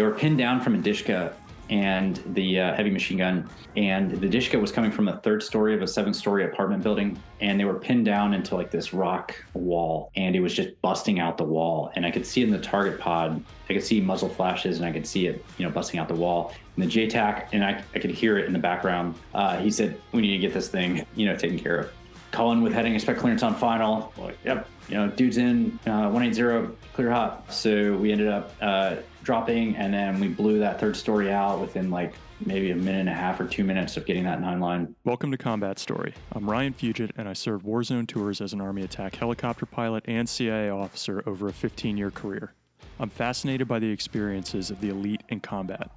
They were pinned down from a Dishka and the uh, heavy machine gun. And the Dishka was coming from the third story of a seven story apartment building. And they were pinned down into like this rock wall. And it was just busting out the wall. And I could see in the target pod. I could see muzzle flashes and I could see it, you know, busting out the wall. And the JTAC, and I, I could hear it in the background. Uh, he said, We need to get this thing, you know, taken care of. Calling with heading, expect clearance on final. Like, yep, you know, dude's in uh, 180, clear hot. So we ended up uh, dropping, and then we blew that third story out within like maybe a minute and a half or two minutes of getting that nine line. Welcome to Combat Story. I'm Ryan Fugit, and I served Warzone tours as an Army attack helicopter pilot and CIA officer over a 15 year career. I'm fascinated by the experiences of the elite in combat.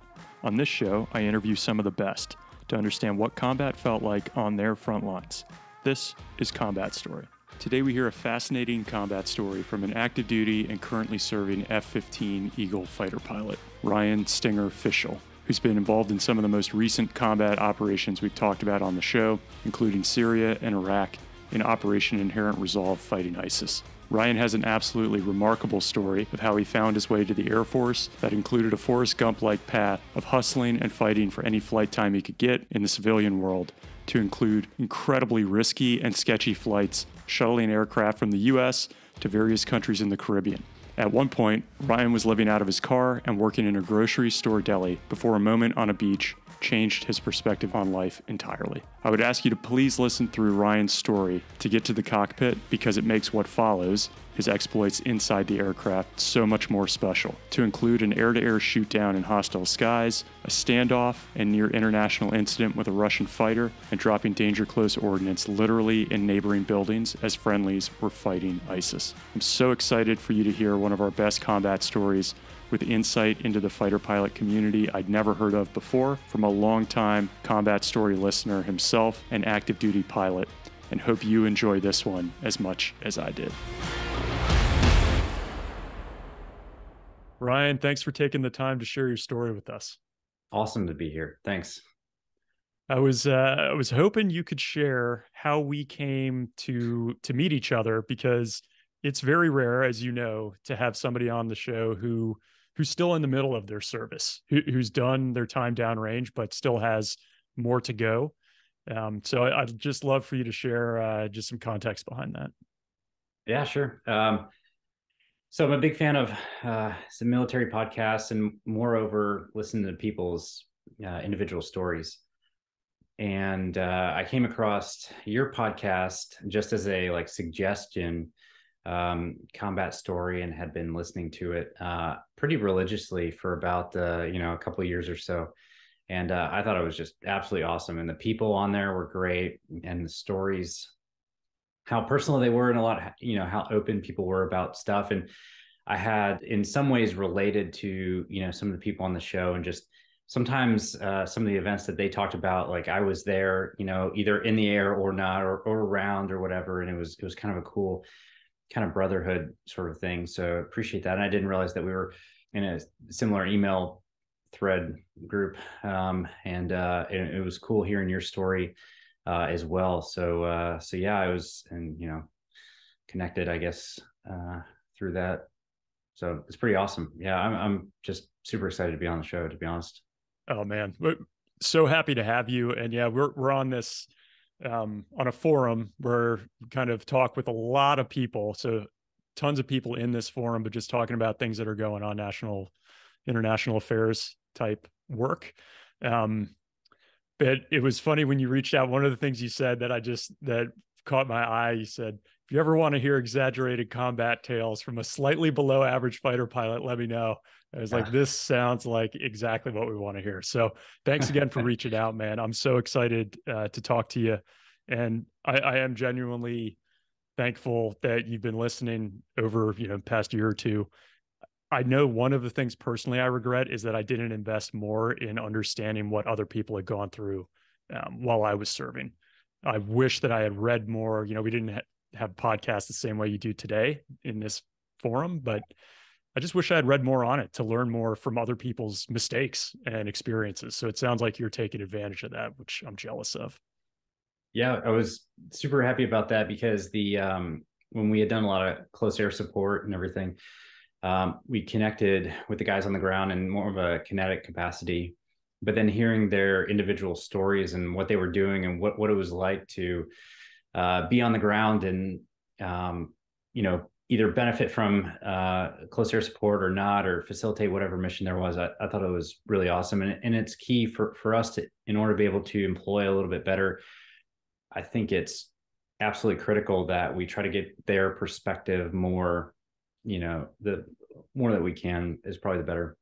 On this show, I interview some of the best to understand what combat felt like on their front lines. This is Combat Story. Today, we hear a fascinating combat story from an active duty and currently serving F 15 Eagle fighter pilot, Ryan Stinger Fishel, who's been involved in some of the most recent combat operations we've talked about on the show, including Syria and Iraq in Operation Inherent Resolve fighting ISIS. Ryan has an absolutely remarkable story of how he found his way to the Air Force that included a Forrest Gump like path of hustling and fighting for any flight time he could get in the civilian world, to include incredibly risky and sketchy flights shuttling aircraft from the US to various countries in the Caribbean. At one point, Ryan was living out of his car and working in a grocery store deli before a moment on a beach changed his perspective on life entirely. I would ask you to please listen through Ryan's story to get to the cockpit because it makes what follows, his exploits inside the aircraft, so much more special. To include an air to air shootdown in hostile skies, a standoff and near international incident with a Russian fighter, and dropping danger close ordnance literally in neighboring buildings as friendlies were fighting ISIS. I'm so excited for you to hear one of our best combat stories with insight into the fighter pilot community I'd never heard of before from a longtime combat story listener himself and active duty pilot, and hope you enjoy this one as much as I did. Ryan, thanks for taking the time to share your story with us. Awesome to be here. Thanks. I was uh, I was hoping you could share how we came to to meet each other because it's very rare, as you know, to have somebody on the show who who's still in the middle of their service, who, who's done their time downrange, but still has more to go. Um, so I, would just love for you to share uh, just some context behind that. Yeah, sure. Um, so I'm a big fan of uh, some military podcasts, and moreover, listen to people's uh, individual stories. And uh, I came across your podcast just as a like suggestion um, combat story and had been listening to it uh, pretty religiously for about uh, you know a couple years or so. And uh, i thought it was just absolutely awesome. And the people on there were great. And the stories how personal they were and a lot you know how open people were about stuff. And i had in some ways related to you know some of the people on the show and just sometimes uh, some of the events that they talked about like i was there you know either in the air or not or, or around or whatever. And it was it was kind of a cool kind of brotherhood sort of thing. So appreciate that. And I didn't realize that we were in a similar email thread group. Um, and uh, it, it, was cool hearing your story uh, as well. So uh, so yeah, I was and you know connected, I guess, uh, through that. So it's pretty awesome. Yeah, I'm I'm just super excited to be on the show. To be honest. Oh man, so happy to have you. And yeah, we're we're on this um, on a forum where kind of talk with a lot of people. So tons of people in this forum, but just talking about things that are going on national, international affairs type work. Um, but it was funny when you reached out. One of the things you said that I just that caught my eye. You said, "If you ever want to hear exaggerated combat tales from a slightly below average fighter pilot, let me know." I was like, "This sounds like exactly what we want to hear." So, thanks again for reaching out, man. I'm so excited uh, to talk to you, and I, I am genuinely thankful that you've been listening over you know past year or two. I know one of the things personally I regret is that I didn't invest more in understanding what other people had gone through um, while I was serving. I wish that I had read more. You know, we didn't ha- have podcasts the same way you do today in this forum, but I just wish I had read more on it to learn more from other people's mistakes and experiences. So it sounds like you're taking advantage of that, which I'm jealous of. Yeah, I was super happy about that because the um, when we had done a lot of close air support and everything, um, we connected with the guys on the ground in more of a kinetic capacity. But then hearing their individual stories and what they were doing and what what it was like to uh, be on the ground and um, you know either benefit from uh, close air support or not, or facilitate whatever mission there was. I, I thought it was really awesome, and, and it's key for for us to in order to be able to employ a little bit better. I think it's absolutely critical that we try to get their perspective more. You know, the more that we can is probably the better.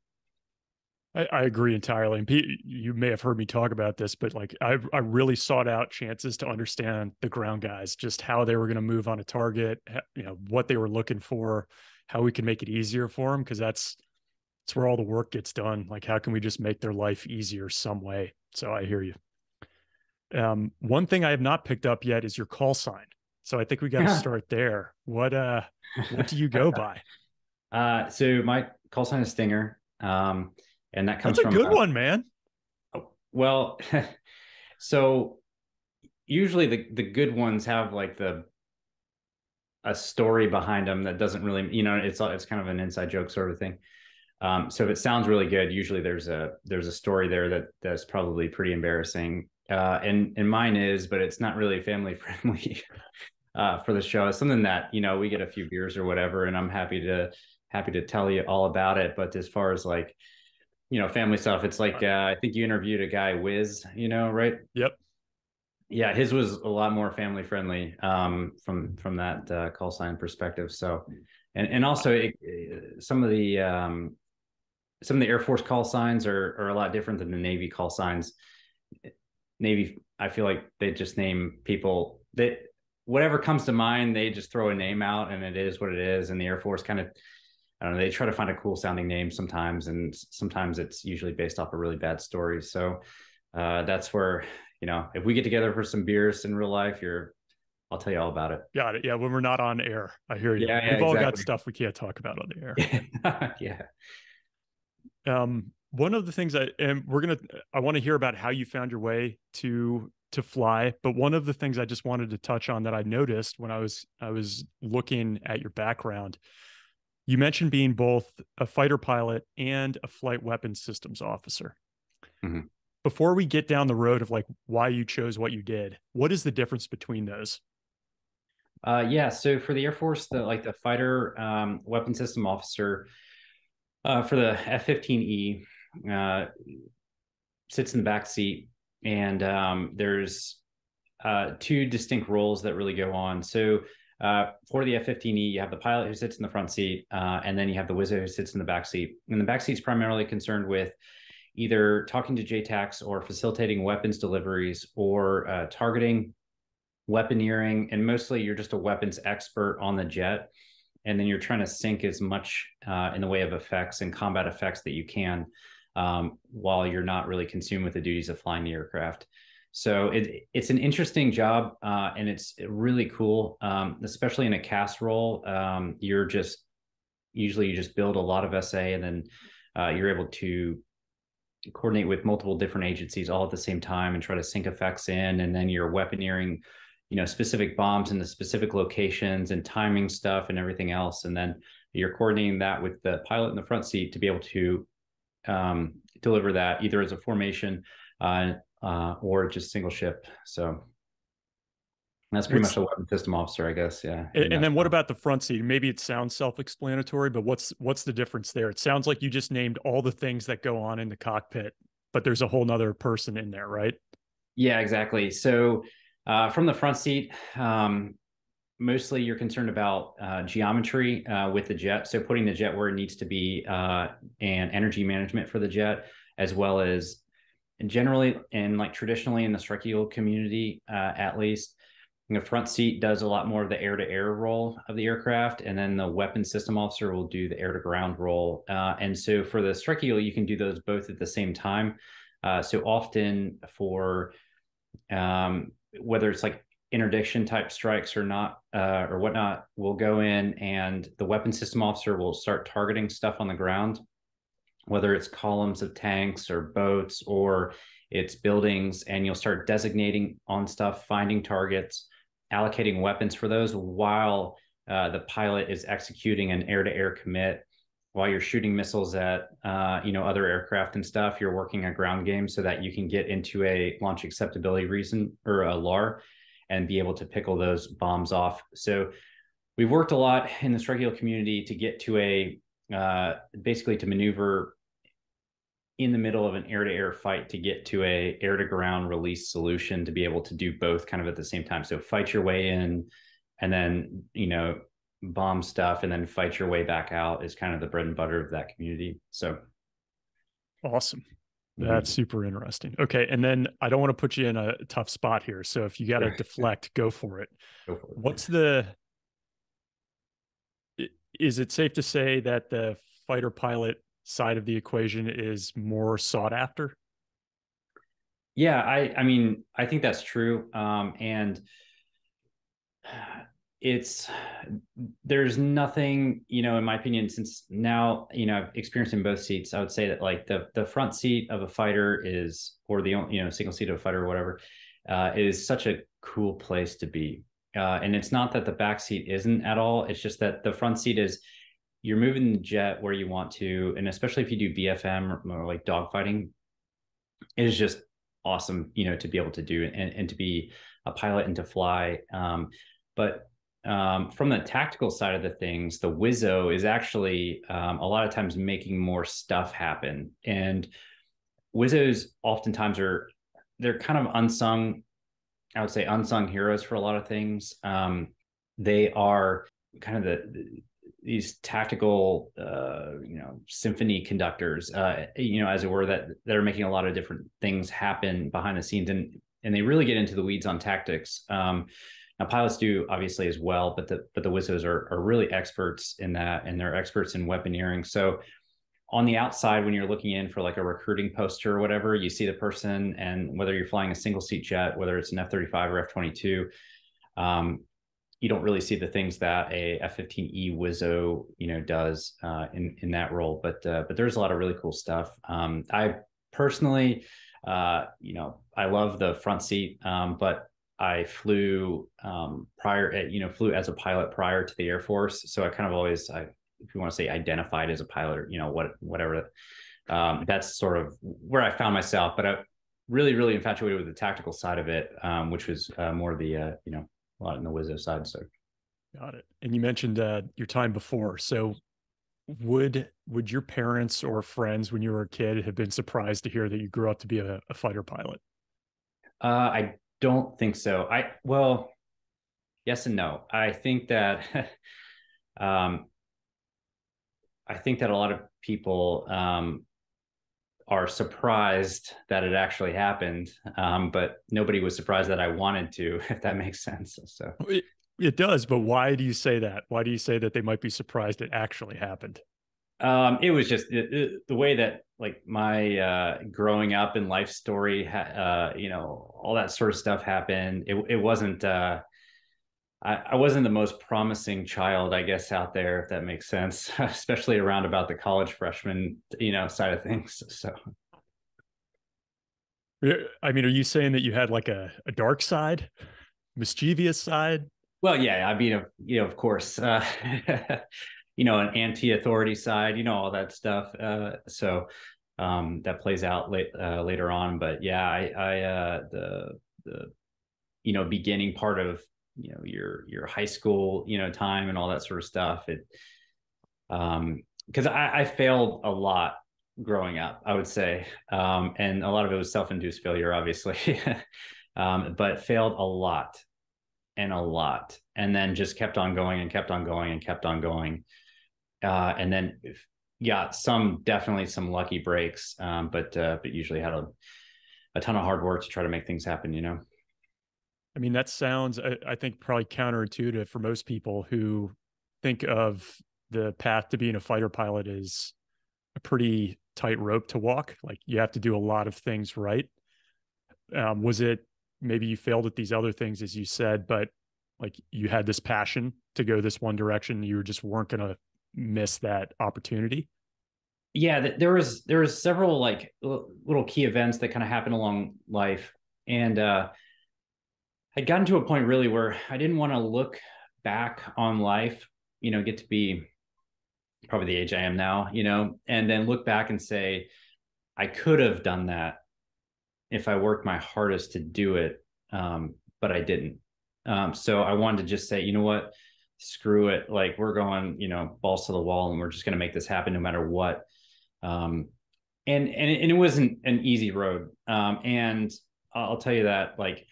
I, I, agree entirely. And Pete, you may have heard me talk about this, but like I, I really sought out chances to understand the ground guys, just how they were going to move on a target, you know, what they were looking for, how we can make it easier for them, because that's that's where all the work gets done. Like, how can we just make their life easier some way? So I hear you. Um, one thing I have not picked up yet is your call sign. So I think we got to start there. What uh, what do you go by? Uh, so my call sign is Stinger. Um, and that comes That's a from, good uh, one, man. Well, so usually the the good ones have like the a story behind them that doesn't really, you know, it's it's kind of an inside joke sort of thing. Um, so if it sounds really good, usually there's a there's a story there that that's probably pretty embarrassing. Uh, and and mine is, but it's not really family friendly uh, for the show. It's something that you know we get a few beers or whatever, and I'm happy to happy to tell you all about it. But as far as like you know, family stuff. It's like uh, I think you interviewed a guy, Wiz, you know, right? Yep. Yeah, his was a lot more family friendly um, from from that uh, call sign perspective. So, and and also it, some of the um, some of the Air Force call signs are are a lot different than the Navy call signs. Navy, I feel like they just name people that whatever comes to mind, they just throw a name out, and it is what it is. And the Air Force kind of I don't know, they try to find a cool sounding name sometimes, and sometimes it's usually based off a really bad story. So uh, that's where, you know, if we get together for some beers in real life, you're, I'll tell you all about it. Got it. Yeah. When we're not on air, I hear you. Yeah, yeah, We've exactly. all got stuff we can't talk about on the air. yeah. Um, one of the things I and we're gonna I want to hear about how you found your way to to fly, but one of the things I just wanted to touch on that I noticed when I was I was looking at your background you mentioned being both a fighter pilot and a flight weapons systems officer. Mm-hmm. Before we get down the road of like why you chose what you did, what is the difference between those? Uh, yeah, so for the Air Force, the like the fighter um, weapon system officer uh, for the F fifteen E uh, sits in the back seat, and um, there's uh, two distinct roles that really go on. So uh, for the F-15E, you have the pilot who sits in the front seat, uh, and then you have the wizard who sits in the back seat. And the back seat is primarily concerned with either talking to JTACs or facilitating weapons deliveries or uh, targeting, weaponeering, and mostly you're just a weapons expert on the jet. And then you're trying to sync as much uh, in the way of effects and combat effects that you can um, while you're not really consumed with the duties of flying the aircraft. So it, it's an interesting job uh, and it's really cool, um, especially in a CAS role. Um, you're just usually you just build a lot of SA and then uh, you're able to coordinate with multiple different agencies all at the same time and try to sync effects in. And then you're weaponeering, you know, specific bombs in the specific locations and timing stuff and everything else. And then you're coordinating that with the pilot in the front seat to be able to um, deliver that either as a formation uh, uh, or just single ship. So that's pretty what's, much a weapon system officer, I guess. Yeah. And, and then what about the front seat? Maybe it sounds self-explanatory, but what's what's the difference there? It sounds like you just named all the things that go on in the cockpit, but there's a whole nother person in there, right? Yeah, exactly. So uh, from the front seat, um, mostly you're concerned about uh, geometry uh, with the jet. So putting the jet where it needs to be uh, and energy management for the jet, as well as generally and like traditionally in the eagle community uh, at least the front seat does a lot more of the air to air role of the aircraft and then the weapon system officer will do the air to ground role uh, and so for the eagle you can do those both at the same time uh, so often for um, whether it's like interdiction type strikes or not uh, or whatnot we'll go in and the weapon system officer will start targeting stuff on the ground whether it's columns of tanks or boats or it's buildings, and you'll start designating on stuff, finding targets, allocating weapons for those while uh, the pilot is executing an air to air commit. While you're shooting missiles at uh, you know other aircraft and stuff, you're working a ground game so that you can get into a launch acceptability region or a LAR and be able to pickle those bombs off. So we've worked a lot in the strike eagle community to get to a uh, basically to maneuver in the middle of an air-to-air fight to get to a air-to-ground release solution to be able to do both kind of at the same time. So fight your way in, and then you know bomb stuff, and then fight your way back out is kind of the bread and butter of that community. So awesome. That's mm-hmm. super interesting. Okay. And then I don't want to put you in a tough spot here. So if you got to deflect, go for it. Go for it. What's the, is it safe to say that the fighter pilot side of the equation is more sought after? Yeah, I I mean, I think that's true. Um, and it's there's nothing, you know, in my opinion, since now, you know, I've experienced in both seats, I would say that like the the front seat of a fighter is or the you know, single seat of a fighter or whatever, uh, is such a cool place to be. Uh, and it's not that the back seat isn't at all. It's just that the front seat is you're moving the jet where you want to, and especially if you do BFM or, or like dogfighting, it is just awesome, you know, to be able to do and, and to be a pilot and to fly. Um, but um, from the tactical side of the things, the Wizzo is actually um, a lot of times making more stuff happen. And Wizzos oftentimes are they're kind of unsung I would say unsung heroes for a lot of things. Um, they are kind of the, these tactical, uh, you know, symphony conductors, uh, you know, as it were, that that are making a lot of different things happen behind the scenes, and and they really get into the weeds on tactics. Um, now, pilots do obviously as well, but the but the Wizzos are are really experts in that, and they're experts in weaponeering. So on the outside when you're looking in for like a recruiting poster or whatever you see the person and whether you're flying a single seat jet whether it's an f-35 or f-22 um, you don't really see the things that a f-15e wizzo you know does uh, in in that role but uh, but there's a lot of really cool stuff um, i personally uh, you know i love the front seat um, but I flew um, prior, you know, flew as a pilot prior to the Air Force. So I kind of always, I if you want to say identified as a pilot or you know what whatever um, that's sort of where i found myself. But i really really infatuated with the tactical side of it um, which was uh, more the uh, you know a lot in the wizzo side so. Got it. And you mentioned uh, your time before. So would would your parents or friends when you were a kid have been surprised to hear that you grew up to be a, a fighter pilot? Uh, i don't think so i well yes and no i think that um, I think that a lot of people um, are surprised that it actually happened, um, but nobody was surprised that I wanted to, if that makes sense. So it, it, does, but why do you say that? Why do you say that they might be surprised it actually happened? Um, it was just it, it, the way that like my uh, growing up and life story, ha- uh, you know, all that sort of stuff happened. It, it wasn't. Uh, I, I wasn't the most promising child, I guess, out there, if that makes sense, especially around about the college freshman, you know, side of things. So, I mean, are you saying that you had like a, a dark side, mischievous side? Well, yeah, I mean, you know, of course, uh, you know, an anti-authority side, you know, all that stuff. Uh, so um, that plays out late, uh, later on. But yeah, I, I uh, the the you know beginning part of you know your your high school you know time and all that sort of stuff it um because I, I failed a lot growing up i would say um and a lot of it was self-induced failure obviously um but failed a lot and a lot and then just kept on going and kept on going and kept on going uh and then yeah some definitely some lucky breaks um but uh but usually had a a ton of hard work to try to make things happen you know I mean, that sounds, I, I think, probably counterintuitive for most people who think of the path to being a fighter pilot is a pretty tight rope to walk. Like you have to do a lot of things right. Um, was it maybe you failed at these other things, as you said, but like you had this passion to go this one direction, you just weren't to miss that opportunity? Yeah, there was there was several like little key events that kind of happened along life, and uh, I'd gotten to a point really where I didn't want to look back on life, you know, get to be probably the age I am now, you know, and then look back and say, I could have done that if I worked my hardest to do it, um, but I didn't. Um, so I wanted to just say, you know what, screw it. Like we're going, you know, balls to the wall, and we're just going to make this happen no matter what. Um, and and it, and it wasn't an easy road. Um, and I'll tell you that, like,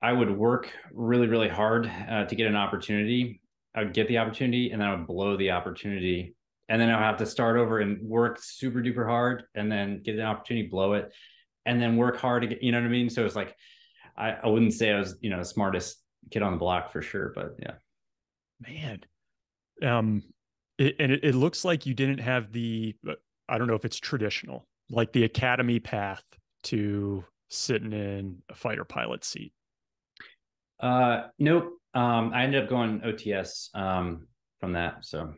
I would work really, really hard uh, to get an opportunity. I would get the opportunity, and then I would blow the opportunity, and then I would have to start over and work super duper hard, and then get an opportunity, blow it, and then work hard to get. You know what I mean? So it's like, I, I wouldn't say I was, you know, the smartest kid on the block for sure, but yeah. Man, um, it, and it, it looks like you didn't have the. I don't know if it's traditional, like the academy path to sitting in a fighter pilot seat. Uh, nope. Um, I ended up going OTS um, from that. So,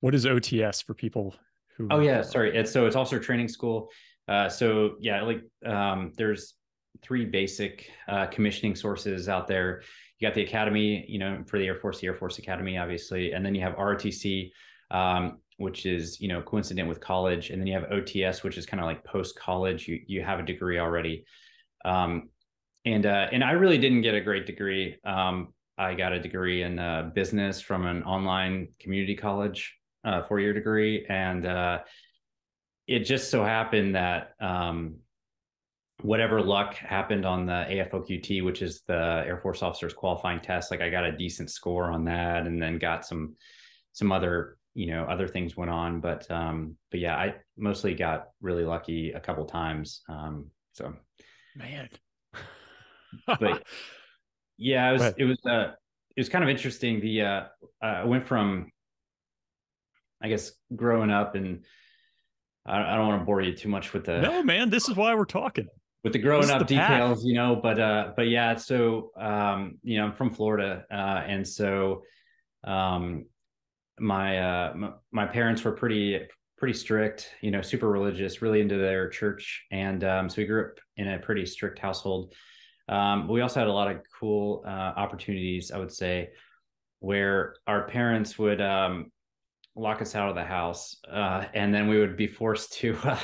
what is OTS for people who? Oh yeah, sorry. It's so it's also a training school. Uh, so yeah, like um, there's three basic uh, commissioning sources out there. You got the academy, you know, for the Air Force, the Air Force Academy, obviously, and then you have ROTC, um, which is you know coincident with college, and then you have OTS, which is kind of like post college. You you have a degree already, um, and uh, and I really didn't get a great degree. Um, I got a degree in uh, business from an online community college, uh, four year degree, and uh, it just so happened that um, whatever luck happened on the AFOQT, which is the Air Force Officers Qualifying Test, like I got a decent score on that, and then got some some other you know other things went on, but um, but yeah, I mostly got really lucky a couple times. Um, so man, but yeah, it was it was uh it was kind of interesting. The uh, I went from I guess growing up and I, don't want to bore you too much with the no man this is why we're talking with the growing up the details, path. you know, but uh, but yeah, so um, you know, I'm from Florida, uh, and so um, my uh, m- my parents were pretty pretty strict, you know, super religious, really into their church, and um, so we grew up in a pretty strict household. Um, we also had a lot of cool uh, opportunities, I would say, where our parents would um, lock us out of the house, uh, and then we would be forced to uh,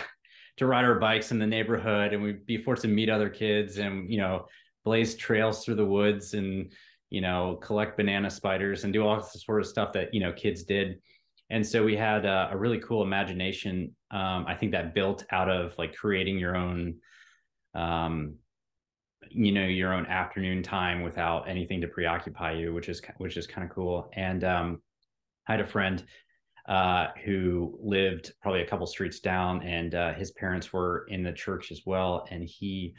to ride our bikes in the neighborhood and we'd be forced to meet other kids and you know blaze trails through the woods and you know collect banana spiders and do all the sort of stuff that you know kids did. And so we had a, a really cool imagination um, i think that built out of like creating your own um, you know your own afternoon time without anything to preoccupy you which is which is kind of cool. And um, i had a friend uh, who lived probably a couple streets down, and uh, his parents were in the church as well. And he,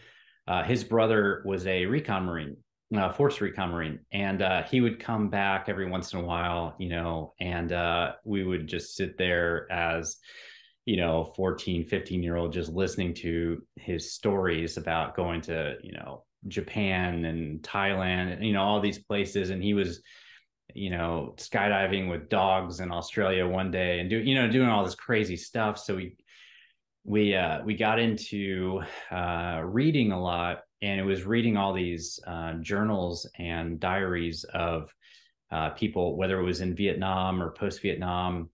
uh, his brother was a recon marine, uh, force recon marine, and uh, he would come back every once in a while, you know, and uh, we would just sit there as you know 14 15 year old just listening to his stories about going to you know japan and thailand and you know all these places and he was you know, skydiving with dogs in Australia one day and do, you know, doing all this crazy stuff. So we, we, uh, we got into uh, reading a lot and it was reading all these uh, journals and diaries of uh, people, whether it was in Vietnam or post Vietnam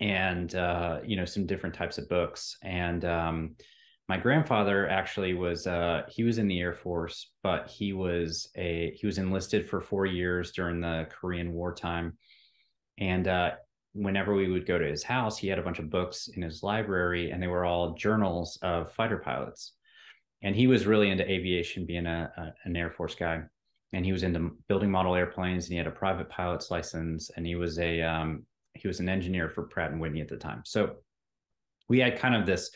and, uh, you know, some different types of books. And, um, my grandfather actually was uh, he was in the air force but he was a he was enlisted for four years during the korean war time. And uh, whenever we would go to his house he had a bunch of books in his library and they were all journals of fighter pilots. And he was really into aviation being a, a an air force guy. And he was into building model airplanes and he had a private pilot's license and he was a um, he was an engineer for pratt and whitney at the time. So we had kind of this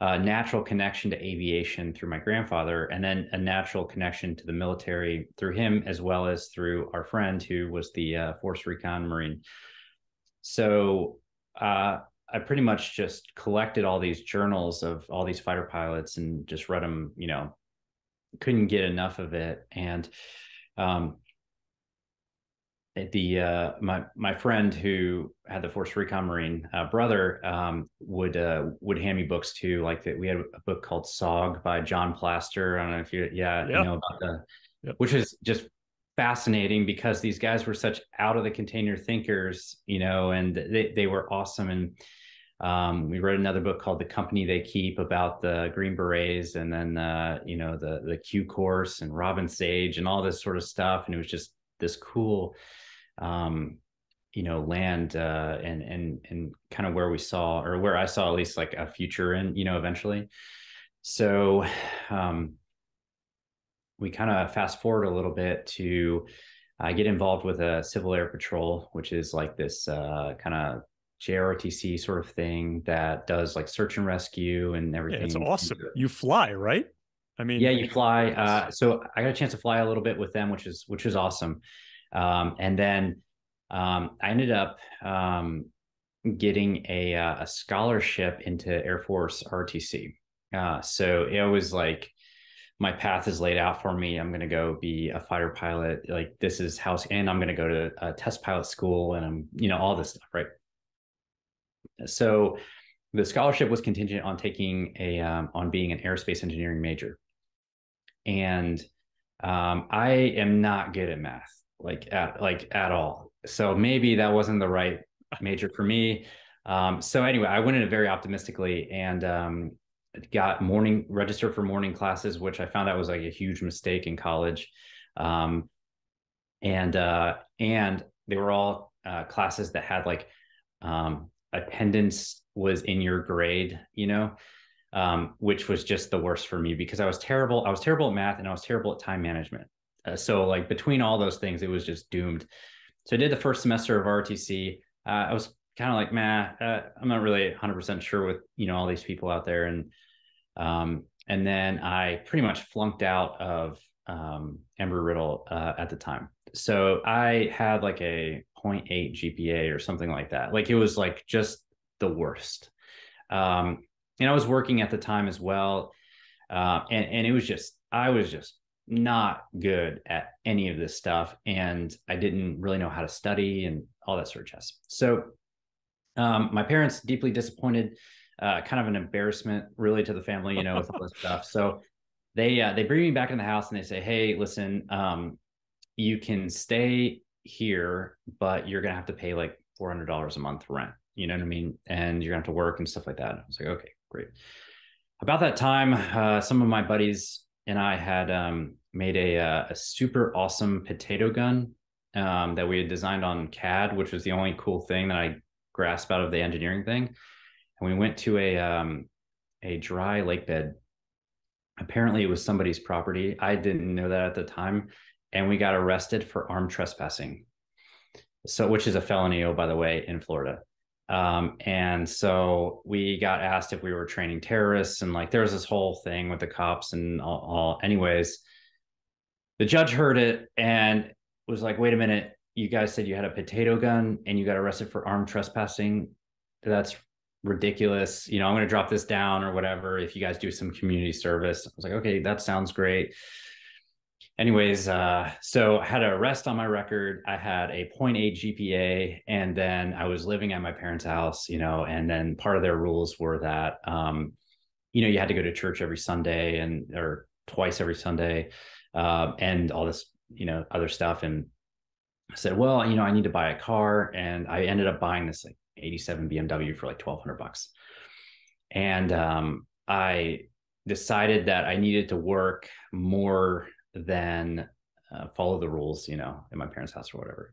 a natural connection to aviation through my grandfather, and then a natural connection to the military through him, as well as through our friend who was the uh, Force Recon Marine. So uh, I pretty much just collected all these journals of all these fighter pilots and just read them. You know, couldn't get enough of it, and um, the uh, my my friend who had the Force Recon Marine uh, brother um, would uh, would hand me books too. Like that, we had a book called SOG by John Plaster. I don't know if you yeah, yeah. you know about the, yep. which is just fascinating because these guys were such out of the container thinkers, you know, and they, they were awesome. And um, we wrote another book called The Company They Keep about the Green Berets and then, uh, you know, the, the Q course and Robin Sage and all this sort of stuff. And it was just this cool, um, you know, land uh, and, and, and kind of where we saw, or where I saw at least like a future in, you know, eventually. So, um, we kind of fast forward a little bit to uh, get involved with a Civil Air Patrol, which is like this uh, kind of JROTC sort of thing that does like search and rescue and everything. Yeah, it's awesome. You fly, right? I mean, yeah, you fly. Uh, so I got a chance to fly a little bit with them, which is which is awesome. Um, and then um, I ended up um, getting a uh, a scholarship into Air Force RTC. Uh, so it was like my path is laid out for me. I'm going to go be a fighter pilot. Like this is how, and I'm going to go to a test pilot school and I'm, you know, all this stuff. Right. So the scholarship was contingent on taking a, um, on being an aerospace engineering major. And um, I am not good at math, like at, like at all. So maybe that wasn't the right major for me. Um, so anyway, I went in very optimistically and um, got morning registered for morning classes, which I found out was like a huge mistake in college. Um, and uh, and they were all uh, classes that had like um, attendance was in your grade, you know, um, which was just the worst for me because I was terrible. I was terrible at math and I was terrible at time management. Uh, so like between all those things, it was just doomed. So I did the first semester of ROTC. Uh, I was kind of like, man, uh, I'm not really 100% sure with you know all these people out there, and um, and then I pretty much flunked out of um, Embry Riddle uh, at the time. So I had like a 0.8 GPA or something like that. Like it was like just the worst. Um, and I was working at the time as well. Uh, and, and it was just, I was just not good at any of this stuff. And I didn't really know how to study and all that sort of jazz. So um, my parents deeply disappointed uh, kind of an embarrassment really to the family, you know, with all this stuff. So they uh, they bring me back in the house and they say, "Hey, listen, um, you can stay here, but you're gonna have to pay like four hundred dollars a month rent. You know what I mean? And you're gonna have to work and stuff like that." I was like, "Okay, great." About that time, uh, some of my buddies and I had um, made a uh, a super awesome potato gun um, that we had designed on CAD, which was the only cool thing that I grasped out of the engineering thing and we went to a um, a dry lake bed. Apparently, it was somebody's property. I didn't know that at the time, and we got arrested for armed trespassing. So, which is a felony, oh by the way, in Florida. Um, and so we got asked if we were training terrorists, and like there was this whole thing with the cops and all. all anyways, the judge heard it and was like, "Wait a minute." You guys said you had a potato gun and you got arrested for armed trespassing. That's ridiculous. You know, I'm going to drop this down or whatever. If you guys do some community service, I was like, okay, that sounds great. Anyways, uh, so I had an arrest on my record. I had a 0.8 GPA, and then I was living at my parents' house. You know, and then part of their rules were that, um, you know, you had to go to church every Sunday and or twice every Sunday, uh, and all this, you know, other stuff. And I said, well, you know, I need to buy a car, and I ended up buying this like 87 BMW for like 1200 bucks. And um, I decided that I needed to work more than uh, follow the rules, you know, in my parents' house or whatever.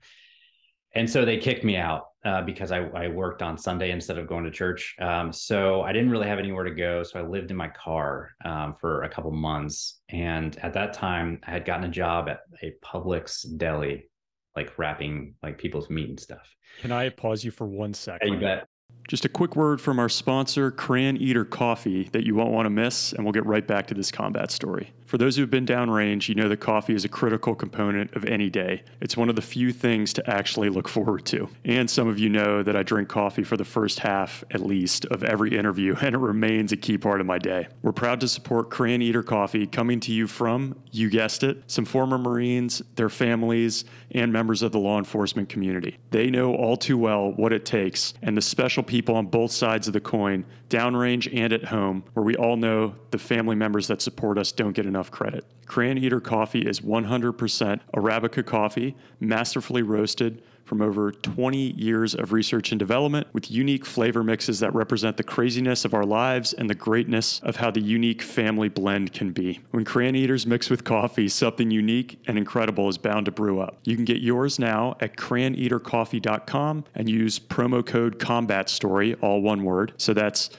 And so they kicked me out uh, because I, I, worked on Sunday instead of going to church. Um, so I didn't really have anywhere to go. So I lived in my car um, for a couple months. And at that time, I had gotten a job at a Publix deli like wrapping like people's meat and stuff. Can I pause you for one second? Yeah, you bet. Just a quick word from our sponsor, Crayon Eater Coffee, that you won't want to miss, and we'll get right back to this combat story. For those who've been downrange, you know that coffee is a critical component of any day. It's one of the few things to actually look forward to. And some of you know that I drink coffee for the first half, at least, of every interview, and it remains a key part of my day. We're proud to support Crayon Eater Coffee, coming to you from, you guessed it, some former Marines, their families, and members of the law enforcement community. They know all too well what it takes, and the special people on both sides of the coin, downrange and at home, where we all know the family members that support us don't get enough enough credit. Crayon Eater coffee is 100% Arabica coffee, masterfully roasted from over 20 years of research and development with unique flavor mixes that represent the craziness of our lives and the greatness of how the unique family blend can be. When Crayon Eaters mix with coffee, something unique and incredible is bound to brew up. You can get yours now at crayoneatercoffee.com and use promo code Combat Story, all one word. So that's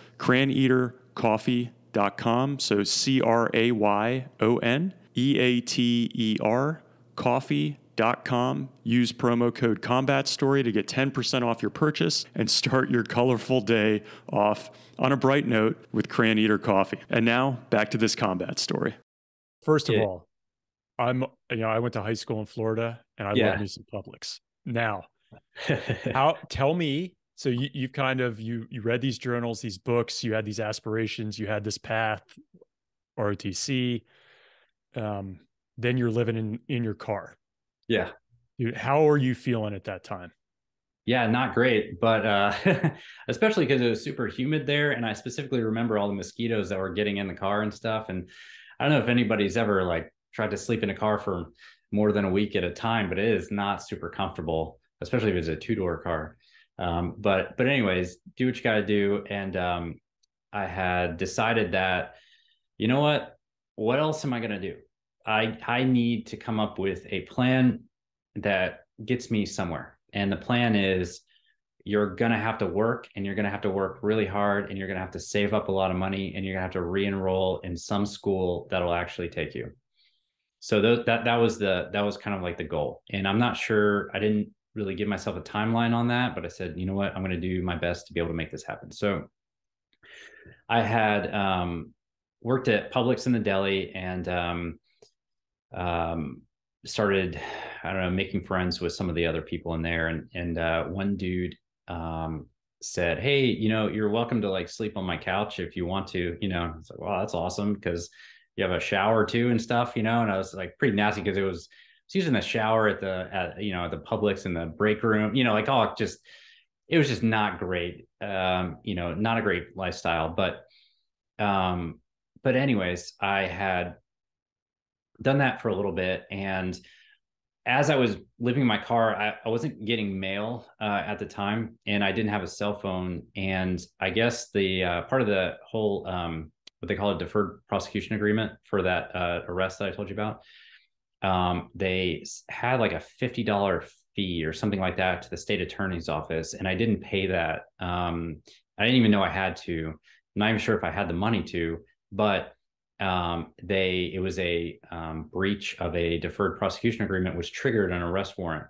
crayoneatercoffee.com. So C R A Y O N E A T E R coffee com. Use promo code Combat Story to get 10% off your purchase and start your colorful day off on a bright note with Crayon Eater coffee. And now back to this combat story. First of yeah. all, I'm you know I went to high school in Florida and I yeah. love me some Publix. Now, how tell me so you you kind of you you read these journals, these books, you had these aspirations, you had this path, ROTC. Um, then you're living in in your car yeah. Dude, how are you feeling at that time? Yeah, not great, but uh, especially because it was super humid there, and I specifically remember all the mosquitoes that were getting in the car and stuff. And I don't know if anybody's ever like tried to sleep in a car for more than a week at a time, but it is not super comfortable, especially if it's a two door car. Um, but but anyways, do what you got to do. And um, I had decided that, you know what, what else am I gonna do? I I need to come up with a plan that gets me somewhere. And the plan is you're going to have to work and you're going to have to work really hard and you're going to have to save up a lot of money and you're going to have to re-enroll in some school that'll actually take you. So th- that that was the that was kind of like the goal. And I'm not sure I didn't really give myself a timeline on that, but I said, you know what, I'm going to do my best to be able to make this happen. So I had um, worked at Publix in the deli and um, um, started, I don't know, making friends with some of the other people in there. And and uh, one dude um, said, "Hey, you know, you're welcome to like sleep on my couch if you want to." You know, it's like, "Wow, that's awesome," because you have a shower too and stuff. You know, and I was like pretty nasty because it was. I was using the shower at the at you know at the Publix in the break room. You know, like oh, just it was just not great. Um, you know, not a great lifestyle. But um, but anyways, I had done that for a little bit and as I was living in my car, I, I wasn't getting mail uh, at the time, and I didn't have a cell phone. And I guess the uh, part of the whole um, what they call a deferred prosecution agreement for that uh, arrest that I told you about, um, they had like a fifty dollar fee or something like that to the state attorney's office, and I didn't pay that. Um, I didn't even know I had to. I'm not even sure if I had the money to, but um, they it was a um, breach of a deferred prosecution agreement, which triggered an arrest warrant.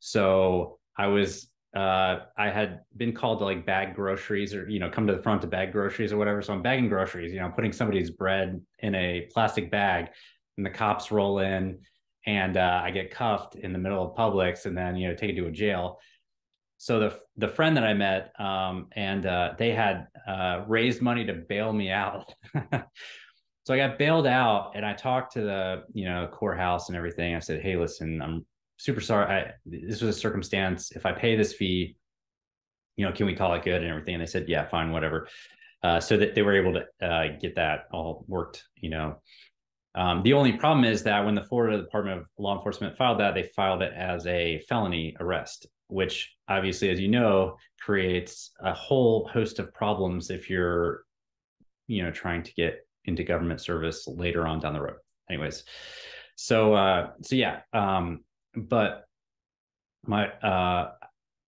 So I was uh, I had been called to like bag groceries or you know come to the front to bag groceries or whatever. So I'm bagging groceries, you know, putting somebody's bread in a plastic bag, and the cops roll in, and uh, I get cuffed in the middle of Publix, and then you know taken to a jail. So the the friend that I met, um, and uh, they had uh, raised money to bail me out. So I got bailed out and I talked to the, you know, courthouse and everything. I said, Hey, listen, I'm super sorry. I, this was a circumstance. If I pay this fee, you know, can we call it good and everything? And they said, yeah, fine, whatever. Uh, so that they were able to uh, get that all worked, you know. Um, the only problem is that when the Florida Department of Law Enforcement filed that, they filed it as a felony arrest, which obviously, as you know, creates a whole host of problems if you're, you know, trying to get into government service later on down the road. Anyways, so uh, so yeah, um, but my uh,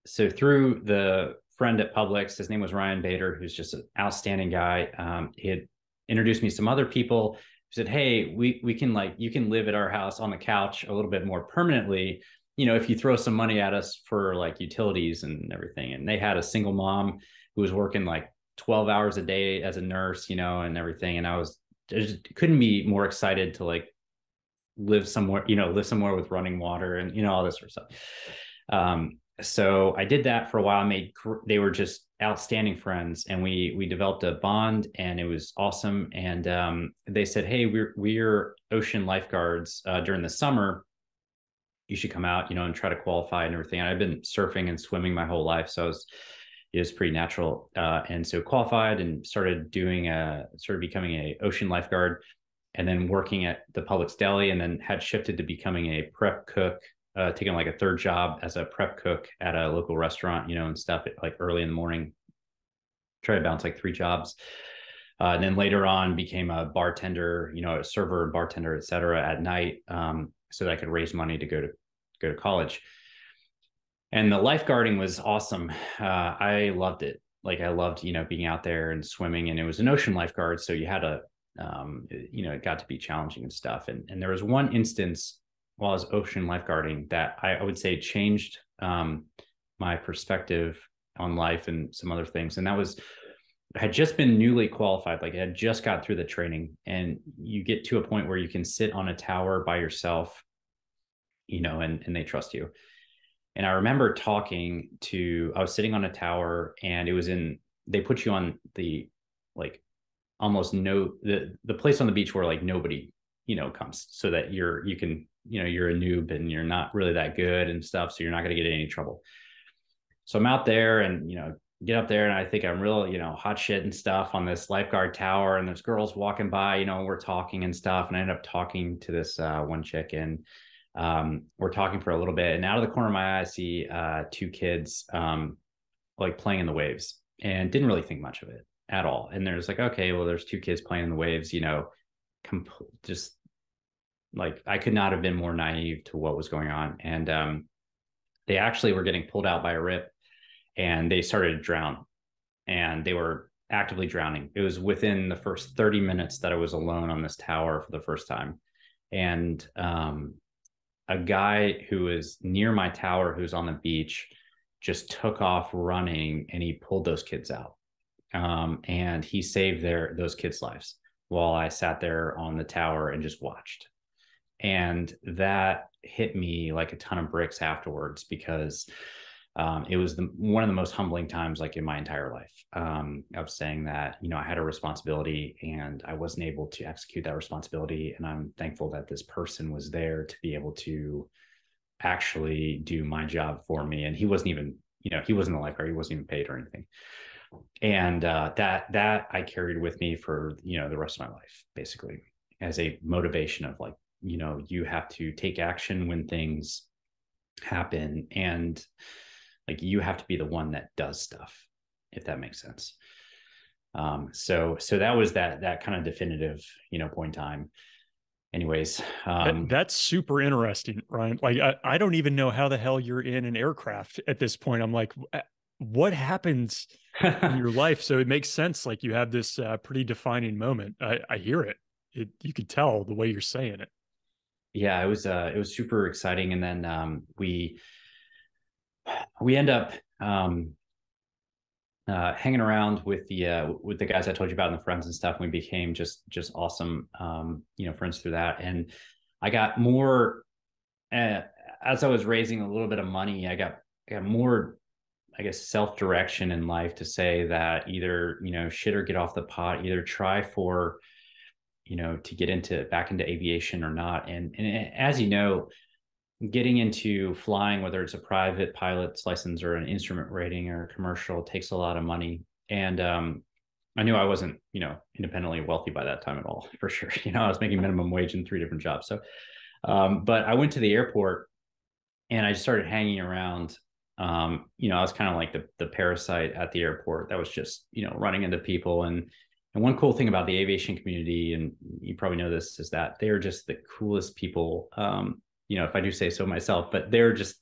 so through the friend at Publix, his name was Ryan Bader, who's just an outstanding guy. Um, he had introduced me to some other people. Said, "Hey, we we can like you can live at our house on the couch a little bit more permanently." You know, if you throw some money at us for like utilities and everything. And they had a single mom who was working like 12 hours a day as a nurse, you know, and everything. And I was I just couldn't be more excited to like live somewhere, you know, live somewhere with running water and you know all this sort of stuff. Um, so I did that for a while. I made they were just outstanding friends, and we we developed a bond, and it was awesome. And um, they said, "Hey, we're we're ocean lifeguards uh, during the summer. You should come out, you know, and try to qualify and everything." And I've been surfing and swimming my whole life, so I was it was pretty natural. Uh, and so qualified and started doing a sort of becoming a ocean lifeguard. and then working at the Publix deli, and then had shifted to becoming a prep cook, uh, taking like a third job as a prep cook at a local restaurant, you know, and stuff like early in the morning. Try to bounce like three jobs. Uh, and then later on became a bartender, you know, a server, and bartender, et cetera, at night, um, so that I could raise money to go to go to college. And the lifeguarding was awesome. Uh, I loved it. Like I loved, you know, being out there and swimming. And it was an ocean lifeguard, so you had to, um, you know, it got to be challenging and stuff. And and there was one instance while I was ocean lifeguarding that I, I would say changed um, my perspective on life and some other things. And that was I had just been newly qualified, like I had just got through the training, and you get to a point where you can sit on a tower by yourself, you know, and and they trust you. And I remember talking to, I was sitting on a tower, and it was in. They put you on the like almost no the the place on the beach where like nobody you know comes, so that you're you can you know you're a noob and you're not really that good and stuff, so you're not going to get any trouble. So I'm out there, and you know get up there and I think I'm real, you know, hot shit and stuff on this lifeguard tower. And there's girls walking by, you know, we're talking and stuff. And I end up talking to this uh, one chick and um, we're talking for a little bit. And out of the corner of my eye, I see uh, two kids um, like playing in the waves and didn't really think much of it at all. And there's like, okay, well, there's two kids playing in the waves, you know, comp- just like I could not have been more naive to what was going on. And um, they actually were getting pulled out by a rip and they started to drown and they were actively drowning. It was within the first 30 minutes that I was alone on this tower for the first time. And um, a guy who was near my tower, who's on the beach, just took off running and he pulled those kids out. Um, and he saved their those kids' lives while I sat there on the tower and just watched. And that hit me like a ton of bricks afterwards because um, it was the one of the most humbling times like in my entire life um, of saying that you know i had a responsibility and i wasn't able to execute that responsibility. And i'm thankful that this person was there to be able to actually do my job for me. And he wasn't even you know he wasn't a lifeguard. He wasn't even paid or anything. And uh, that that i carried with me for you know the rest of my life basically as a motivation of like you know you have to take action when things happen and like you have to be the one that does stuff if that makes sense. Um so so that was that that kind of definitive you know point in time. Anyways um that, that's super interesting ryan. Like I, I don't even know how the hell you're in an aircraft at this point. I'm like what happens in your life? So it makes sense like you have this uh, pretty defining moment. I i hear it. It you could tell the way you're saying it yeah it was uh it was super exciting and then um we we end up um, uh, hanging around with the uh, with the guys I told you about and the friends and stuff. And we became just just awesome, um, you know, friends through that. And I got more uh, as I was raising a little bit of money. I got I got more, I guess, self direction in life to say that either you know shit or get off the pot. Either try for you know to get into back into aviation or not. And and as you know, getting into flying, whether it's a private pilot's license or an instrument rating or commercial, takes a lot of money. And um, I knew I wasn't, you know, independently wealthy by that time at all, for sure. You know, I was making minimum wage in three different jobs. So, um, but I went to the airport and I just started hanging around. Um, you know, I was kind of like the the parasite at the airport that was just, you know, running into people and and one cool thing about the aviation community, and you probably know this, is that they're just the coolest people. Um, you know, if I do say so myself, but they're just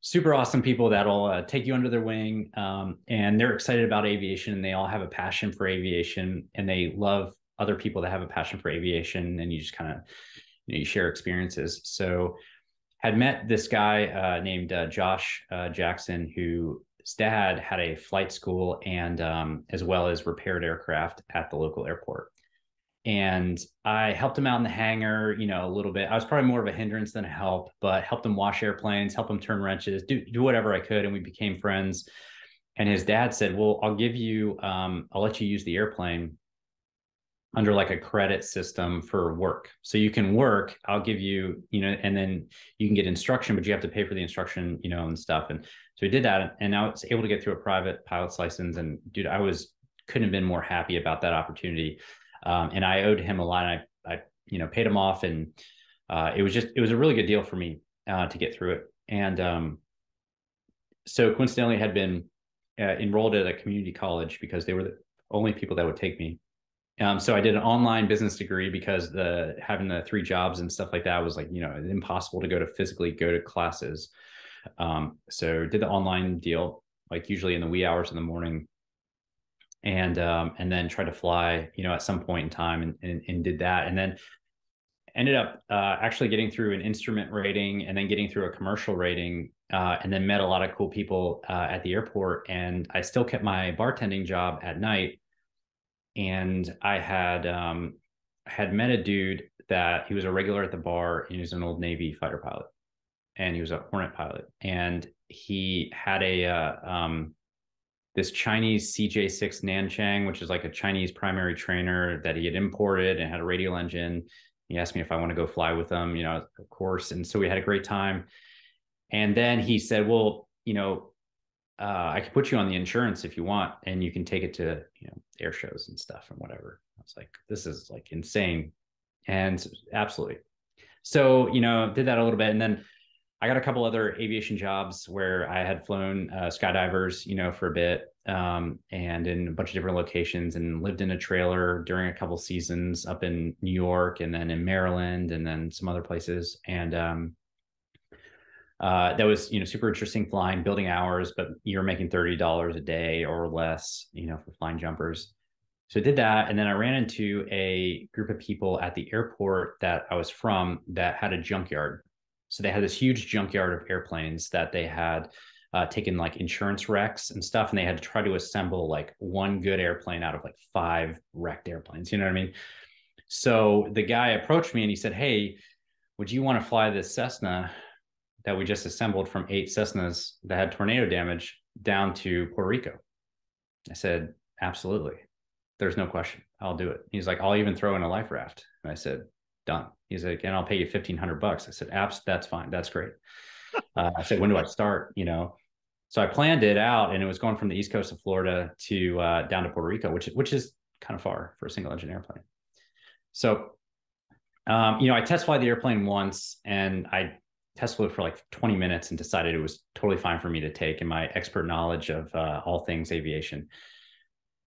super awesome people that'll uh, take you under their wing. Um, and they're excited about aviation and they all have a passion for aviation and they love other people that have a passion for aviation. And you just kind of, you know, you share experiences. So had met this guy uh, named uh, Josh uh, Jackson, who dad had a flight school and um, as well as repaired aircraft at the local airport and I helped him out in the hangar, you know, a little bit. I was probably more of a hindrance than a help, but helped him wash airplanes, help him turn wrenches, do do whatever I could, and we became friends. And his dad said, "Well, I'll give you, um, I'll let you use the airplane under like a credit system for work. So you can work. I'll give you, you know, and then you can get instruction, but you have to pay for the instruction, you know, and stuff." And so we did that, and now it's able to get through a private pilot's license. And dude, I was couldn't have been more happy about that opportunity um, and I owed him a lot. I, I you know, paid him off, and uh, it was just it was a really good deal for me uh, to get through it. And um, so coincidentally, had been uh, enrolled at a community college because they were the only people that would take me. Um, so I did an online business degree because the having the three jobs and stuff like that was like you know impossible to go to physically go to classes. Um, so did the online deal like usually in the wee hours in the morning, and um, and then tried to fly you know at some point in time and, and, and did that. And then ended up uh, actually getting through an instrument rating and then getting through a commercial rating uh, and then met a lot of cool people uh, at the airport. And i still kept my bartending job at night and i had um, had met a dude that he was a regular at the bar and he was an old navy fighter pilot and he was a hornet pilot and he had a uh, um, this Chinese CJ6 Nanchang, which is like a Chinese primary trainer that he had imported and had a radial engine. He asked me if I want to go fly with him, you know, of course. And so we had a great time. And then he said, well, you know, uh, I could put you on the insurance if you want, and you can take it to, you know, air shows and stuff and whatever. I was like, this is like insane. And absolutely. So, you know, did that a little bit. And then I got a couple other aviation jobs where I had flown uh, skydivers, you know, for a bit, um, and in a bunch of different locations, and lived in a trailer during a couple seasons up in New York, and then in Maryland, and then some other places. And um, uh, that was, you know, super interesting flying, building hours, but you're making thirty dollars a day or less, you know, for flying jumpers. So I did that, and then I ran into a group of people at the airport that I was from that had a junkyard so they had this huge junkyard of airplanes that they had uh, taken like insurance wrecks and stuff, and they had to try to assemble like one good airplane out of like five wrecked airplanes. You know what I mean? So the guy approached me and he said, "Hey, would you want to fly this Cessna that we just assembled from eight Cessnas that had tornado damage down to Puerto Rico?" I said, "Absolutely. There's no question. I'll do it." He's like, "I'll even throw in a life raft." And I said, "Done." He's like, and I'll pay you fifteen hundred bucks. I said, "Apps, that's fine. That's great." Uh, I said, "When do I start?" You know, so I planned it out, and it was going from the east coast of Florida to uh, down to Puerto Rico, which which is kind of far for a single engine airplane. So, um, you know, I test fly the airplane once, and I test it for like 20 minutes and decided it was totally fine for me to take in my expert knowledge of uh, all things aviation.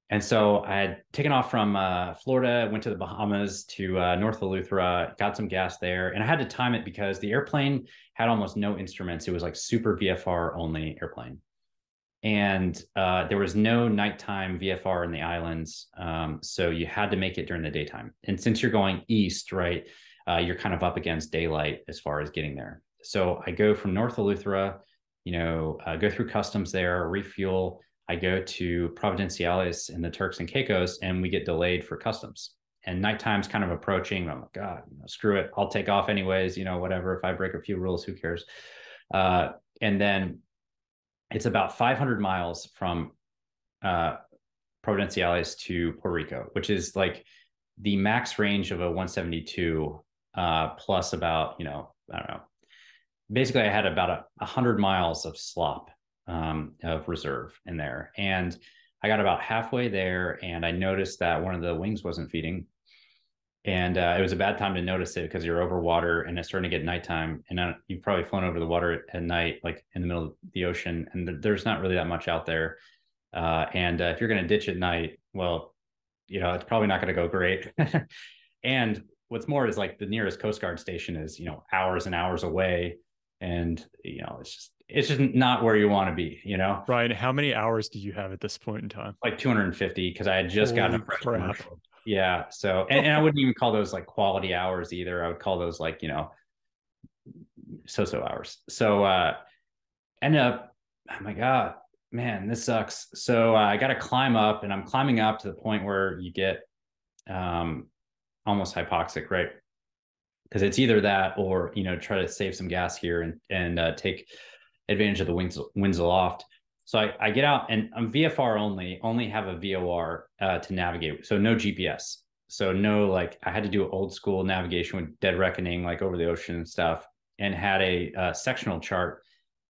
And so I had taken off from uh, Florida, went to the Bahamas to uh, North Eleuthera, got some gas there, and I had to time it because the airplane had almost no instruments. It was like super VFR only airplane, and uh, there was no nighttime VFR in the islands, um, so you had to make it during the daytime. And since you're going east, right, uh, you're kind of up against daylight as far as getting there. So I go from North Eleuthera, you know, uh, go through customs there, refuel I go to Providenciales in the Turks and Caicos and we get delayed for customs. And nighttime's kind of approaching. I'm like, God, you know, screw it. I'll take off anyways, you know, whatever. If I break a few rules, who cares? Uh, and then it's about 500 miles from uh, Providenciales to Puerto Rico, which is like the max range of a 172 uh, plus about, you know, I don't know. Basically, I had about a 100 miles of slop um, of reserve in there. And I got about halfway there and I noticed that one of the wings wasn't feeding. And uh, it was a bad time to notice it because you're over water and it's starting to get nighttime. And uh, you've probably flown over the water at night, like in the middle of the ocean, and th- there's not really that much out there. Uh, and uh, if you're going to ditch at night, well, you know, it's probably not going to go great. and what's more is like the nearest Coast Guard station is, you know, hours and hours away. And, you know, it's just, it's just not where you want to be, you know. Ryan, how many hours do you have at this point in time? Like 250 because I had just Holy gotten a fresh commercial. Yeah. So and, and I wouldn't even call those like quality hours either. I would call those like, you know, so-so hours. So uh end up, oh my God, man, this sucks. So uh, I got to climb up and I'm climbing up to the point where you get um almost hypoxic, right? Because it's either that or, you know, try to save some gas here and and uh, take advantage of the winds aloft. So I, I get out and I'm VFR only, only have a VOR uh, to navigate. So no GPS. So no, like I had to do old school navigation with dead reckoning, like over the ocean and stuff, and had a, a sectional chart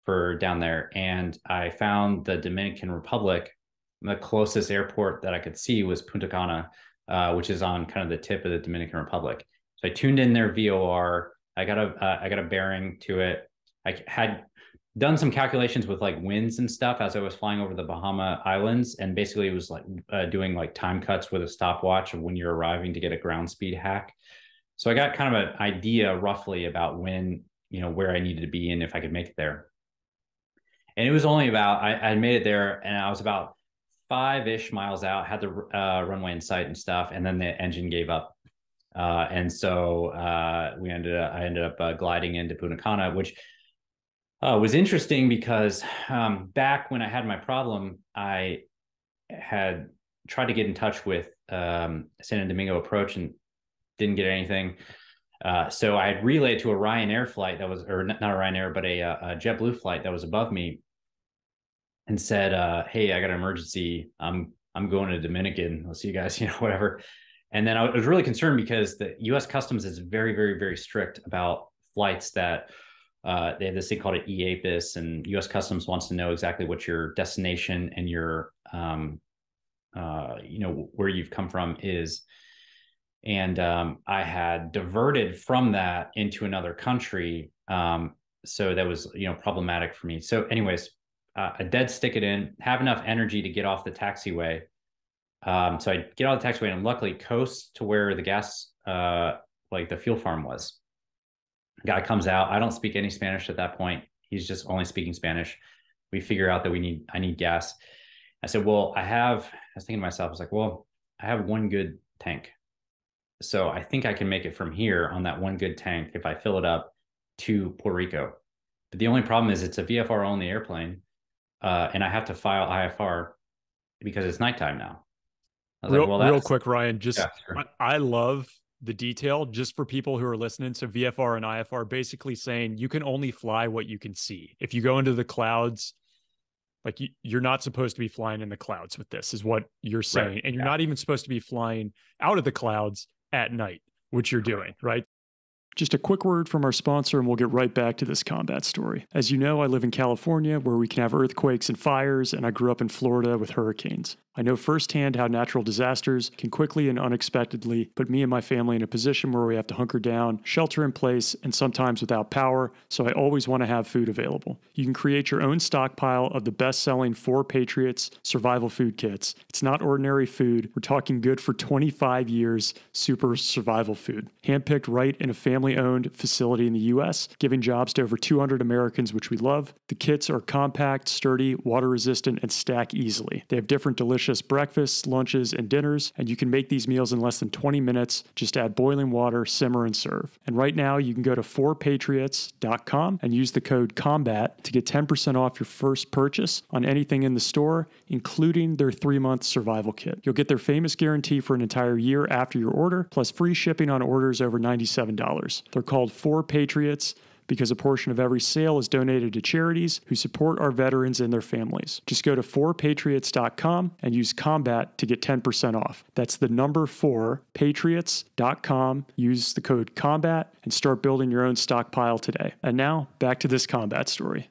for down there. And I found the Dominican Republic. The closest airport that I could see was Punta Cana, uh, which is on kind of the tip of the Dominican Republic. So I tuned in their VOR. I got a uh, I got a bearing to it. I had done some calculations with like winds and stuff as I was flying over the Bahama Islands, and basically it was like uh, doing like time cuts with a stopwatch of when you're arriving to get a ground speed hack. So I got kind of an idea roughly about when you know where I needed to be and if I could make it there. And it was only about I, I made it there, and I was about five ish miles out, had the uh, runway in sight and stuff, and then the engine gave up. Uh, and so uh, we ended up, I ended up uh, gliding into Punta Cana, which uh, was interesting because um, back when I had my problem, I had tried to get in touch with um, San Domingo approach and didn't get anything. Uh, so I had relayed to a Ryanair flight that was, or not a Ryanair, but a, a JetBlue flight that was above me, and said, uh, "Hey, I got an emergency. I'm I'm going to Dominican. I'll see you guys. You know, whatever." And then I was really concerned because the U.S. Customs is very, very, very strict about flights that uh, they have this thing called an EAPIS, and U.S. Customs wants to know exactly what your destination and your, um, uh, you know, where you've come from is. And um, I had diverted from that into another country, um, so that was you know problematic for me. So, anyways, uh, dead stick it in, have enough energy to get off the taxiway. Um, so I get off the taxiway and luckily coast to where the gas, uh, like the fuel farm was guy comes out. I don't speak any Spanish at that point. He's just only speaking Spanish. We figure out that we need, I need gas. I said, well, I have, I was thinking to myself, I was like, well, I have one good tank. So I think I can make it from here on that one good tank if I fill it up to Puerto Rico. But the only problem is it's a VFR only airplane. Uh, and I have to file IFR because it's nighttime now. Real, like, well, real quick, Ryan, just yeah, sure. I, I love the detail just for people who are listening. So VFR and IFR basically saying you can only fly what you can see. If you go into the clouds, like you, are not supposed to be flying in the clouds with this, is what you're saying. Right. And you're yeah. not even supposed to be flying out of the clouds at night, which you're doing, right? Just a quick word from our sponsor, and we'll get right back to this combat story. As you know, I live in California where we can have earthquakes and fires, and I grew up in Florida with hurricanes. I know firsthand how natural disasters can quickly and unexpectedly put me and my family in a position where we have to hunker down, shelter in place, and sometimes without power, so I always want to have food available. You can create your own stockpile of the best selling 4 Patriots survival food kits. It's not ordinary food, we're talking good for 25 years super survival food. Handpicked right in a family owned facility in the US, giving jobs to over 200 Americans, which we love. The kits are compact, sturdy, water resistant, and stack easily. They have different delicious delicious breakfasts, lunches, and dinners, and you can make these meals in less than 20 minutes. Just add boiling water, simmer, and serve. And right now, you can go to 4patriots.com and use the code COMBAT to get 10% off your first purchase on anything in the store, including their three month survival kit. You'll get their famous guarantee for an entire year after your order, plus free shipping on orders over $97. They're called 4 Patriots because a portion of every sale is donated to charities who support our veterans and their families. Just go to 4patriots.com and use combat to get 10% off. That's the number 4 patriots.com. Use the code combat and start building your own stockpile today. And now back to this combat story.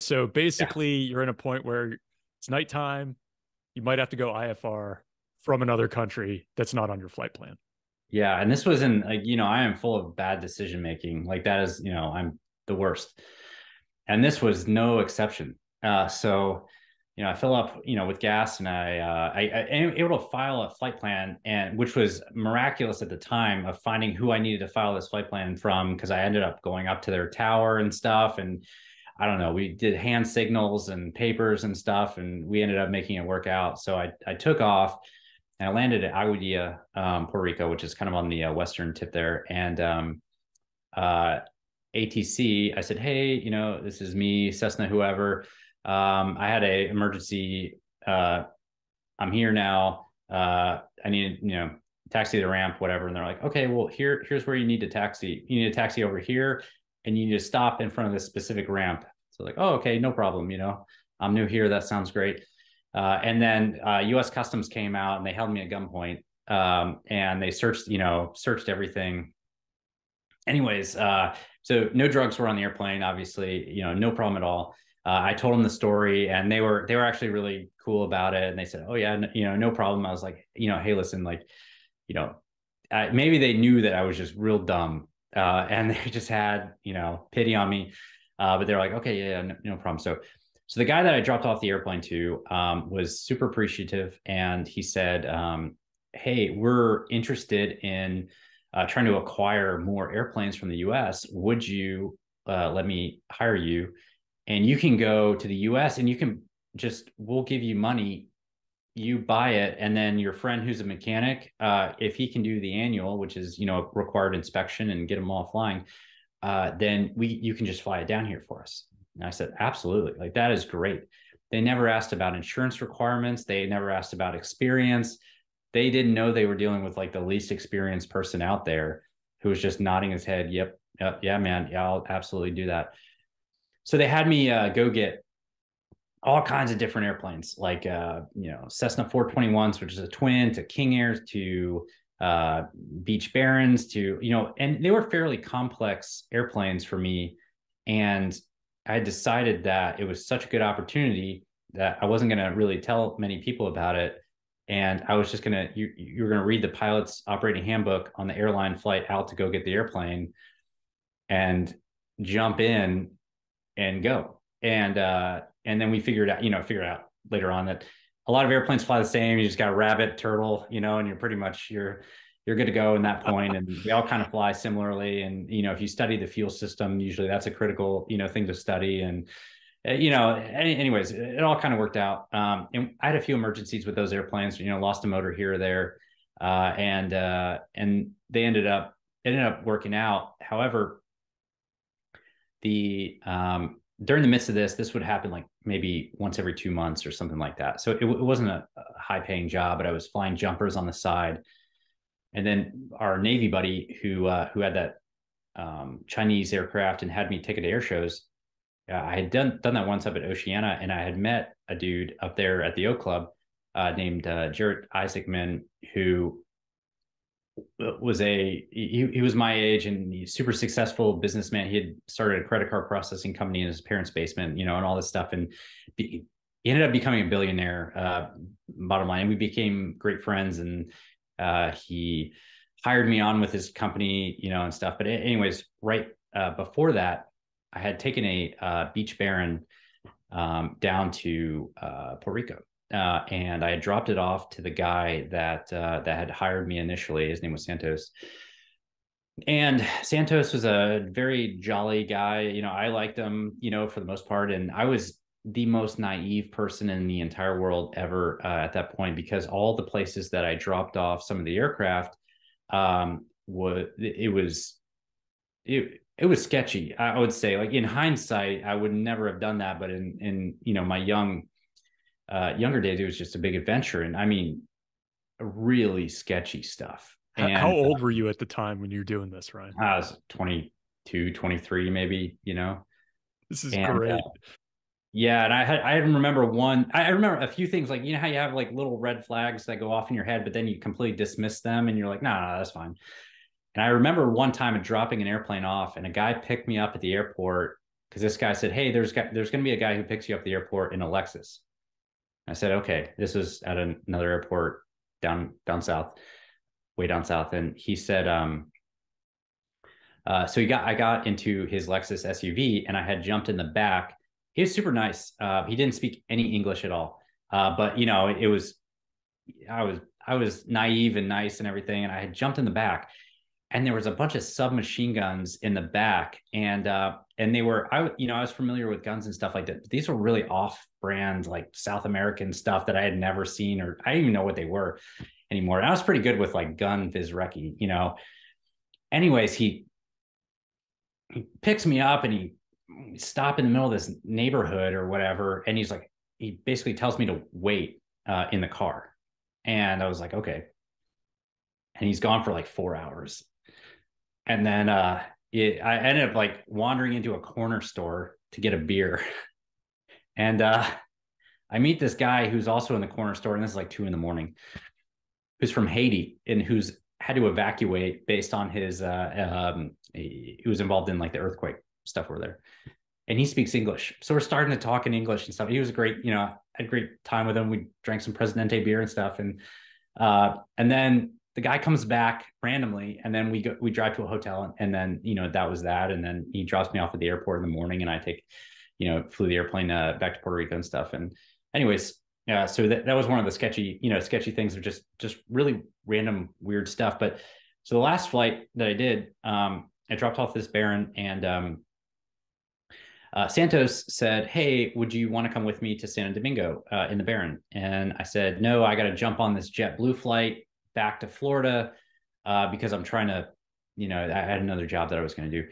So basically, yeah. you're in a point where it's nighttime. You might have to go IFR from another country that's not on your flight plan. Yeah, and this was in like you know I am full of bad decision making. Like that is you know I'm the worst, and this was no exception. Uh, so you know I fill up you know with gas, and I uh, I, I am able to file a flight plan, and which was miraculous at the time of finding who I needed to file this flight plan from because I ended up going up to their tower and stuff, and I don't know we did hand signals and papers and stuff, and we ended up making it work out. So I I took off and I landed at Aguadilla, um, Puerto Rico, which is kind of on the uh, western tip there. And um, uh, ATC, I said, "Hey, you know, this is me, Cessna, whoever. Um, I had a emergency. Uh, I'm here now. Uh, I need, you know, taxi the ramp, whatever." And they're like, "Okay, well, here, here's where you need to taxi. You need a taxi over here, and you need to stop in front of this specific ramp." So like, "Oh, okay, no problem. You know, I'm new here. That sounds great." Uh, and then uh, U.S. Customs came out and they held me at gunpoint um, and they searched, you know, searched everything. Anyways, uh, so no drugs were on the airplane. Obviously, you know, no problem at all. Uh, I told them the story, and they were they were actually really cool about it. And they said, "Oh yeah, you know, no problem." I was like, you know, hey, listen, like, you know, uh, maybe they knew that I was just real dumb, uh, and they just had you know pity on me. Uh, but they're like, okay, yeah, no, no, problem. So, so the guy that I dropped off the airplane to um, was super appreciative, and he said, um, "Hey, we're interested in uh, trying to acquire more airplanes from the U.S. Would you uh, let me hire you, and you can go to the U.S. and you can just we'll give you money you buy it and then your friend who's a mechanic uh, if he can do the annual which is you know required inspection and get them all flying uh, then we you can just fly it down here for us and i said absolutely. Like that is great. They never asked about insurance requirements. They never asked about experience. They didn't know they were dealing with like the least experienced person out there who was just nodding his head yep, yeah man yeah i'll absolutely do that. So they had me uh, go get all kinds of different airplanes, like uh, you know Cessna 421s, which is a twin, to King Airs, to uh, Beech Barons, to you know, and they were fairly complex airplanes for me. And I decided that it was such a good opportunity that I wasn't going to really tell many people about it. And I was just gonna you you were gonna read the pilot's operating handbook on the airline flight out to go get the airplane, and jump in and go. And uh, and then we figured out, you know, figured out later on that a lot of airplanes fly the same. You just got a rabbit, turtle, you know, and you're pretty much you're you're good to go in that. And they all kind of fly similarly. And you know, if you study the fuel system, usually that's a critical, you know, thing to study. And uh, you know, anyways, it all kind of worked out. Um, and I had a few emergencies with those airplanes. You know, lost a motor here or there, uh, and uh, and they ended up ended up working out. However, the um, during the midst of this, this would happen like maybe once every two months or something like that. So it, it wasn't a, a high paying job, but I was flying jumpers on the side. And then our Navy buddy who uh, who had that um, Chinese aircraft and had me take it to air shows. Uh, I had done done that once up at Oceana, and I had met a dude up there at the O Club uh, named uh, Jared Isaacman, who was a he, he was my age and he's super successful businessman. He had started a credit card processing company in his parents' basement, you know, and all this stuff. And he ended up becoming a billionaire. Uh, bottom line, and we became great friends. And uh, he hired me on with his company, you know, and stuff. But anyways, right uh, before that, I had taken a uh, Beech Baron um, down to uh, Puerto Rico uh, and I had dropped it off to the guy that uh, that had hired me initially. His name was Santos, and Santos was a very jolly guy. You know, I liked him. You know, for the most part, and I was the most naive person in the entire world ever uh, at that point because all the places that I dropped off some of the aircraft um, was it was it it was sketchy. I would say, like in hindsight, I would never have done that, but in in you know my young uh, younger days, it was just a big adventure. And I mean, really sketchy stuff. And, how old were you at the time when you were doing this, Ryan? I was 22, 23, maybe, you know. This is and, great. Uh, yeah, and I had I remember one. I remember a few things like you know how you have like little red flags that go off in your head, but then you completely dismiss them, and you're like, no, nah, that's fine. And I remember one time dropping an airplane off, and a guy picked me up at the airport because this guy said, "Hey, there's there's going to be a guy who picks you up at the airport in a Lexus." I said, okay, this is at another airport down down south, way down south, and he said, um, uh, so he got I got into his Lexus SUV and I had jumped in the back. He was super nice. Uh, he didn't speak any English at all, uh, but you know it was I was I was naive and nice and everything, and I had jumped in the back, and there was a bunch of submachine guns in the back, and uh, and they were I you know I was familiar with guns and stuff like that. But these were really off brand like South American stuff that I had never seen or I didn't even know what they were anymore. And I was pretty good with like gun Vizrecki, you know. Anyways, he he picks me up and he stop in the middle of this neighborhood or whatever, and he's like he basically tells me to wait uh, in the car, and I was like okay. And he's gone for like four hours, and then uh it, I ended up like wandering into a corner store to get a beer. And uh, I meet this guy who's also in the corner store, and this is like two in the morning, who's from Haiti and who's had to evacuate based on his uh, um, he was involved in like the earthquake stuff over there. And he speaks English. So we're starting to talk in English and stuff. He was a great, you know, had a great time with him. We drank some Presidente beer and stuff. And uh, and then the guy comes back randomly and then we go we drive to a hotel and, and then you know that was that and then he drops me off at the airport in the morning and i take you know flew the airplane uh, back to puerto rico and stuff and anyways yeah so that, that was one of the sketchy you know sketchy things of just just really random weird stuff but so the last flight that i did um i dropped off this baron and um uh, Santos said, "Hey, would you want to come with me to Santo Domingo uh, in the Baron?" And I said, "No, I got to jump on this JetBlue flight back to Florida uh, because I'm trying to, you know, I had another job that I was going to do."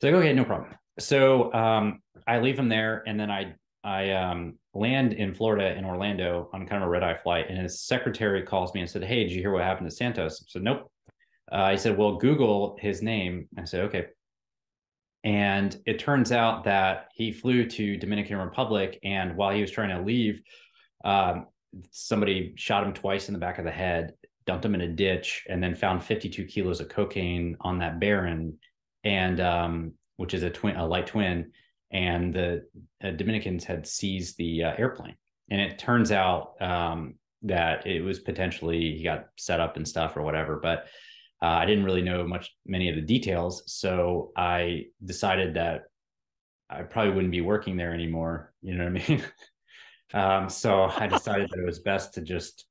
So like, okay, no problem. So um, I leave him there, and then I I um, land in Florida in Orlando on kind of a red eye flight, and his secretary calls me and said, "Hey, did you hear what happened to Santos?" I said, "Nope." Uh, he said, "Well, Google his name." I said, "Okay." And it turns out that he flew to Dominican Republic, and while he was trying to leave, um, somebody shot him twice in the back of the head, dumped him in a ditch, and then found 52 kilos of cocaine on that Baron, and um, which is a twin, a light twin, and the uh, Dominicans had seized the uh, airplane. And it turns out um, that it was potentially he got set up and stuff or whatever, but uh, I didn't really know much, many of the details. So I decided that I probably wouldn't be working there anymore. You know what I mean? um, so I decided that it was best to just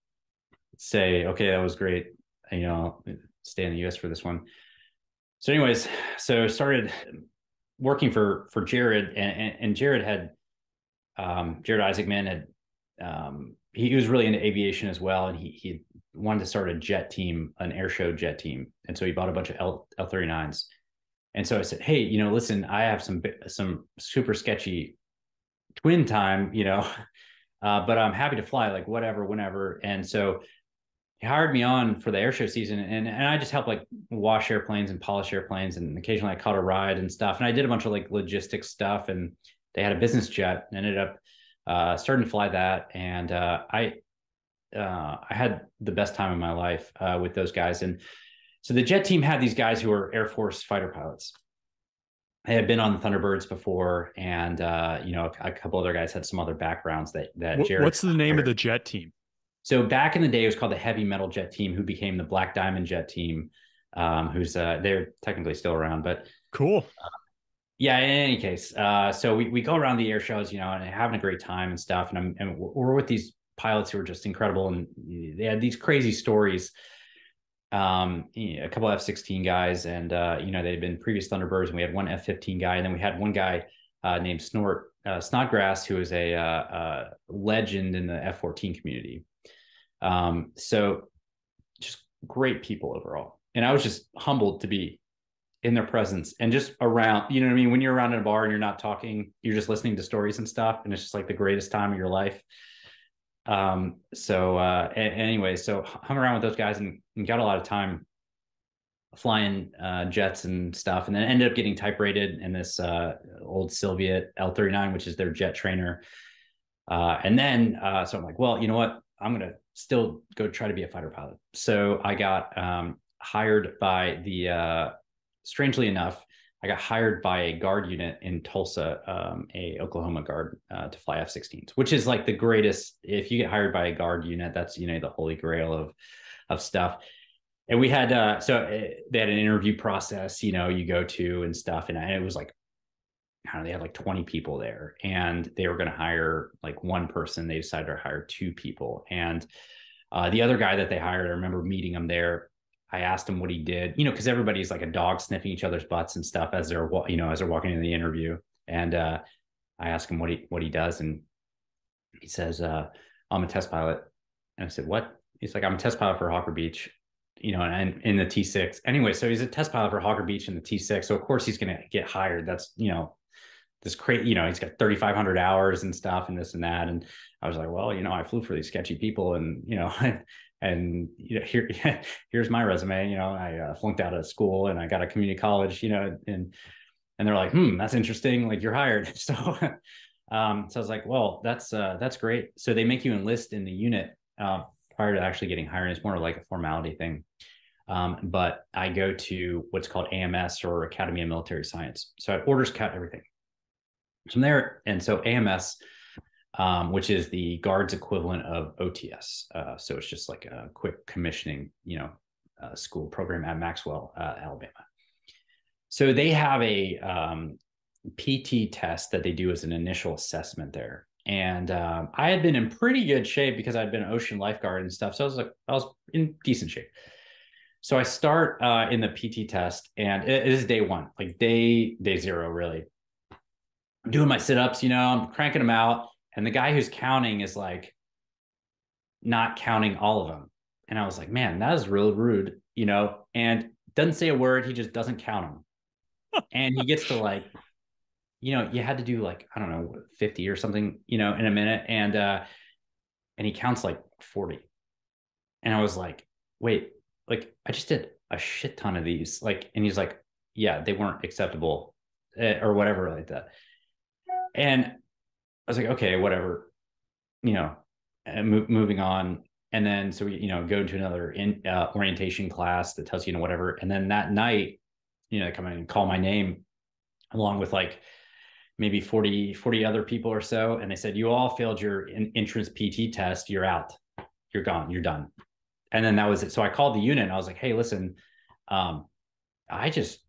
say, okay, that was great. You know, stay in the US for this one. So, anyways, so started working for for Jared, and, and, and Jared had um, Jared Isaacman had um, he was really into aviation as well, and he he wanted to start a jet team, an air show jet team, and so he bought a bunch of L L thirty nines. And so I said, hey, you know, listen, I have some some super sketchy twin time, you know, uh, but I'm happy to fly, like whatever, whenever. And so he hired me on for the air show season, and and I just helped like wash airplanes and polish airplanes, and occasionally I caught a ride and stuff. And I did a bunch of like logistics stuff, and they had a business jet, and ended up uh, starting to fly that, and uh, I uh, I had the best time of my life uh, with those guys. And so the jet team had these guys who were Air Force fighter pilots. They had been on the Thunderbirds before, and uh, you know a, a, couple other guys had some other backgrounds that that what, Jared. What's the name of the jet team? So back in the day, it was called the Heavy Metal Jet Team, who became the Black Diamond Jet Team. Um, who's uh, they're technically still around, but cool. Yeah. In any case, uh, so we we go around the air shows, you know, and having a great time and stuff, and I'm and we're with these pilots who are just incredible, and they had these crazy stories. Um, a couple F sixteen guys, and uh, you know they had been previous Thunderbirds, and we had one F fifteen guy, and then we had one guy uh, named Snort uh, Snodgrass, who is a, uh, legend in the F fourteen community. Um, so just great people overall, and I was just humbled to be in their presence and just around. You know what I mean? When you're around in a bar and you're not talking, you're just listening to stories and stuff, and it's just like the greatest time of your life. Um, so uh, anyway, so hung around with those guys and, and got a lot of time flying uh, jets and stuff, and then ended up getting type rated in this uh, old Sylvia L39, which is their jet trainer. Uh, and then, uh, so I'm like, well, you know what? I'm gonna still go try to be a fighter pilot. So I got um, hired by the, uh, strangely enough, I got hired by a guard unit in Tulsa, um, a Oklahoma guard, uh, to fly F-16s, which is like the greatest. If you get hired by a guard unit, that's you know the holy grail of of stuff. And we had uh, so uh, they had an interview process, you know, you go to and stuff, and it was like, I don't know, they had like 20 people there, and they were going to hire like one person. They decided to hire two people, and uh, the other guy that they hired, I remember meeting him there I asked him what he did, you know, because everybody's like a dog sniffing each other's butts and stuff as they're, you know, as they're walking in the interview. And uh, I asked him what he what he does, and he says, uh, "I'm a test pilot." And I said, "What?" He's like, "I'm a test pilot for Hawker Beech." You know, and in the T6. Anyway, so he's a test pilot for Hawker Beech in the T6. So of course he's going to get hired. That's you know, this crazy. You know, he's got 3,500 hours and stuff, and this and that. And I was like, well, you know, I flew for these sketchy people, and you know, and you know here here's my resume you know i uh, flunked out of school and i got a community college you know and and they're like hmm that's interesting like you're hired. So um so i was like well that's uh that's great. So they make you enlist in the unit uh, prior to actually getting hired. It's more like a formality thing. Um, but i go to what's called ams or academy of military science. So i orders cut everything. From there and so ams um, which is the guards equivalent of OTS. Uh, so it's just like a quick commissioning, you know, uh, school program at Maxwell, uh, Alabama. So they have a um, PT test that they do as an initial assessment there. And um, I had been in pretty good shape because I'd been an ocean lifeguard and stuff. So I was like, I was in decent shape. So I start uh, in the PT test, and it is day one, like day day zero, really. I'm doing my sit ups, you know, I'm cranking them out, and the guy who's counting is like not counting all of them. And I was like, man, that is real rude, you know, and doesn't say a word. He just doesn't count them. and he gets to like you know, you had to do like, I don't know, 50 or something, you know, in a minute. And uh and he counts like 40. And I was like, wait, like I just did a shit ton of these. Like, and he's like, yeah, they weren't acceptable uh, or whatever like that. And I was like, okay, whatever, you know, and mo- moving on. And then, so we, you know, go to another in uh, orientation class that tells you, you know, whatever. And then that night, you know, come in and call my name along with like maybe 40 40 other people or so. And they said you all failed your in, entrance pt test. You're out. You're gone. You're done. And then that was it. So i called the unit and i was like hey listen um, i just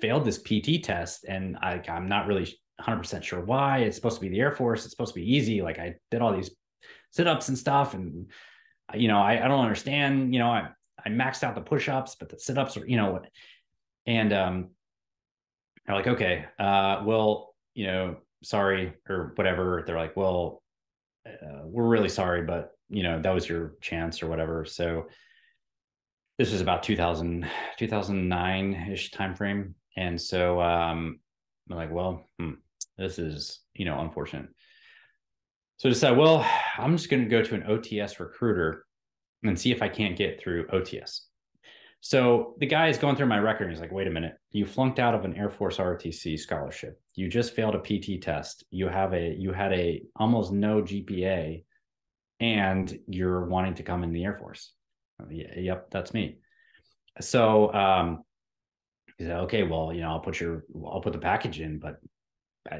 failed this pt test and I, i'm not really 100% sure why it's supposed to be the air force it's supposed to be easy like i did all these sit-ups and stuff and you know i, I don't understand you know i i maxed out the push-ups but the sit-ups are you know and um they're like okay uh well you know, sorry or whatever. They're like, well, uh, we're really sorry, but you know, that was your chance or whatever. So this was about 2000, 2009 ish timeframe. And so um, I'm like, well, hmm, this is, you know, unfortunate. So I decided, well, I'm just going to go to an OTS recruiter and see if I can't get through OTS. So the guy is going through my record and he's like, wait a minute, you flunked out of an Air Force ROTC scholarship. You just failed a PT test. You have a you had a almost no GPA and you're wanting to come in the Air Force. Yep, that's me. So um he said, okay, well, you know, I'll put your I'll put the package in, but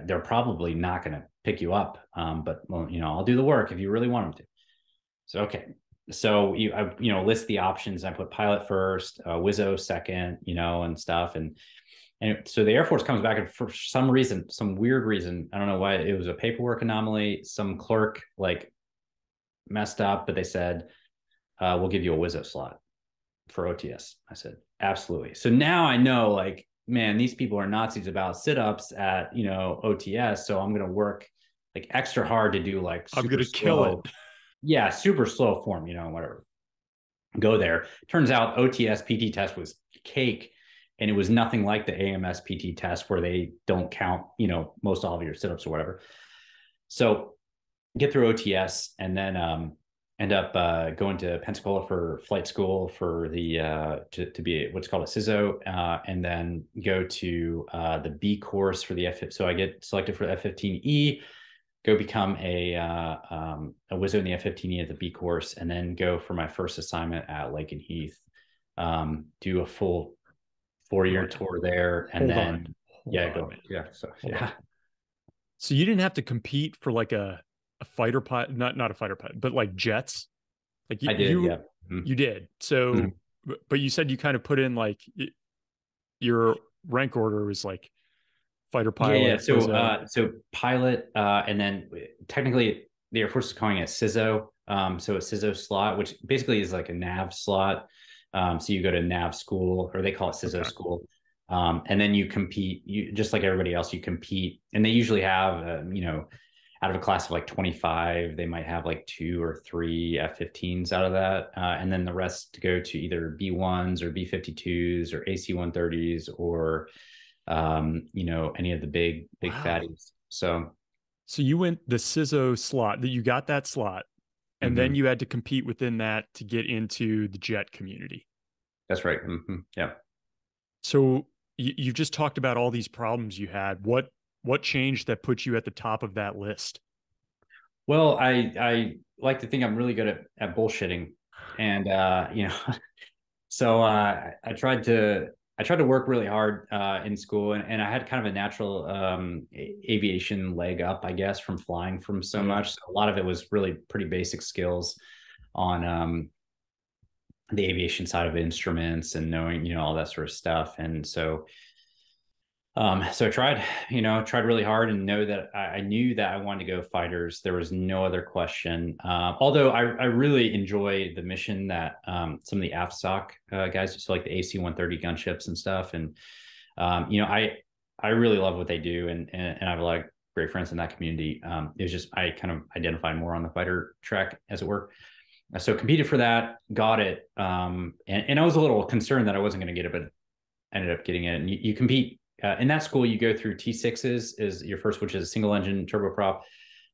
they're probably not going to pick you up. Um, but well, you know, I'll do the work if you really want them to. So okay, so you I, you know list the options. I put pilot first, uh, Wizzo second, you know, and stuff, and and so the Air Force comes back and for some reason, some weird reason, I don't know why it was a paperwork anomaly. Some clerk like messed up, but they said uh, we'll give you a Wizzo slot for OTS. I said absolutely. So now I know like man, these people are Nazis about sit ups at you know OTS. So I'm gonna work like extra hard to do like I'm gonna kill it yeah, super slow form, you know, whatever. Go there. Turns out OTS PT test was cake and it was nothing like the AMS PT test where they don't count, you know, most all of your sit-ups or whatever. So get through OTS and then um, end up uh, going to Pensacola for flight school for the uh, to, to be what's called a CISO, uh, and then go to uh, the B course for the F. So I get selected for the F15E, go become a uh, um, a wizard in the F-15E at the B course, and then go for my first assignment at Lakenheath. Um, do a full four year tour there, and Hold then yeah, go yeah. So yeah. So you didn't have to compete for like a a fighter pilot, not not a fighter pilot, but like jets. Like you, I did, you, yeah. Mm-hmm. You did. So, mm-hmm. but you said you kind of put in like your rank order was like fighter pilot? Yeah, yeah. so uh, so pilot, uh, and then technically the Air Force is calling it CISO. Um, so a CISO slot, which basically is like a nav slot. Um, so you go to nav school, or they call it CISO okay. school, um, and then you compete. You just like everybody else, you compete, and they usually have, uh, you know, out of a class of like 25, they might have like two or three F-15s out of that, uh, and then the rest to go to either B-1s or B-52s or AC-130s or um, you know, any of the big big wow. fatties. So, so you went the CISO slot that you got that slot, and mm-hmm. then you had to compete within that to get into the jet community. That's right. Mm-hmm. Yeah. So you, you've just talked about all these problems you had. What what changed that put you at the top of that list? Well, I I like to think I'm really good at, at bullshitting, and uh, you know, so uh, I tried to I tried to work really hard uh, in school, and, and I had kind of a natural um, aviation leg up, I guess, from flying from so mm-hmm. much. So a lot of it was really pretty basic skills on um, the aviation side of instruments and knowing, you know, all that sort of stuff. And so um, so I tried, you know, tried really hard and know that I, I, knew that I wanted to go fighters. There was no other question. Uh, although I, I, really enjoy the mission that um, some of the AFSOC uh, guys, so like the AC-130 gunships and stuff. And, um, you know, I, I really love what they do. And, and, and I have a lot of great friends in that community. Um, it was just, I kind of identified more on the fighter track as it were. So competed for that, got it. Um, and, and I was a little concerned that I wasn't going to get it, but ended up getting it. And you, you compete uh, in that school, you go through T6s is your first, which is a single engine turboprop.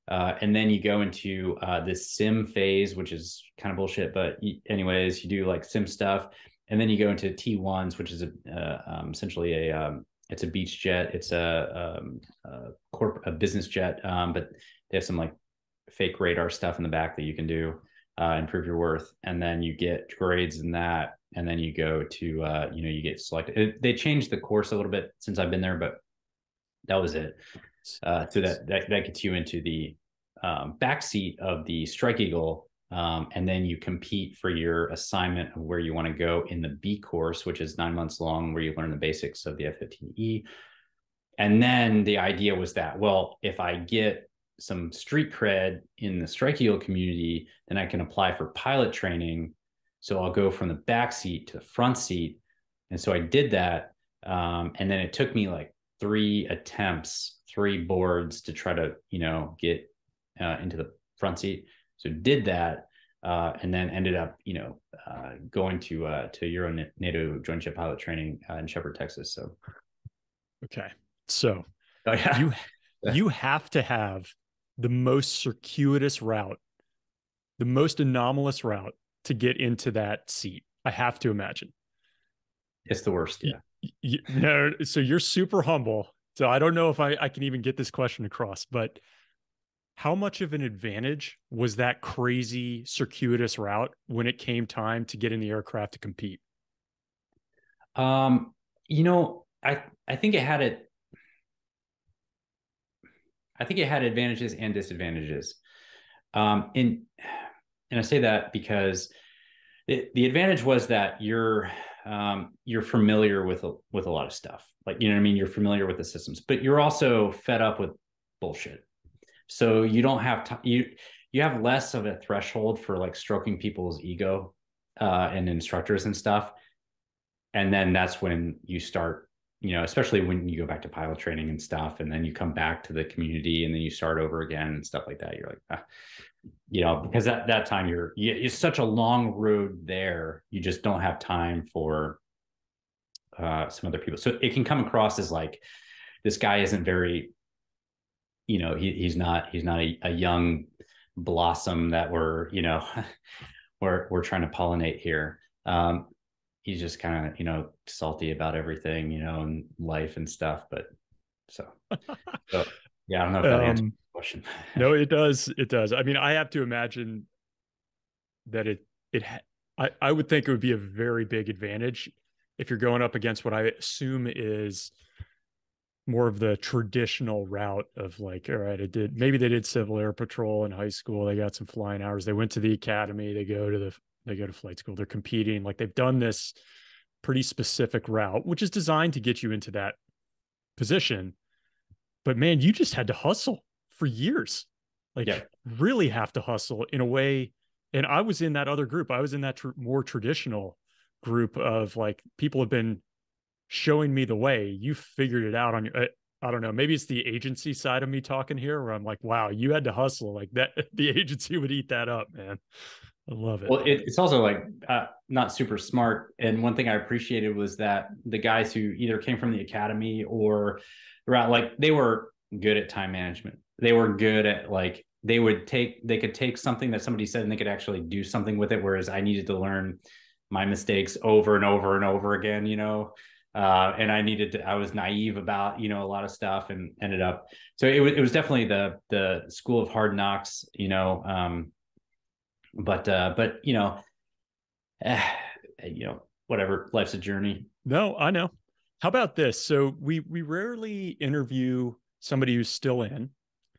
Uh, and then you go into uh, this sim phase, which is kind of bullshit. But anyways, you do like sim stuff, and then you go into T1s, which is a, uh, um, essentially a um, it's a Beechjet. It's a, um, a corp a business jet, um, but they have some like fake radar stuff in the back that you can do uh, improve your worth, and then you get grades in that and then you go to uh, you know you get selected. It, they changed the course a little bit since I've been there, but that was it. Uh, so that, that that gets you into the um, backseat of the Strike Eagle, um, and then you compete for your assignment of where you want to go in the B course, which is nine months long, where you learn the basics of the F-15E. And then the idea was that well, if I get some street cred in the Strike Eagle community, then I can apply for pilot training so I'll go from the back seat to the front seat. And so I did that. Um, and then it took me like three attempts, three boards to try to, you know, get uh, into the front seat. So did that. Uh, and then ended up, you know, uh, going to uh, to Euro NATO Joint Jet Pilot Training uh, in Sheppard, Texas. So, okay, so oh, yeah. you you have to have the most circuitous route, the most anomalous route to get into that seat. I have to imagine. It's the worst. Yeah. You, you, no, so you're super humble. So I don't know if I, I can even get this question across, but how much of an advantage was that crazy circuitous route when it came time to get in the aircraft to compete? Um, you know, I I think it had it. I think it had advantages and disadvantages. Um, in and I say that because the, the advantage was that you're um, you're familiar with a, with a lot of stuff. Like you know what I mean. You're familiar with the systems, but you're also fed up with bullshit. So you don't have to, you you have less of a threshold for like stroking people's ego uh, and instructors and stuff. And then that's when you start, you know, especially when you go back to pilot training and stuff, and then you come back to the community and then you start over again and stuff like that. You're like, ah, you know, because at that time you're it's such a long road there. You just don't have time for uh, some other people. So it can come across as like this guy isn't very, you know, he he's not he's not a, a young blossom that we're you know we're we're trying to pollinate here. Um, he's just kind of you know salty about everything, you know, and life and stuff. But so, so yeah, I don't know if that um, answers question. no, it does. It does. I mean, I have to imagine that it it I I would think it would be a very big advantage if you're going up against what I assume is more of the traditional route of like, all right, it did maybe they did civil air patrol in high school. They got some flying hours. They went to the academy. They go to the they go to flight school. They're competing. Like they've done this pretty specific route, which is designed to get you into that position. But man, you just had to hustle for years. Like yeah. really have to hustle in a way. And I was in that other group. I was in that tr- more traditional group of like people have been showing me the way. You figured it out on your. I, I don't know. Maybe it's the agency side of me talking here, where I'm like, "Wow, you had to hustle like that." The agency would eat that up, man. I love it. Well, it, it's also like uh, not super smart. And one thing I appreciated was that the guys who either came from the academy or around, like they were good at time management they were good at like they would take they could take something that somebody said and they could actually do something with it whereas i needed to learn my mistakes over and over and over again you know uh, and i needed to i was naive about you know a lot of stuff and ended up so it was, it was definitely the the school of hard knocks you know um but uh but you know eh, you know whatever. Life's a journey. No, I know. How about this? So we we rarely interview somebody who's still in.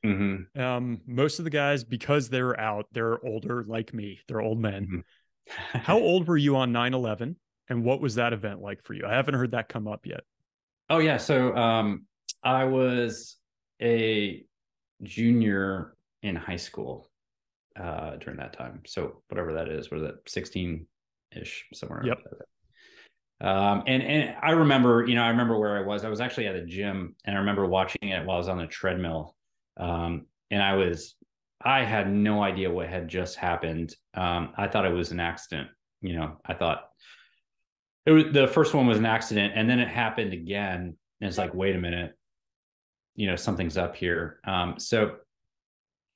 Mm-hmm. Um, most of the guys, because they're out, they're older, like me. They're old men. Mm-hmm. How old were you on 9-11? And what was that event like for you? I haven't heard that come up yet. Oh yeah. So um I was a junior in high school uh during that time. So whatever that is, was that 16 ish somewhere? Yep. Um, and and I remember, you know, I remember where I was. I was actually at a gym, and I remember watching it while I was on the treadmill. Um, and I was, I had no idea what had just happened. Um, I thought it was an accident. You know, I thought it was the first one was an accident, and then it happened again. And it's like, wait a minute, you know, something's up here. Um, so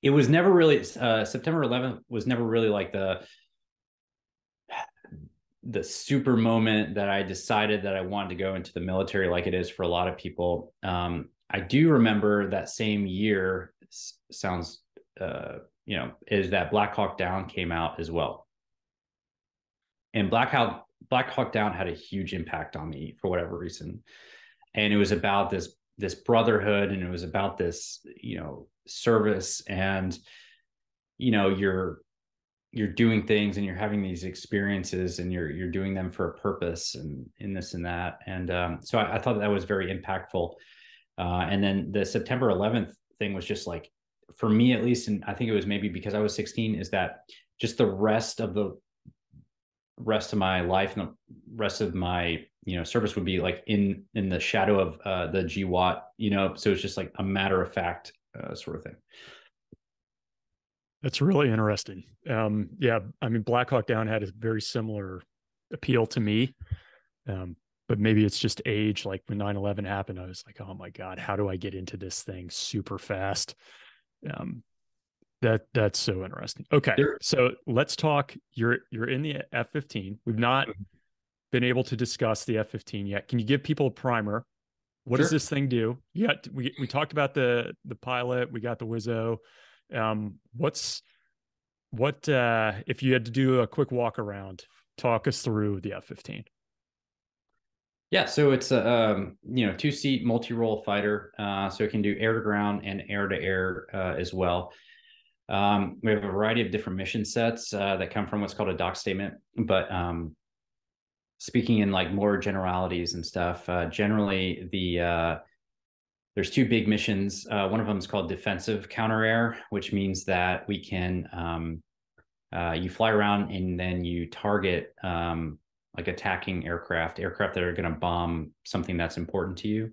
it was never really uh, September 11th was never really like the the super moment that I decided that I wanted to go into the military, like it is for a lot of people. Um, I do remember that same year. Sounds, uh, you know, is that Black Hawk Down came out as well, and Black Hawk Black Hawk Down had a huge impact on me for whatever reason, and it was about this this brotherhood, and it was about this you know service, and you know you're you're doing things and you're having these experiences and you're you're doing them for a purpose and in this and that. And um, so I, I, thought that was very impactful. Uh, and then the september 11th thing was just like for me at least and i think it was maybe because i was 16 is that just the rest of the rest of my life and the rest of my you know service would be like in in the shadow of uh, the GWOT you know? So it's just like a matter of fact uh, sort of thing that's really interesting. Um, yeah, I mean, Black Hawk Down had a very similar appeal to me. Um, but maybe it's just age. Like when 9 11 happened, I was like, oh my God, how do I get into this thing super fast? Um, that that's so interesting. Okay. So let's talk. You're you're in the F 15. We've not mm-hmm. been able to discuss the F 15 yet. Can you give people a primer? What sure. does this thing do? You got we we talked about the the pilot, we got the Wizzo. Um, what's what uh, if you had to do a quick walk around? Talk us through the F fifteen. Yeah, so it's a um, you know two seat multi role fighter, uh, so it can do air to ground and air to air uh, as well. Um, we have a variety of different mission sets uh, that come from what's called a DOC statement, but um, speaking in like more generalities and stuff, uh, generally the uh, there's two big missions. Uh, one of them is called defensive counter air, which means that we can um, uh, you fly around and then you target um, like attacking aircraft, aircraft that are going to bomb something that's important to you.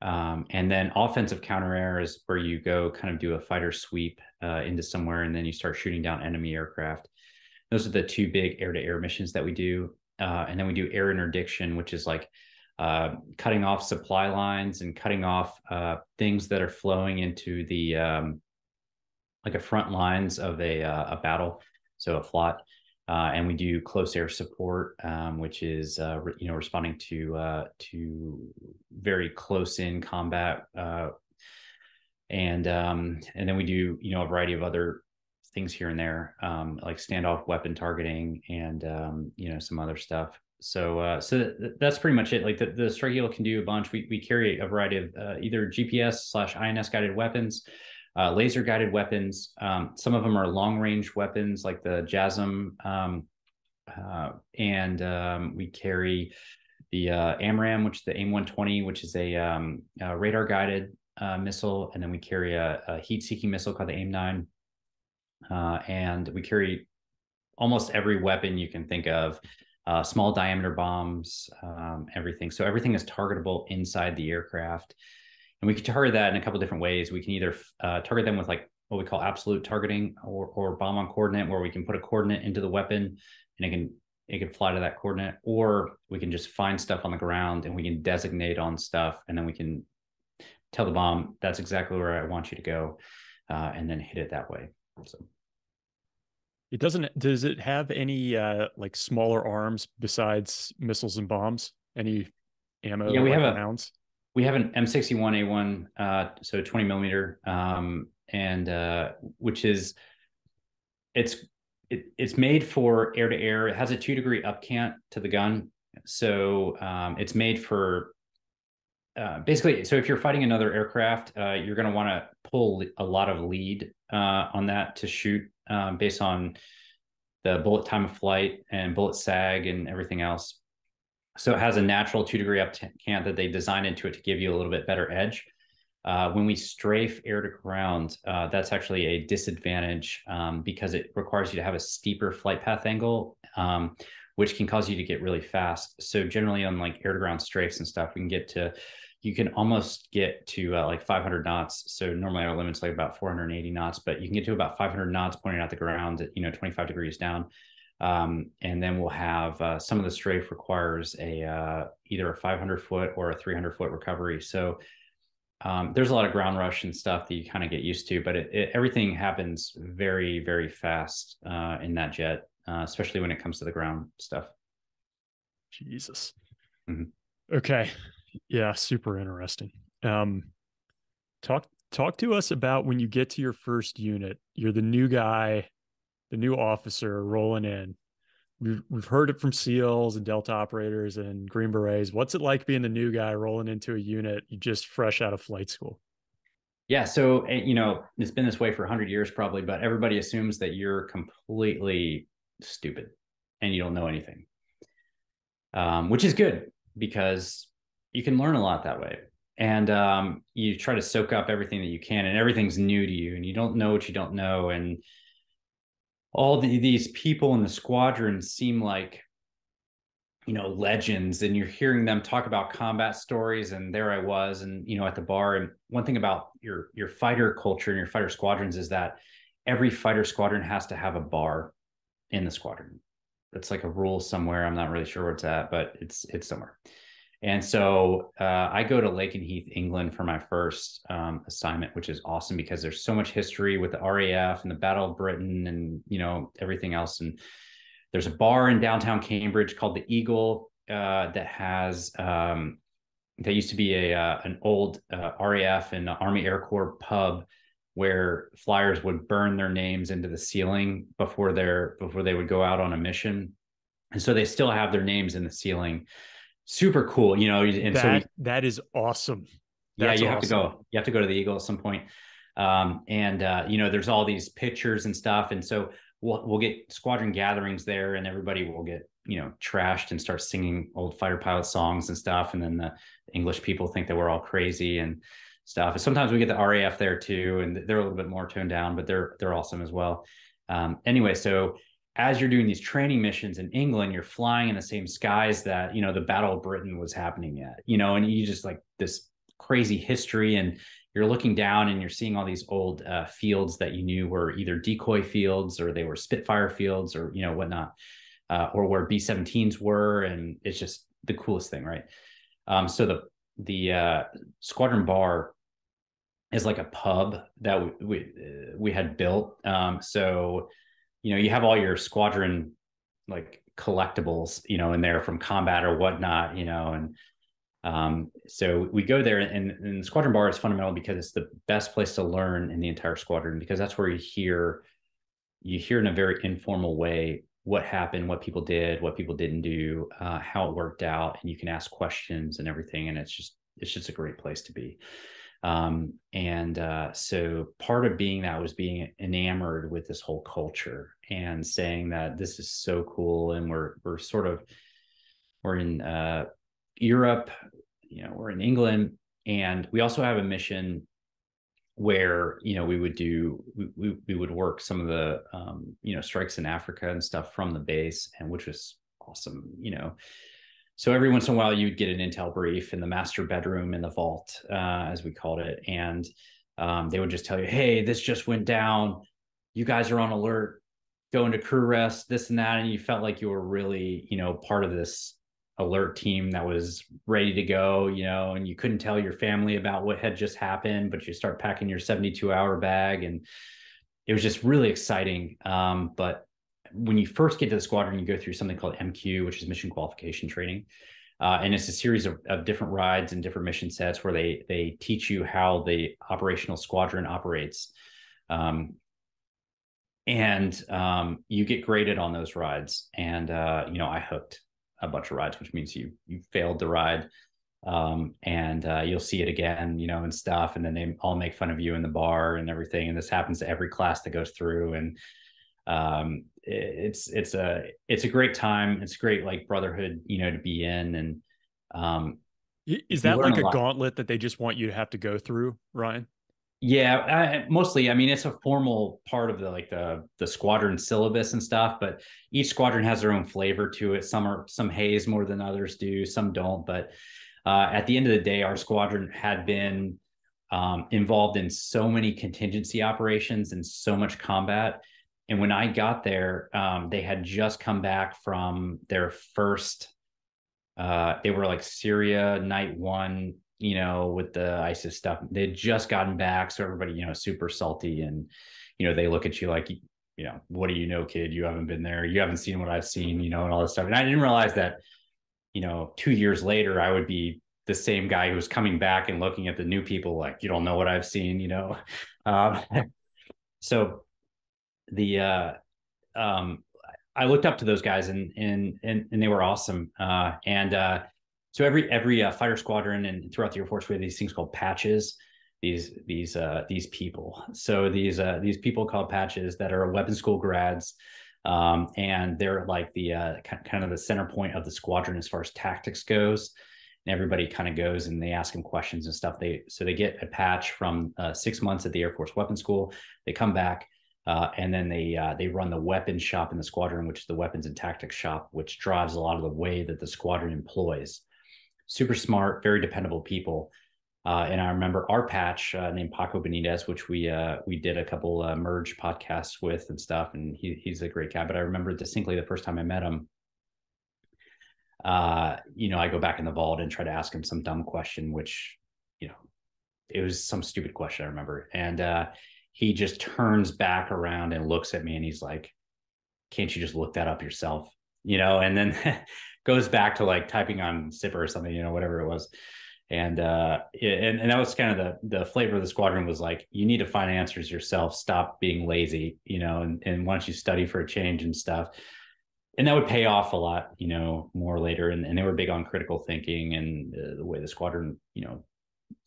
Um, and then offensive counter air is where you go kind of do a fighter sweep uh, into somewhere and then you start shooting down enemy aircraft. Those are the two big air to air missions that we do. Uh, and then we do air interdiction, which is like uh, cutting off supply lines and cutting off uh, things that are flowing into the um, like a front lines of a uh, a battle, so a FLOT. Uh, and we do close air support, um, which is uh, re- you know responding to to very close in combat, and um, and then we do you know a variety of other things here and there, um, like standoff weapon targeting and um, you know some other stuff so uh, so th- that's pretty much it. Like the, the Strike Eagle can do a bunch. We we carry a variety of uh, either GPS slash INS guided weapons, uh, laser guided weapons. Um, some of them are long range weapons like the JASSM, um, uh, and um, we carry the uh, AMRAAM, which is the AIM 120, which is a, um, a radar guided uh, missile, and then we carry a, a heat seeking missile called the AIM 9, and we carry almost every weapon you can think of uh, small diameter bombs, um, everything. So everything is targetable inside the aircraft. And we can target that in a couple different ways. We can either uh, target them with like what we call absolute targeting or, or bomb on coordinate, where we can put a coordinate into the weapon and it can it can fly to that coordinate, or we can just find stuff on the ground and we can designate on stuff, and then we can tell the bomb that's exactly where I want you to go, uh, and then hit it that way. So it doesn't. Does it have any uh, like smaller arms besides missiles and bombs? Any ammo? Yeah, we like have rounds? a we have an M61A1, uh, so 20 millimeter, um, and uh, which is it's it, it's made for air to air. It has a two degree up cant to the gun, so um, it's made for uh, basically. So if you're fighting another aircraft, uh, you're going to want to pull a lot of lead uh, on that to shoot um, based on the bullet time of flight and bullet sag and everything else. So it has a natural two degree up cant that they designed into it to give you a little bit better edge. Uh, when we strafe air to ground, uh, that's actually a disadvantage um, because it requires you to have a steeper flight path angle, um, which can cause you to get really fast. So generally on like air to ground strafes and stuff, we can get to, you can almost get to uh, like 500 knots. So normally our limit's like about 480 knots, but you can get to about 500 knots pointing at the ground at, you know, 25 degrees down. Um, and then we'll have uh, some of the strafe requires a uh, either a 500 foot or a 300 foot recovery. So um, there's a lot of ground rush and stuff that you kind of get used to, but it, it, everything happens very, very fast uh, in that jet, uh, especially when it comes to the ground stuff. Jesus. Mm-hmm. Okay. Yeah, super interesting. Um, talk talk to us about when you get to your first unit. You're the new guy, the new officer rolling in we've we've heard it from SEALs and Delta operators and Green Berets. What's it like being the new guy rolling into a unit just fresh out of flight school? Yeah, so eh, you know it's been this way for hundred years probably, but everybody assumes that you're completely stupid and you don't know anything, um, which is good because you can learn a lot that way. And um, you try to soak up everything that you can, and everything's new to you, and you don't know what you don't know, and all the, these people in the squadron seem like you know legends and you're hearing them talk about combat stories and there i was and you know at the bar and one thing about your your fighter culture and your fighter squadrons is that every fighter squadron has to have a bar in the squadron it's like a rule somewhere i'm not really sure where it's at but it's it's somewhere and so uh, I go to Lakenheath, England for my first um, assignment, which is awesome because there's so much history with the RAF and the Battle of Britain and you know everything else. And there's a bar in downtown Cambridge called the Eagle uh, that has um, that used to be a uh, an old uh, RAF and Army Air Corps pub where flyers would burn their names into the ceiling before their before they would go out on a mission. And so they still have their names in the ceiling super cool, you know. And that, so we, that is awesome. That's yeah, you awesome. have to go. You have to go to the Eagle at some point. Um, and uh, you know, there's all these pictures and stuff, and so we'll we'll get squadron gatherings there, and everybody will get you know trashed and start singing old fighter pilot songs and stuff, and then the English people think that we're all crazy and stuff. And sometimes we get the RAF there too, and they're a little bit more toned down, but they're they're awesome as well. Um, anyway, so as you're doing these training missions in England, you're flying in the same skies that, you know, the Battle of Britain was happening at, you know, and you just like this crazy history and you're looking down and you're seeing all these old uh, fields that you knew were either decoy fields or they were Spitfire fields or, you know, whatnot, uh, or where B 17s were. And it's just the coolest thing, right? Um, so the, the uh, squadron bar is like a pub that we, we, uh, we had built. Um, so, you know you have all your squadron like collectibles you know in there from combat or whatnot you know and um, so we go there and, and the squadron bar is fundamental because it's the best place to learn in the entire squadron because that's where you hear you hear in a very informal way what happened what people did what people didn't do uh, how it worked out and you can ask questions and everything and it's just it's just a great place to be um, and uh, so part of being that was being enamored with this whole culture and saying that this is so cool. And we're, we're sort of, we're in uh, Europe, you know, we're in England. And we also have a mission where you know we would do we, we, would work some of the um, you know strikes in africa and stuff from the base and which was awesome you know so every once in a while you'd get an intel brief in the master bedroom in the vault uh, as we called it. And um, they would just tell you hey this just went down. You guys are on alert. Go into crew rest this and that. And you felt like you were really you know part of this alert team that was ready to go you know and you couldn't tell your family about what had just happened but you start packing your 72 hour bag and it was just really exciting. Um, but when you first get to the squadron, you go through something called MQ, which is mission qualification training. Uh, and it's a series of, of, different rides and different mission sets where they they teach you how the operational squadron operates. Um, and um, you get graded on those rides. And uh, you know, I hooked a bunch of rides, which means you you failed the ride. Um, and uh, you'll see it again, you know, and stuff. And then they all make fun of you in the bar and everything. And this happens to every class that goes through. And um, it's it's a it's a great time. It's great like brotherhood, you know, to be in. And um, is that like a, a gauntlet that they just want you to have to go through, Ryan? Yeah, I, mostly. I mean, it's a formal part of the like the the squadron syllabus and stuff, but each squadron has their own flavor to it. Some are some haze more than others do, some don't. But uh, at the end of the day, our squadron had been um, involved in so many contingency operations and so much combat. And when I got there, um, they had just come back from their first. Uh, they were like Syria night one you know, with the ISIS stuff. They'd just gotten back, so everybody, you know, super salty, and you know, they look at you like, you know, what do you know, kid? You haven't been there. You haven't seen what I've seen, you know, and all this stuff. And I didn't realize that, you know, two years later, I would be the same guy who was coming back and looking at the new people like, you don't know what I've seen, you know. Um, so the uh, um, I looked up to those guys and and and and they were awesome. Uh, and uh, so every every uh, fighter squadron and throughout the Air Force, we have these things called patches. These these uh, these people. So these uh, these people called patches that are weapon school grads, um, and they're like the uh, kind of the center point of the squadron as far as tactics goes. And everybody kind of goes and they ask them questions and stuff. They so they get a patch from six months at the Air Force Weapons School. They come back. Uh, and then they uh, they run the weapons shop in the squadron, which is the weapons and tactics shop, which drives a lot of the way that the squadron employs super smart, very dependable people. Uh, and I remember our patch uh, named Paco Benitez, which we uh, we did a couple uh, merge podcasts with and stuff, and he he's a great guy. But I remember distinctly the first time I met him. You know, I go back in the vault and try to ask him some dumb question, which you know, it was some stupid question I remember, and he just turns back around and looks at me, and he's like, "Can't you just look that up yourself?" You know, and then goes back to like typing on Zipper or something, you know, whatever it was. And uh, and and that was kind of the the flavor of the squadron was like you need to find answers yourself. Stop being lazy, you know, and and once you study for a change and stuff, and that would pay off a lot, you know, more later. And, and they were big on critical thinking and uh, the way the squadron, you know,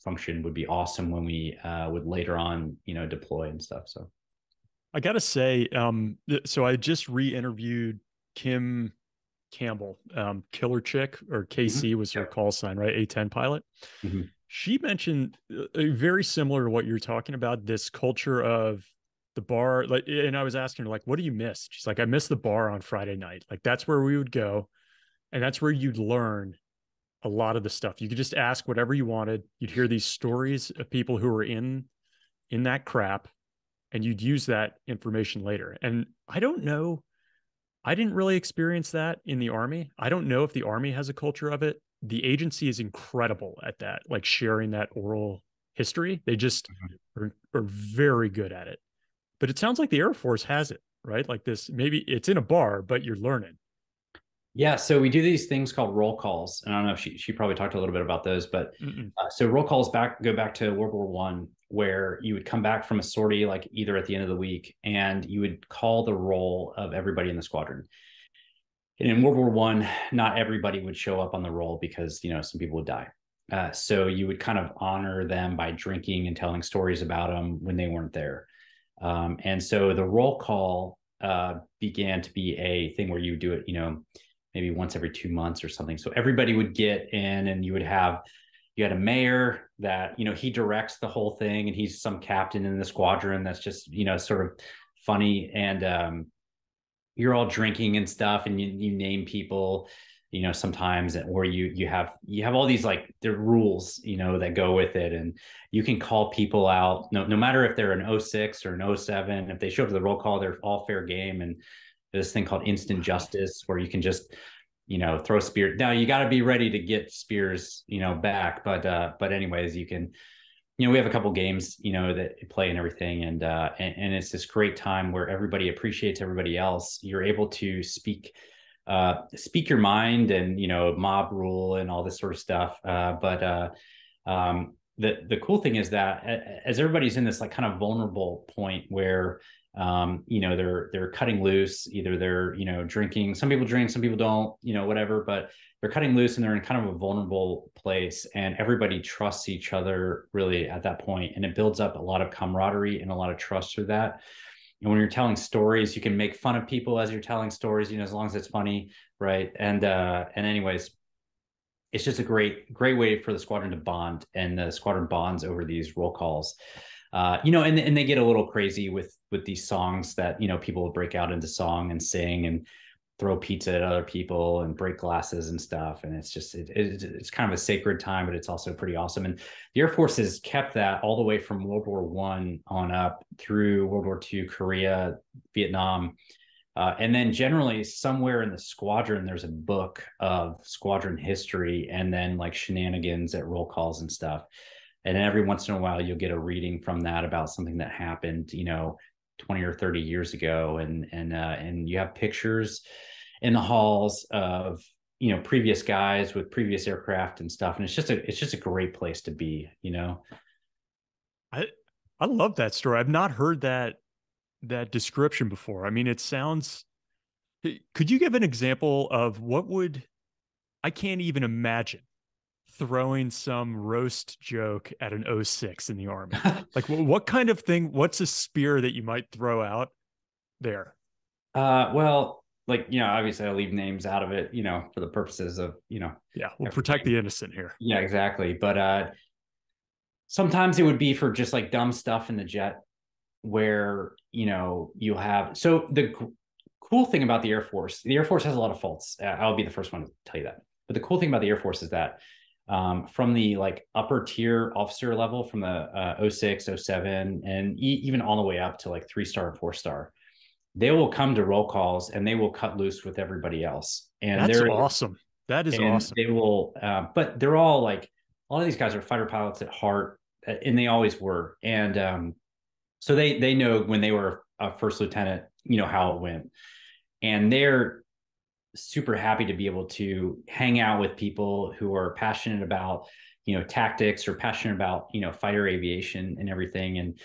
function would be awesome when we uh, would later on, you know, deploy and stuff. So I got to say, um, so I just re-interviewed Kim Campbell, um, Killer Chick or KC mm-hmm. was her call sign, right? A10 pilot. Mm-hmm. She mentioned uh, very similar to what you're talking about. This culture of the bar, like, and I was asking her, like, what do you miss? She's like, I miss the bar on Friday night. Like, that's where we would go, and that's where you'd learn a lot of the stuff. You could just ask whatever you wanted. You'd hear these stories of people who were in in that crap, and you'd use that information later. And I don't know I didn't really experience that in the army. I don't know if the army has a culture of it. The agency is incredible at that, like sharing that oral history. They just mm-hmm. are, are very good at it. But it sounds like the Air Force has it, right? Like this, maybe it's in a bar, but you're learning. Yeah, so we do these things called roll calls, and I don't know if she she probably talked a little bit about those, but uh, so roll calls back go back to World War One, where you would come back from a sortie like either at the end of the week, and you would call the roll of everybody in the squadron. And in World War One, not everybody would show up on the roll because you know some people would die. Uh, so you would kind of honor them by drinking and telling stories about them when they weren't there. Um, and so the roll call uh, began to be a thing where you would do it, you know maybe once every two months or something. So everybody would get in and you would have you had a mayor that you know he directs the whole thing and he's some captain in the squadron that's just you know sort of funny. And um, you're all drinking and stuff and you, you name people you know sometimes or you you have you have all these like the rules you know that go with it. And you can call people out no no matter if they're an 06 or an 07 if they show up to the roll call they're all fair game. And this thing called instant justice where you can just you know throw spear now you got to be ready to get spears you know back but uh but anyways you can you know we have a couple games you know that play and everything and uh and, and it's this great time where everybody appreciates everybody else. You're able to speak uh speak your mind and you know mob rule and all this sort of stuff uh but uh um the the cool thing is that as everybody's in this like kind of vulnerable point where um, you know they're they're cutting loose either they're you know drinking some people drink some people don't you know whatever but they're cutting loose and they're in kind of a vulnerable place and everybody trusts each other really at that point and it builds up a lot of camaraderie and a lot of trust through that. And when you're telling stories you can make fun of people as you're telling stories you know as long as it's funny right? And uh and anyways it's just a great great way for the squadron to bond and the squadron bonds over these roll calls uh, you know, and and they get a little crazy with with these songs that you know people will break out into song and sing and throw pizza at other people and break glasses and stuff. And it's just it, it, it's kind of a sacred time but it's also pretty awesome. And the air force has kept that all the way from world war one on up through world war two korea vietnam. Uh, and then generally somewhere in the squadron there's a book of squadron history and then like shenanigans at roll calls and stuff and every once in a while you'll get a reading from that about something that happened you know 20 or 30 years ago. And and uh, and you have pictures in the halls of you know previous guys with previous aircraft and stuff. And it's just a it's just a great place to be you know? I i love that story. I've not heard that that description before. I mean it sounds could you give an example of what would i can't even imagine throwing some roast joke at an 06 in the army? Like what kind of thing what's a spear that you might throw out there? Uh well like you know obviously i leave names out of it you know for the purposes of you know yeah we'll protect the innocent here. Yeah exactly. But uh sometimes it would be for just like dumb stuff in the jet where you know you have so the cool thing about the air force the air force has a lot of faults. I'll be the first one to tell you that. But the cool thing about the air force is that um, from the like upper tier officer level from the uh, 06 07 and e- even all the way up to like three star and four star. They will come to roll calls and they will cut loose with everybody else. And that's they're awesome. That is awesome. they will uh, but they're all like all of these guys are fighter pilots at heart uh, and they always were. And um, so they they know when they were a first lieutenant you know how it went. And they're super happy to be able to hang out with people who are passionate about you know tactics or passionate about you know fighter aviation and everything. And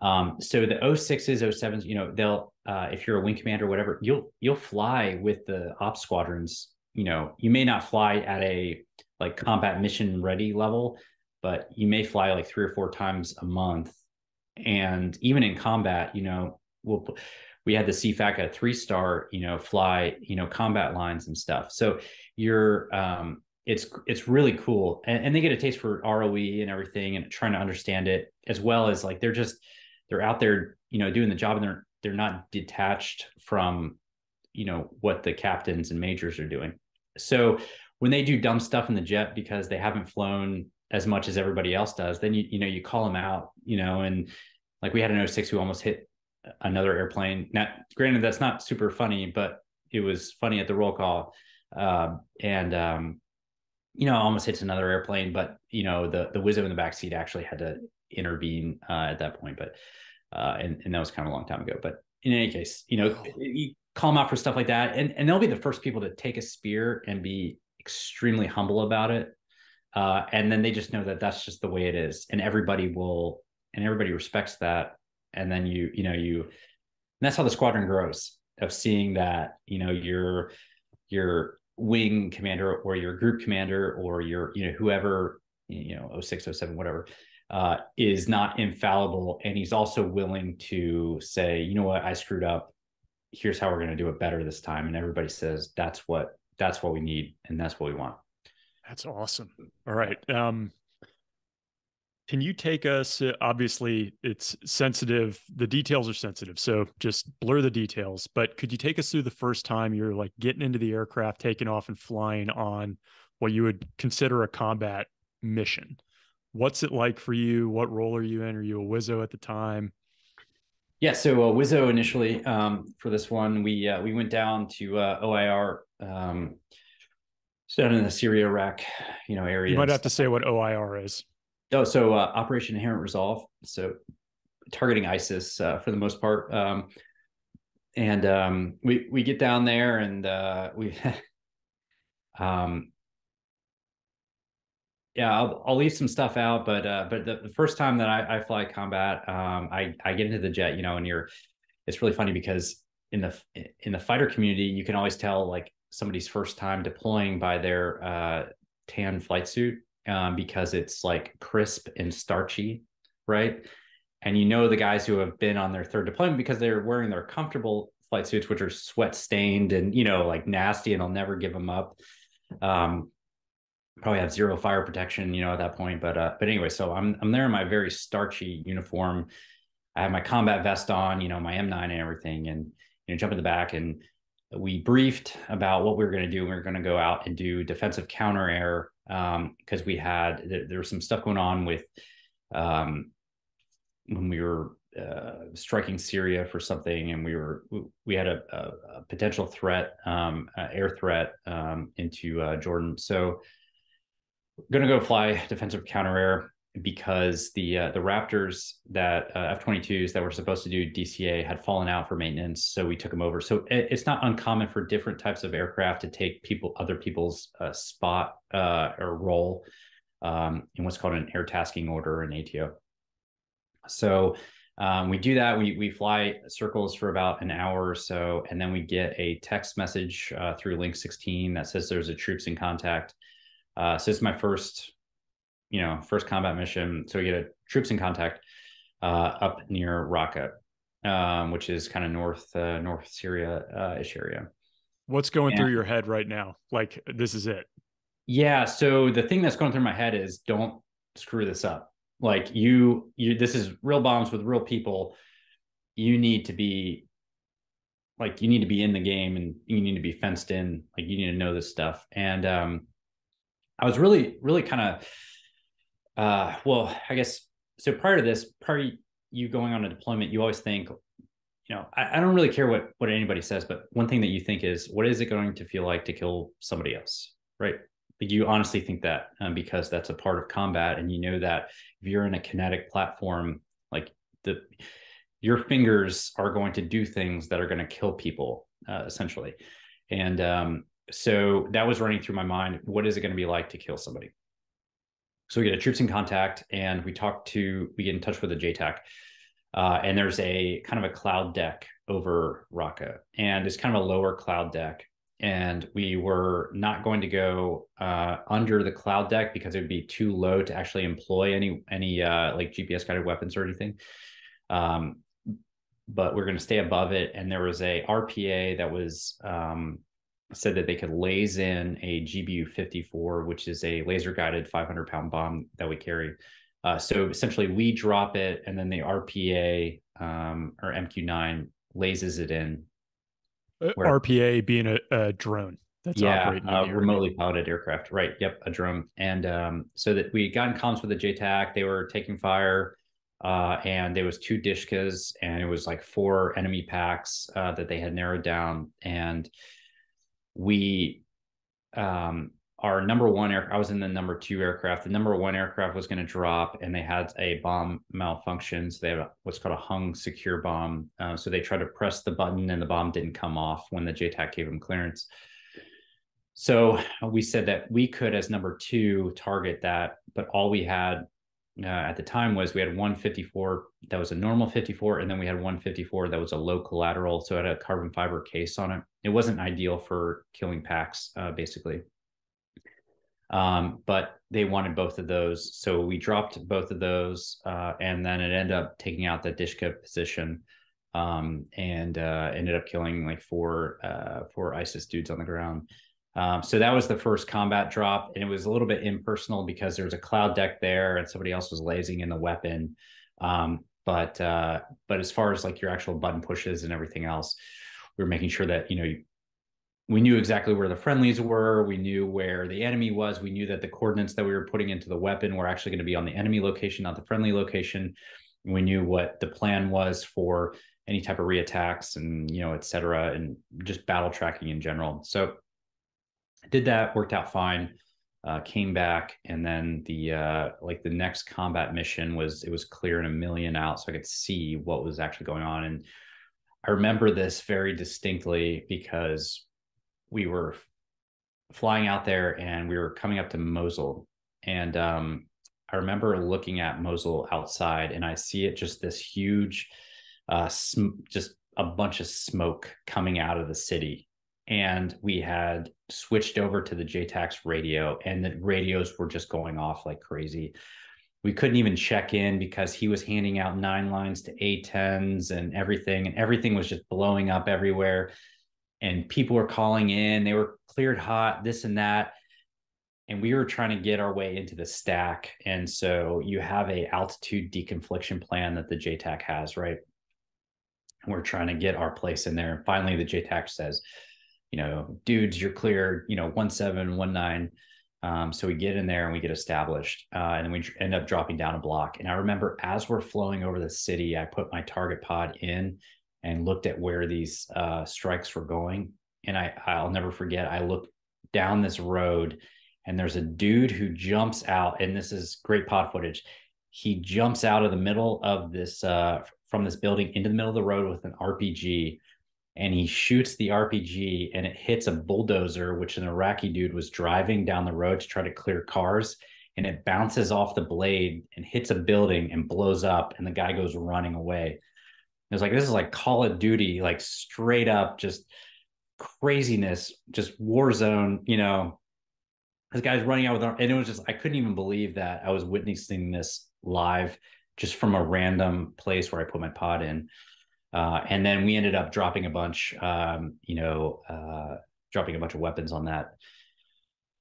um, so the 06s 07s you know they'll uh, if you're a wing commander whatever you'll you'll fly with the ops squadrons. You know you may not fly at a like combat mission ready level but you may fly like three or four times a month. And even in combat you know we'll we had the CFAC at three star, you know, fly, you know, combat lines and stuff. So you're, um, it's it's really cool, and, and they get a taste for ROE and everything, and trying to understand it as well as like they're just they're out there, you know, doing the job, and they're they're not detached from, you know, what the captains and majors are doing. So when they do dumb stuff in the jet because they haven't flown as much as everybody else does, then you you know you call them out, you know, and like we had an 06 who almost hit another airplane. Now, granted, that's not super funny, but it was funny at the roll call. Uh, and um, you know, almost hits another airplane, but you know, the the Wizzo in the back seat actually had to intervene uh, at that point. But uh, and and that was kind of a long time ago. But in any case, you know, you call them out for stuff like that, and and they'll be the first people to take a spear and be extremely humble about it. Uh, and then they just know that that's just the way it is, and everybody will, and everybody respects that and then you you know you that's how the squadron grows of seeing that you know your your wing commander or your group commander or your you know whoever you know 06 07 whatever uh, is not infallible and he's also willing to say you know what? I screwed up. Here's how we're going to do it better this time. And everybody says that's what that's what we need and that's what we want. That's awesome. All right um can you take us? Uh, obviously, it's sensitive. The details are sensitive, so just blur the details. But could you take us through the first time you're like getting into the aircraft, taking off, and flying on what you would consider a combat mission? What's it like for you? What role are you in? Are you a Wizzo at the time? Yeah, so uh, Wizzo initially um, for this one, we uh, we went down to uh, OIR, um, down in the Syria, Iraq, you know, area. You might have to say what OIR is. Oh, so uh, Operation Inherent Resolve. So targeting ISIS uh, for the most part. Um, and um, we we get down there and uh, we, um, yeah, I'll, I'll leave some stuff out, but uh, but the, the first time that I, I fly combat, um, I I get into the jet, you know, and you're it's really funny because in the in the fighter community, you can always tell like somebody's first time deploying by their uh, tan flight suit um, because it's like crisp and starchy, right? And you know the guys who have been on their third deployment because they're wearing their comfortable flight suits, which are sweat stained and you know like nasty, and I'll never give them up. Um, probably have zero fire protection, you know, at that point. But uh, but anyway, so I'm I'm there in my very starchy uniform. I have my combat vest on, you know, my M9 and everything, and you know, jump in the back and we briefed about what we were going to do. We were going to go out and do defensive counter air because um, we had there, there, was some stuff going on with um, when we were uh, striking Syria for something, and we were we had a, a, a potential threat, um, air threat um, into uh, Jordan. So, going to go fly defensive counter air because the uh, the Raptors that uh, F-22s that were supposed to do DCA had fallen out for maintenance, so we took them over. So it, it's not uncommon for different types of aircraft to take people other people's uh, spot uh, or role um, in what's called an air tasking order, an ATO. So um, we do that. We we fly circles for about an hour or so, and then we get a text message uh, through Link 16 that says there's a troops in contact. Uh, so it's my first you know, first combat mission. So we get a troops in contact uh, up near Raqqa, um, which is kind of north uh, North Syria uh, ish area. What's going and, through your head right now? Like this is it. Yeah. So the thing that's going through my head is don't screw this up. Like you, you. This is real bombs with real people. You need to be like you need to be in the game and you need to be fenced in. Like you need to know this stuff. And um, I was really, really kind of uh, well, I guess so. Prior to this, prior to you going on a deployment, you always think, you know, I, I, don't really care what what anybody says, but one thing that you think is, what is it going to feel like to kill somebody else, right? Like you honestly think that um, because that's a part of combat, and you know that if you're in a kinetic platform, like the your fingers are going to do things that are going to kill people, uh, essentially, and um, so that was running through my mind. What is it going to be like to kill somebody? So we get a troops in contact and we talk to, we get in touch with the JTAC. Uh, and there's a kind of a cloud deck over Raqqa and it's kind of a lower cloud deck. And we were not going to go uh, under the cloud deck because it would be too low to actually employ any any uh, like GPS guided weapons or anything. Um, but we're going to stay above it. And there was a RPA that was um, said that they could laze in a GBU 54, which is a laser guided 500 pound bomb that we carry. Uh, so essentially, we drop it, and then the RPA um, or MQ9 lasers it in. Uh, where, RPA being a, a drone that's yeah, a remotely piloted aircraft. Right. Yep, a drone. And um, so that we got in comms with the JTAC. They were taking fire, uh, and there was two Dishkas, and it was like four enemy packs uh, that they had narrowed down, and we um our number one air i was in the number two aircraft. The number one aircraft was going to drop and they had a bomb malfunction. So they have what's called a hung secure bomb. Uh, so they tried to press the button and the bomb didn't come off when the jtac gave them clearance. So we said that we could as number two target that but all we had uh, at the time was we had 154 that was a normal 54 and then we had 154 that was a low collateral so it had a carbon fiber case on it. It wasn't ideal for killing packs uh, basically. Um, but they wanted both of those so we dropped both of those uh, and then it ended up taking out the dishka position um, and uh, ended up killing like four uh, four isis dudes on the ground um, so that was the first combat drop, and it was a little bit impersonal because there was a cloud deck there, and somebody else was lasing in the weapon. Um, but uh, but as far as like your actual button pushes and everything else, we were making sure that you know we knew exactly where the friendlies were. We knew where the enemy was. We knew that the coordinates that we were putting into the weapon were actually going to be on the enemy location, not the friendly location. We knew what the plan was for any type of reattacks and you know, et cetera, and just battle tracking in general. So did that, worked out fine. Uh, came back, and then the uh, like the next combat mission was it was clearing a million out, so I could see what was actually going on. And I remember this very distinctly because we were flying out there and we were coming up to Mosul, and um, I remember looking at Mosul outside, and I see it just this huge, uh, sm- just a bunch of smoke coming out of the city. And we had switched over to the JTAC's radio, and the radios were just going off like crazy. We couldn't even check in because he was handing out nine lines to A10s and everything, and everything was just blowing up everywhere. And people were calling in, they were cleared hot, this and that and we were trying to get our way into the stack and so you have a altitude deconfliction plan that the jtac has right and we're trying to get our place in there and finally the jtac says you know dudes you're clear you know 1719 um, so we get in there and we get established uh, and then we end up dropping down a block. And i remember as we're flowing over the city i put my target pod in and looked at where these uh, strikes were going. And i i'll never forget i looked down this road and there's a dude who jumps out, and this is great pod footage. He jumps out of the middle of this uh, from this building into the middle of the road with an RPG, and he shoots the RPG, and it hits a bulldozer, which an Iraqi dude was driving down the road to try to clear cars, and it bounces off the blade and hits a building and blows up, and the guy goes running away. It was like this is like Call of Duty, like straight up just craziness, just war zone, you know, this guy's running out with and it was just I couldn't even believe that I was witnessing this live just from a random place where I put my pod in. Uh, and then we ended up dropping a bunch, um, you know, uh, dropping a bunch of weapons on that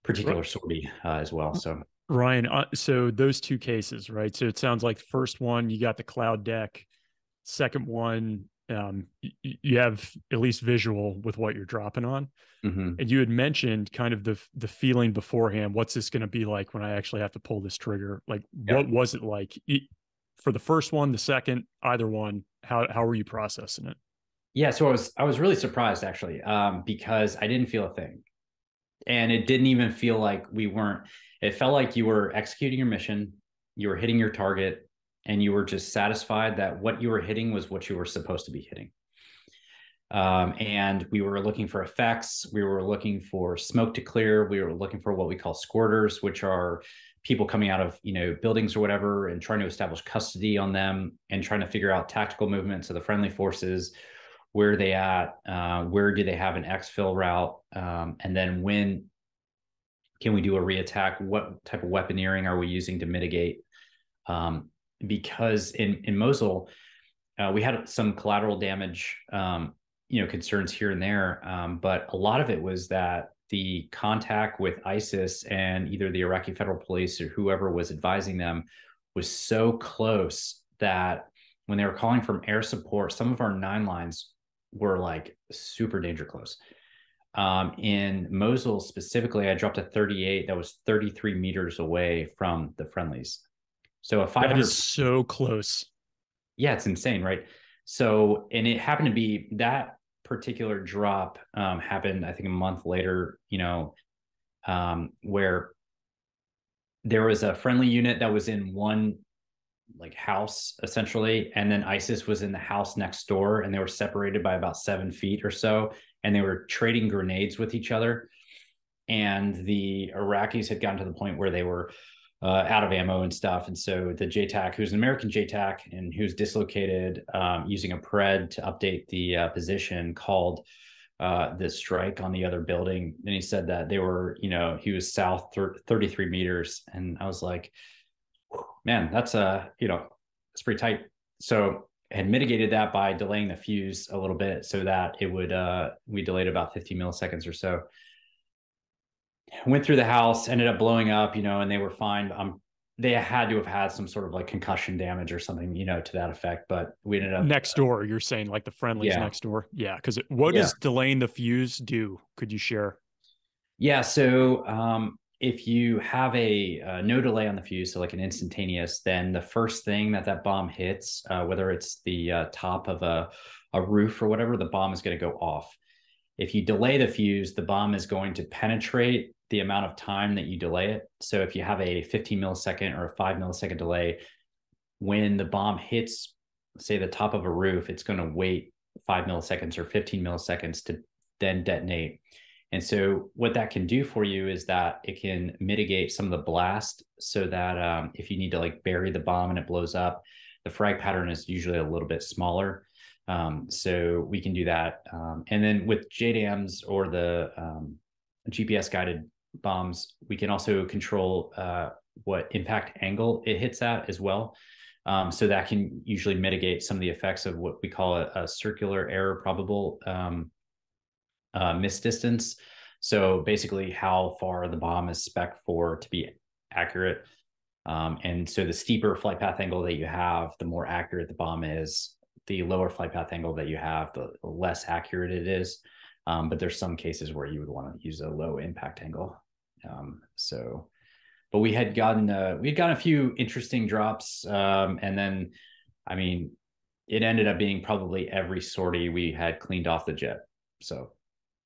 particular sortie uh, as well. So Ryan, uh, so those two cases, right? So it sounds like the first one you got the cloud deck, second one um, you have at least visual with what you're dropping on. Mm-hmm. And you had mentioned kind of the the feeling beforehand. What's this going to be like when I actually have to pull this trigger? Like, what was it like for the first one, the second, either one? How how were you processing it? Yeah, so I was I was really surprised actually um, because I didn't feel a thing, and it didn't even feel like we weren't. It felt like you were executing your mission, you were hitting your target, and you were just satisfied that what you were hitting was what you were supposed to be hitting. Um, and we were looking for effects. We were looking for smoke to clear. We were looking for what we call squirters, which are people coming out of you know buildings or whatever and trying to establish custody on them and trying to figure out tactical movements of the friendly forces. Where are they at? Uh, where do they have an exfil route? Um, and then when can we do a reattack? What type of weaponeering are we using to mitigate? Um, because in in Mosul, uh, we had some collateral damage, um, you know, concerns here and there, um, but a lot of it was that the contact with ISIS and either the Iraqi Federal Police or whoever was advising them was so close that when they were calling from air support, some of our nine lines were like super danger close. Um, in Mosul specifically, I dropped a 38 that was 33 meters away from the friendlies. So a 500 that is so close. Yeah, it's insane, right? So, and it happened to be that particular drop um, happened, I think, a month later. You know, um, where there was a friendly unit that was in one like house essentially, and then ISIS was in the house next door, and they were separated by about seven feet or so, and they were trading grenades with each other. And the Iraqis had gotten to the point where they were uh, out of ammo and stuff. And so the JTAC, who's an American JTAC and who's dislocated um, using a PRED to update the uh, position, called uh, the strike on the other building. And he said that they were, you know, he was south 33 meters. And I was like, man, that's a, you know, it's pretty tight. So had mitigated that by delaying the fuse a little bit so that it would, uh, we delayed about 50 milliseconds or so went through the house, ended up blowing up, you know, and they were fine. Um, they had to have had some sort of like concussion damage or something, you know, to that effect. But we ended up next door. You're saying like the friendlies yeah. next door, yeah. Because what yeah. does delaying the fuse do? Could you share? Yeah. So um, if you have a uh, no delay on the fuse, so like an instantaneous, then the first thing that that bomb hits, uh, whether it's the uh, top of a a roof or whatever, the bomb is going to go off. If you delay the fuse, the bomb is going to penetrate the amount of time that you delay it. So if you have a 15 millisecond or a five millisecond delay, when the bomb hits, say the top of a roof, it's going to wait five milliseconds or 15 milliseconds to then detonate. And so what that can do for you is that it can mitigate some of the blast so that um, if you need to like bury the bomb and it blows up, the frag pattern is usually a little bit smaller. Um, so we can do that. Um, and then with JDAMs or the um, GPS guided bombs, we can also control uh, what impact angle it hits at as well. Um, so that can usually mitigate some of the effects of what we call a, a circular error probable um, uh, miss distance. So basically, how far the bomb is spec for to be accurate. Um, and so the steeper flight path angle that you have, the more accurate the bomb is. The lower flight path angle that you have, the less accurate it is. Um, but there's some cases where you would want to use a low impact angle. Um, so, but we had gotten uh, we had gotten a few interesting drops, um, and then, I mean, it ended up being probably every sortie we had cleaned off the jet. So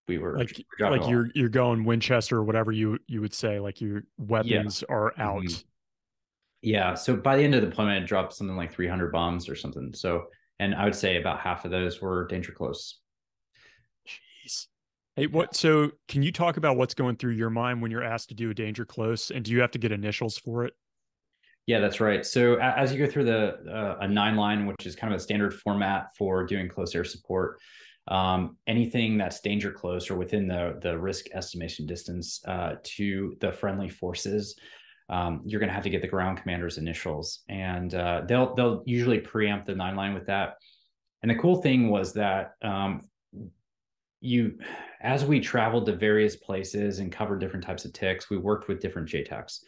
we were like like you're you're going Winchester or whatever you you would say like your weapons yeah. are out. Mm-hmm. Yeah. So by the end of the deployment, it dropped something like 300 bombs or something. So and I would say about half of those were danger close. Jeez. Hey, what? So, can you talk about what's going through your mind when you're asked to do a danger close, and do you have to get initials for it? Yeah, that's right. So, as you go through the uh, a nine line, which is kind of a standard format for doing close air support, um, anything that's danger close or within the the risk estimation distance uh, to the friendly forces, um, you're going to have to get the ground commander's initials, and uh, they'll they'll usually preempt the nine line with that. And the cool thing was that um, you as we traveled to various places and covered different types of ticks, we worked with different JTACs.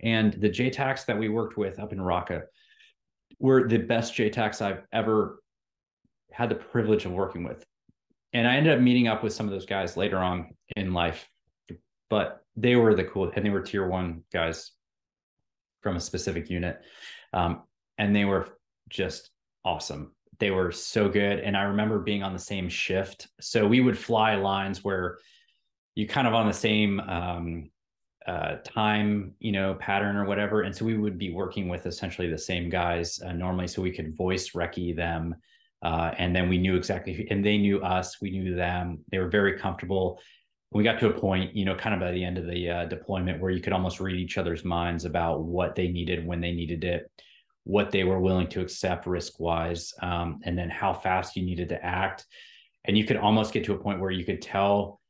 And the JTACs that we worked with up in Raqqa were the best JTACs I've ever had the privilege of working with. And I ended up meeting up with some of those guys later on in life, but they were the cool, and they were tier one guys from a specific unit. Um, and they were just awesome they were so good. And I remember being on the same shift. So we would fly lines where you kind of on the same um, uh, time, you know, pattern or whatever. And so we would be working with essentially the same guys uh, normally, so we could voice recce them, uh, and then we knew exactly, and they knew us, we knew them. They were very comfortable. We got to a point, you know, kind of by the end of the uh, deployment where you could almost read each other's minds about what they needed when they needed it what they were willing to accept risk wise, um, and then how fast you needed to act. And you could almost get to a point where you could tell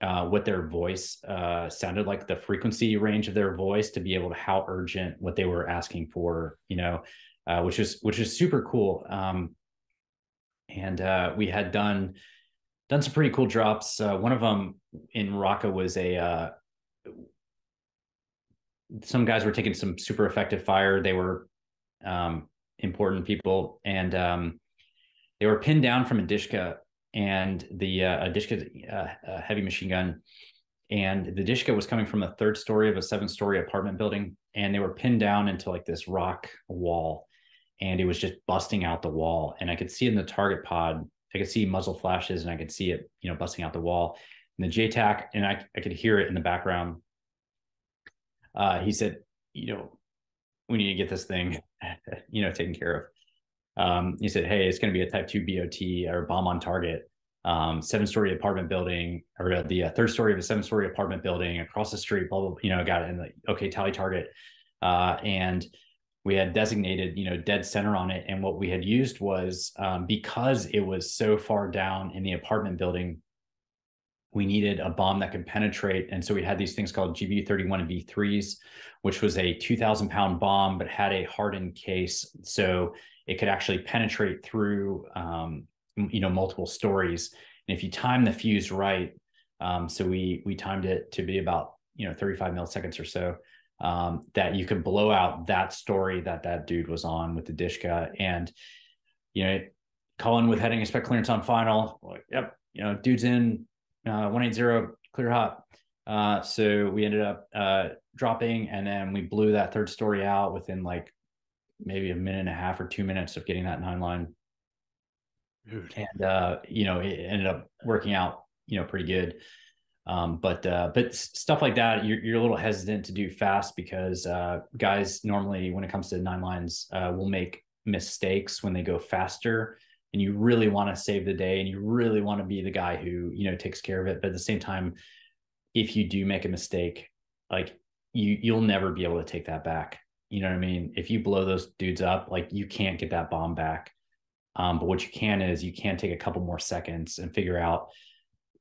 uh, what their voice uh, sounded like, the frequency range of their voice, to be able to how urgent what they were asking for, you know, uh, which is which is super cool. Um, and uh, we had done done some pretty cool drops. Uh, one of them in Raqqa was a uh, some guys were taking some super effective fire. They were um, important people, and um, they were pinned down from a Dishka and the uh, a Dishka uh, heavy machine gun, and the Dishka was coming from the third story of a seven-story apartment building, and they were pinned down into like this rock wall, and it was just busting out the wall, and I could see in the target pod, I could see muzzle flashes, and I could see it, you know, busting out the wall. And the JTAC, and I, I could hear it in the background. Uh, he said, you know, we need to get this thing, you know, taken care of. Um, he said, hey, it's going to be a type two BOT or bomb on target, um, seven story apartment building or the uh, third story of a seven story apartment building across the street, blah, blah, blah you know, got it. And okay, tally target. Uh, and we had designated, you know, dead center on it. And what we had used was um, because it was so far down in the apartment building, we needed a bomb that could penetrate. And so we had these things called GB31 V3s, which was a 2,000 pound bomb, but had a hardened case. So it could actually penetrate through, um, you know, multiple stories. And if you time the fuse right, um, so we we timed it to be about you know 35 milliseconds or so, um, that you could blow out that story that that dude was on with the Dishka, and you know, Colin with heading inspect clearance on final. Like, yep, you know, dude's in 180 clear hot. Uh, so we ended up uh, dropping and then we blew that third story out within like maybe a minute and a half or two minutes of getting that nine line. Dude. And uh, you know, it ended up working out, you know, pretty good. Um, but uh, but stuff like that, you're, you're a little hesitant to do fast because uh, guys normally, when it comes to nine lines, uh, will make mistakes when they go faster and you really want to save the day and you really want to be the guy who you know takes care of it but at the same time if you do make a mistake like you you'll never be able to take that back you know what i mean if you blow those dudes up like you can't get that bomb back Um, but what you can is you can take a couple more seconds and figure out,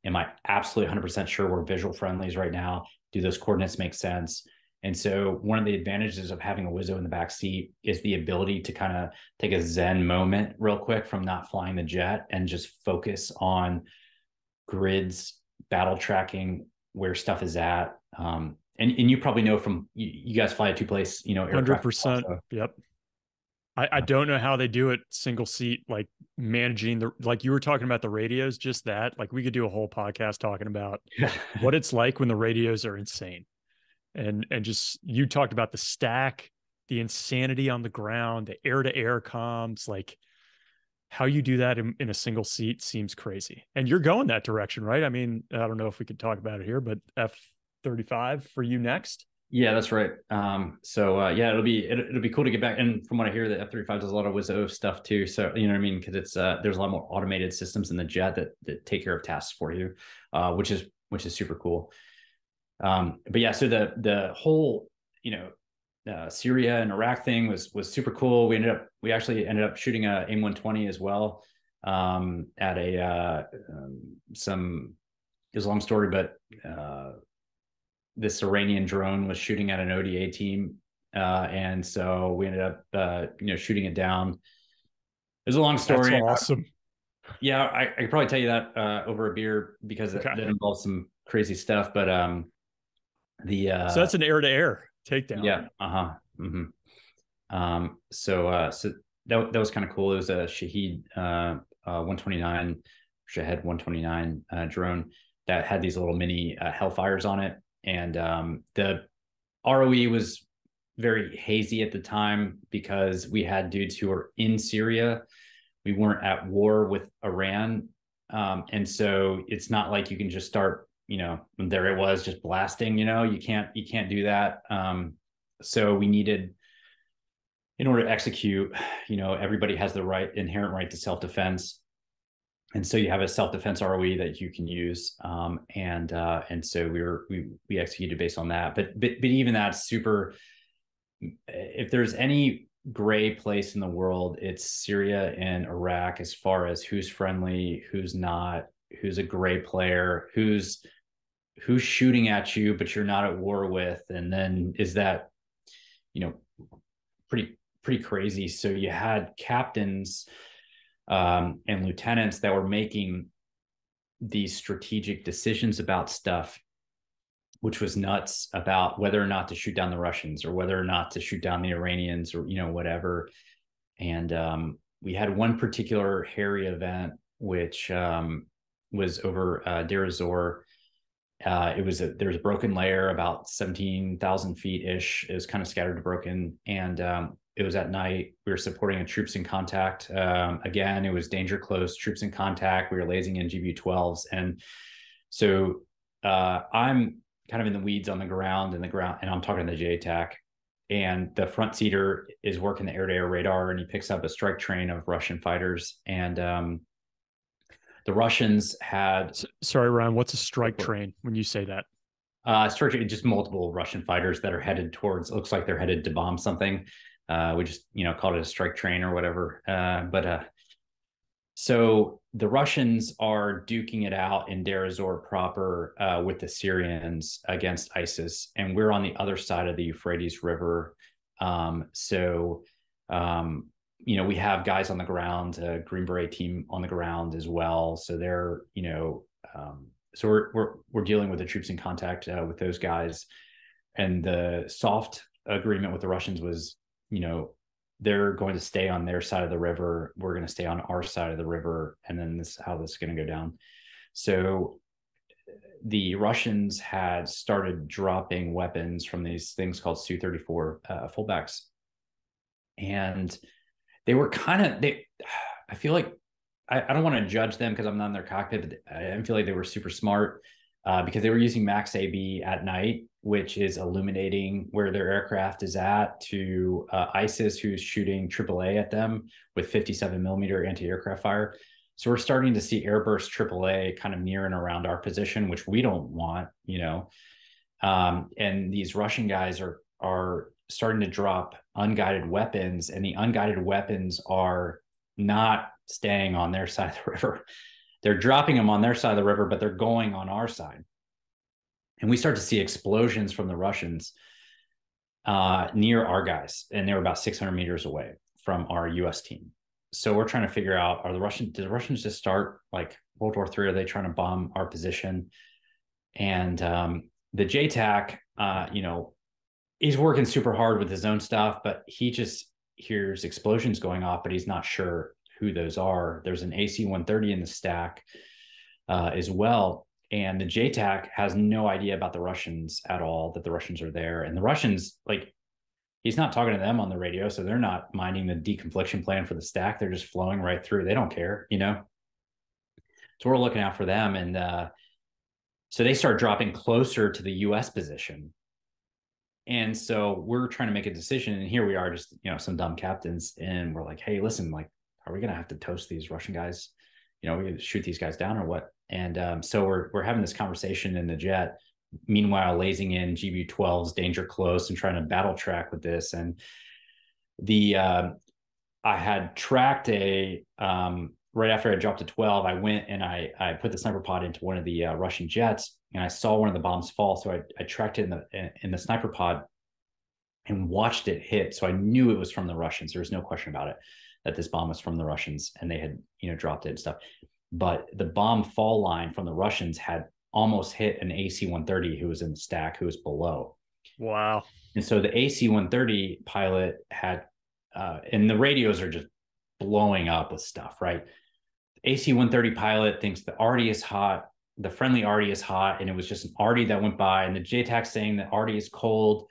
am I absolutely 100% sure we're visual friendlies right now? Do those coordinates make sense? And so one of the advantages of having a Wizzo in the back seat is the ability to kind of take a Zen moment real quick from not flying the jet and just focus on grids, battle tracking, where stuff is at. Um, and, and you probably know from you, you guys fly a two place, you know, hundred percent. Yep. I, I don't know how they do it single seat, like managing the like you were talking about the radios, just that. Like we could do a whole podcast talking about what it's like when the radios are insane. And and just you talked about the stack, the insanity on the ground, the air to air comms, like how you do that in, in a single seat seems crazy. And you're going that direction, right? I mean, I don't know if we could talk about it here, but F 35 for you next. Yeah, that's right. Um, so uh, yeah, it'll be it, will be cool to get back. And from what I hear, the F thirty five does a lot of Wizzo stuff too. So you know what I mean? Because it's uh, there's a lot more automated systems in the jet that that take care of tasks for you, uh, which is which is super cool. Um, but yeah, so the the whole you know uh, Syria and Iraq thing was was super cool. We ended up we actually ended up shooting a AIM-120 as well um, at a uh, um, some. It was a long story, but uh, this Iranian drone was shooting at an ODA team, uh, and so we ended up uh, you know shooting it down. It was a long story. That's awesome. Yeah, I, I could probably tell you that uh, over a beer because okay. that, involves some crazy stuff. But um, the uh, so that's an air to air takedown. Yeah. Uh huh. Mm-hmm. Um. So uh. So that that was kind of cool. It was a Shahed uh, uh 129 Shahed 129 uh, drone that had these little mini uh, Hellfires on it, and um, the ROE was very hazy at the time because we had dudes who were in Syria. We weren't at war with Iran. Um, and so it's not like you can just start, you know, there it was just blasting, you know, you can't, you can't do that. Um, so we needed, in order to execute, you know, everybody has the right inherent right to self-defense and so you have a self-defense ROE that you can use, um, and uh, and so we were we we executed based on that. But but but even that's super. If there's any gray place in the world, it's Syria and Iraq as far as who's friendly, who's not, who's a gray player, who's who's shooting at you but you're not at war with, and then is that, you know, pretty pretty crazy. So you had captains um, and lieutenants that were making these strategic decisions about stuff which was nuts about whether or not to shoot down the Russians or whether or not to shoot down the Iranians or you know whatever. And um, we had one particular hairy event which um, was over uh, Deir. Uh, it was a there was a broken layer about seventeen thousand feet ish. It was kind of scattered to broken, and um, it was at night. We were supporting a troops in contact. Um, again, it was danger close, troops in contact. We were lasing in GBU-12s. And so uh, I'm kind of in the weeds on the ground and the ground, and I'm talking to the JTAC. And the front seater is working the air to air radar and he picks up a strike train of Russian fighters. And um, the Russians had. Sorry, Ryan, what's a strike train when you say that? Uh, strike just multiple Russian fighters that are headed towards, looks like they're headed to bomb something. Uh, we just you know called it a strike train or whatever. Uh, but uh, so the Russians are duking it out in Deir ez-Zor proper uh, with the Syrians against ISIS, and we're on the other side of the Euphrates River. Um, so um, you know we have guys on the ground, a Green Beret team on the ground as well. So they're you know um, so we're we're we're dealing with the troops in contact uh, with those guys, and the soft agreement with the Russians was you know they're going to stay on their side of the river. We're going to stay on our side of the river. And then this is how this is going to go down. So the russians had started dropping weapons from these things called su-34 uh, fullbacks. And they were kind of they i feel like i, I don't want to judge them because i'm not in their cockpit but i feel like they were super smart uh, because they were using max ab at night which is illuminating where their aircraft is at, to uh, ISIS, who's shooting AAA at them with 57 millimeter anti aircraft fire. So we're starting to see airburst AAA kind of near and around our position, which we don't want, you know. Um, and these Russian guys are are starting to drop unguided weapons, and the unguided weapons are not staying on their side of the river. They're dropping them on their side of the river, but they're going on our side. And we start to see explosions from the Russians uh, near our guys, and they were about 600 meters away from our U.S. team. So we're trying to figure out: Are the Russians? Did the Russians just start like World War III? Are they trying to bomb our position? And um, the JTAC, uh, you know, he's working super hard with his own stuff, but he just hears explosions going off, but he's not sure who those are. There's an AC 130 in the stack uh, as well. And the JTAC has no idea about the Russians at all, that the Russians are there. And the Russians, like, he's not talking to them on the radio. So they're not minding the deconfliction plan for the stack. They're just flowing right through. They don't care, you know? So we're looking out for them. And uh, so they start dropping closer to the US position. And so we're trying to make a decision. And here we are, just, you know, some dumb captains. And we're like, hey, listen, like, are we going to have to toast these Russian guys? You know, we to shoot these guys down or what? And um, so we're we're having this conversation in the jet. Meanwhile, lasing in GBU-12's danger close and trying to battle track with this. And the uh, I had tracked a um, right after I dropped to 12. I went and I I put the sniper pod into one of the uh, Russian jets, and I saw one of the bombs fall. So I, I tracked it in the in the sniper pod and watched it hit. So I knew it was from the Russians. There was no question about it that this bomb was from the Russians and they had, you know, dropped it and stuff. But the bomb fall line from the Russians had almost hit an AC 130 who was in the stack, who was below. Wow. And so the AC 130 pilot had, uh, and the radios are just blowing up with stuff, right? AC 130 pilot thinks the Arty is hot, the friendly Arty is hot, and it was just an Arty that went by, and the JTAC saying that Arty is cold.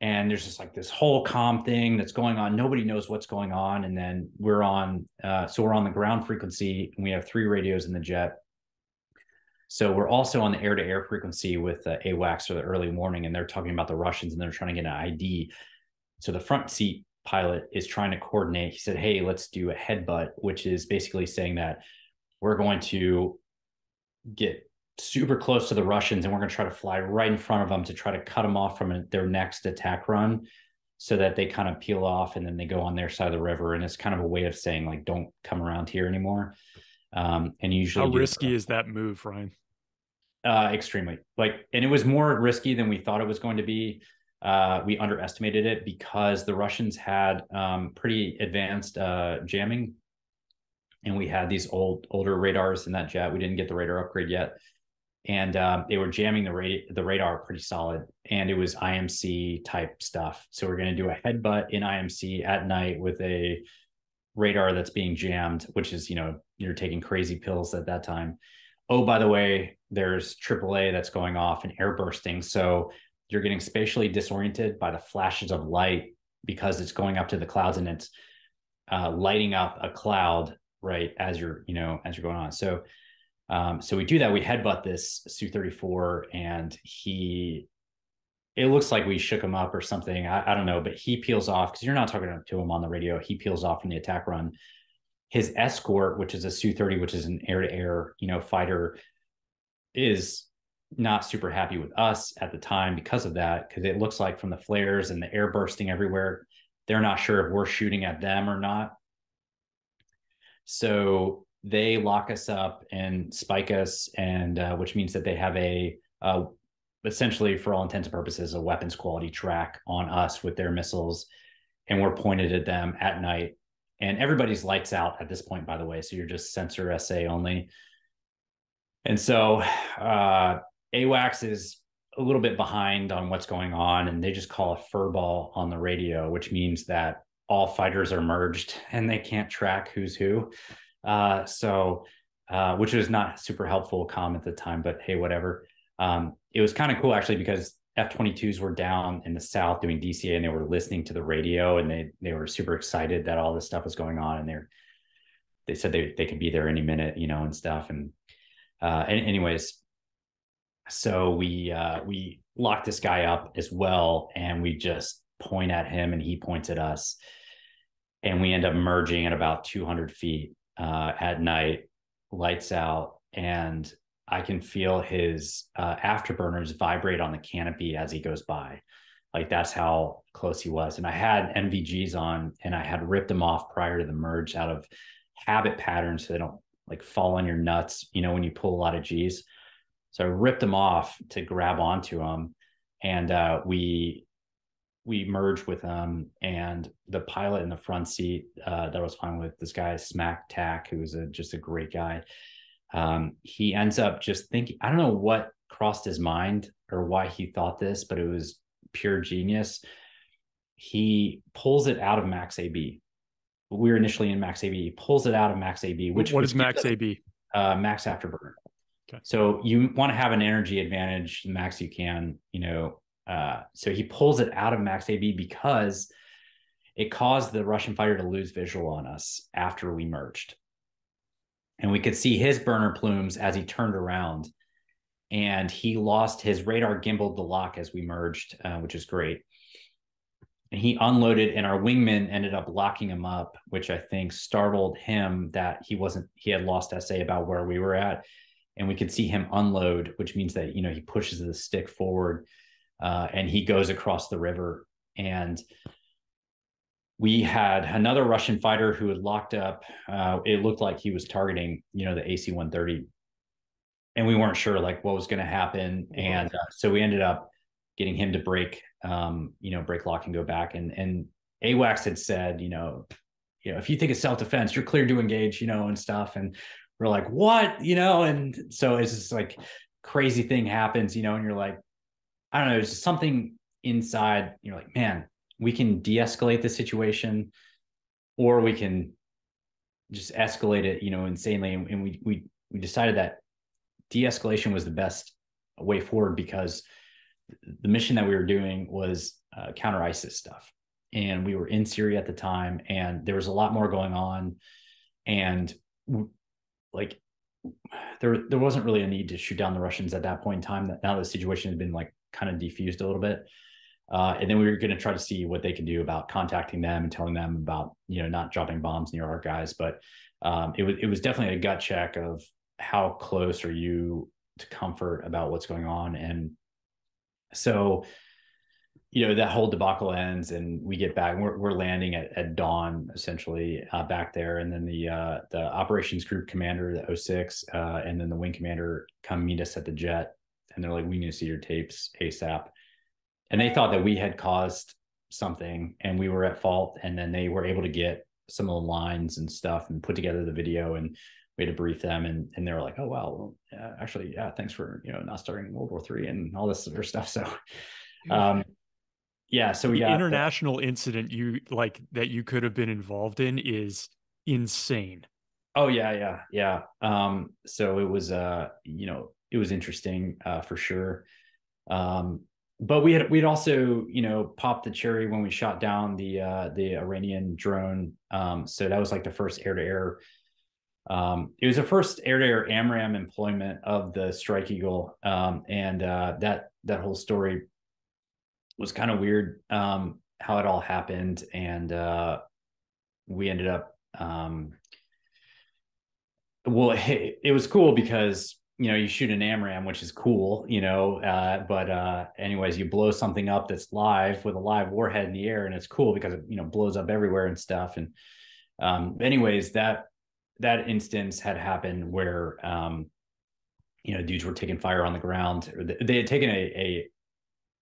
And there's just like this whole calm thing that's going on. Nobody knows what's going on and then we're on uh, so we're on the ground frequency and we have three radios in the jet. So we're also on the air to air frequency with uh, awacs for the early morning and they're talking about the russians and they're trying to get an id so the front seat pilot is trying to coordinate he said hey let's do a headbutt which is basically saying that we're going to get super close to the Russians, and we're going to try to fly right in front of them to try to cut them off from their next attack run, so that they kind of peel off and then they go on their side of the river. And it's kind of a way of saying like, don't come around here anymore. Um, and usually, how risky is that move, Ryan? Uh, extremely. Like, and it was more risky than we thought it was going to be. Uh, we underestimated it because the Russians had um, pretty advanced uh, jamming, and we had these old older radars in that jet. We didn't get the radar upgrade yet, and um, they were jamming the, ra- the radar pretty solid. And it was imc type stuff. So we're going to do a headbutt in imc at night with a radar that's being jammed which is you know you're taking crazy pills at that time. Oh by the way there's aaa that's going off and air bursting. So you're getting spatially disoriented by the flashes of light because it's going up to the clouds and it's uh, lighting up a cloud right as you're you know as you're going on so um, so we do that. We headbutt this Su 34, and he, it looks like we shook him up or something. I, I don't know, but he peels off because you're not talking to him on the radio. He peels off from the attack run. His escort, which is a Su 30, which is an air to air, you know, fighter, is not super happy with us at the time because of that. Because it looks like from the flares and the air bursting everywhere, they're not sure if we're shooting at them or not. So they lock us up and spike us, and uh, which means that they have a uh, essentially, for all intents and purposes, a weapons quality track on us with their missiles, and we're pointed at them at night. And everybody's lights out at this point, by the way. So you're just sensor SA only. And so uh, AWACS is a little bit behind on what's going on, and they just call a furball on the radio, which means that all fighters are merged and they can't track who's who. Uh, so, uh, which was not super helpful com at the time, but hey, whatever. Um, it was kind of cool actually because F-22s were down in the south doing DCA and they were listening to the radio and they they were super excited that all this stuff was going on and they're they said they they could be there any minute, you know, and stuff. And uh, and anyways, so we uh, we lock this guy up as well, and we just point at him and he points at us, and we end up merging at about 200 feet uh, at night, lights out, and I can feel his uh, afterburners vibrate on the canopy as he goes by. Like that's how close he was. And I had NVGs on and I had ripped them off prior to the merge out of habit patterns so they don't like fall on your nuts, you know, when you pull a lot of G's. So I ripped them off to grab onto them. And uh, we we merged with them and the pilot in the front seat uh, that I was fine with this guy Smack Tack, who was a, just a great guy. Um, he ends up just thinking, I don't know what crossed his mind or why he thought this, but it was pure genius. He pulls it out of Max AB we were initially in max AB. He pulls it out of max AB. Which what is max AB? Uh, max afterburner. Okay. So you want to have an energy advantage, the max you can. You know, uh, so he pulls it out of max AB because it caused the Russian fighter to lose visual on us after we merged, and we could see his burner plumes as he turned around, and he lost his radar gimbal to lock as we merged, uh, which is great and he unloaded and our wingman ended up locking him up which i think startled him that he wasn't he had lost sa about where we were at and we could see him unload which means that you know he pushes the stick forward uh, and he goes across the river and we had another russian fighter who had locked up uh, it looked like he was targeting you know the ac-130 and we weren't sure like what was going to happen and uh, so we ended up getting him to break um, you know, break lock and go back. And and AWACS had said, you know, you know, if you think it's self-defense, you're clear to engage, you know, and stuff. And we're like, what? You know, and so it's just like crazy thing happens, you know, and you're like, I don't know, it's just something inside, you're like, man, we can de-escalate the situation, or we can just escalate it, you know, insanely. And, and we we we decided that de-escalation was the best way forward because the mission that we were doing was uh, counter ISIS stuff. And we were in Syria at the time, and there was a lot more going on. And like, there, there wasn't really a need to shoot down the Russians at that point in time. That now the situation had been like kind of defused a little bit. Uh, and then we were going to try to see what they could do about contacting them and telling them about you know not dropping bombs near our guys. But um, it was it was definitely a gut check of how close are you to comfort about what's going on and so, you know, that whole debacle ends and we get back. We're, we're landing at, at dawn essentially uh, back there. And then the uh, the operations group commander, the 06, uh, and then the wing commander come meet us at the jet. And they're like, we need to see your tapes ASAP. And they thought that we had caused something and we were at fault. And then they were able to get some of the lines and stuff and put together the video and we had to brief them and and they were like, oh wow, well, actually, yeah, thanks for you know not starting World War Three and all this other stuff. So um yeah, so we the international the, incident you like that you could have been involved in is insane. Oh yeah, yeah, yeah. Um, so it was uh, you know, it was interesting uh for sure. Um, but we had we'd also you know popped the cherry when we shot down the uh the Iranian drone. Um, so that was like the first air to air um, it was the first air-to-air AMRAAM employment of the Strike Eagle, um, and uh, that that whole story was kind of weird um, how it all happened, and uh, we ended up. Um, well, it, it, was cool because you know you shoot an AMRAAM which is cool, you know. Uh, but uh, anyways, you blow something up that's live with a live warhead in the air, and it's cool because it you know blows up everywhere and stuff. And um, anyways, that that instance had happened where um, you know dudes were taking fire on the ground. They had taken a, a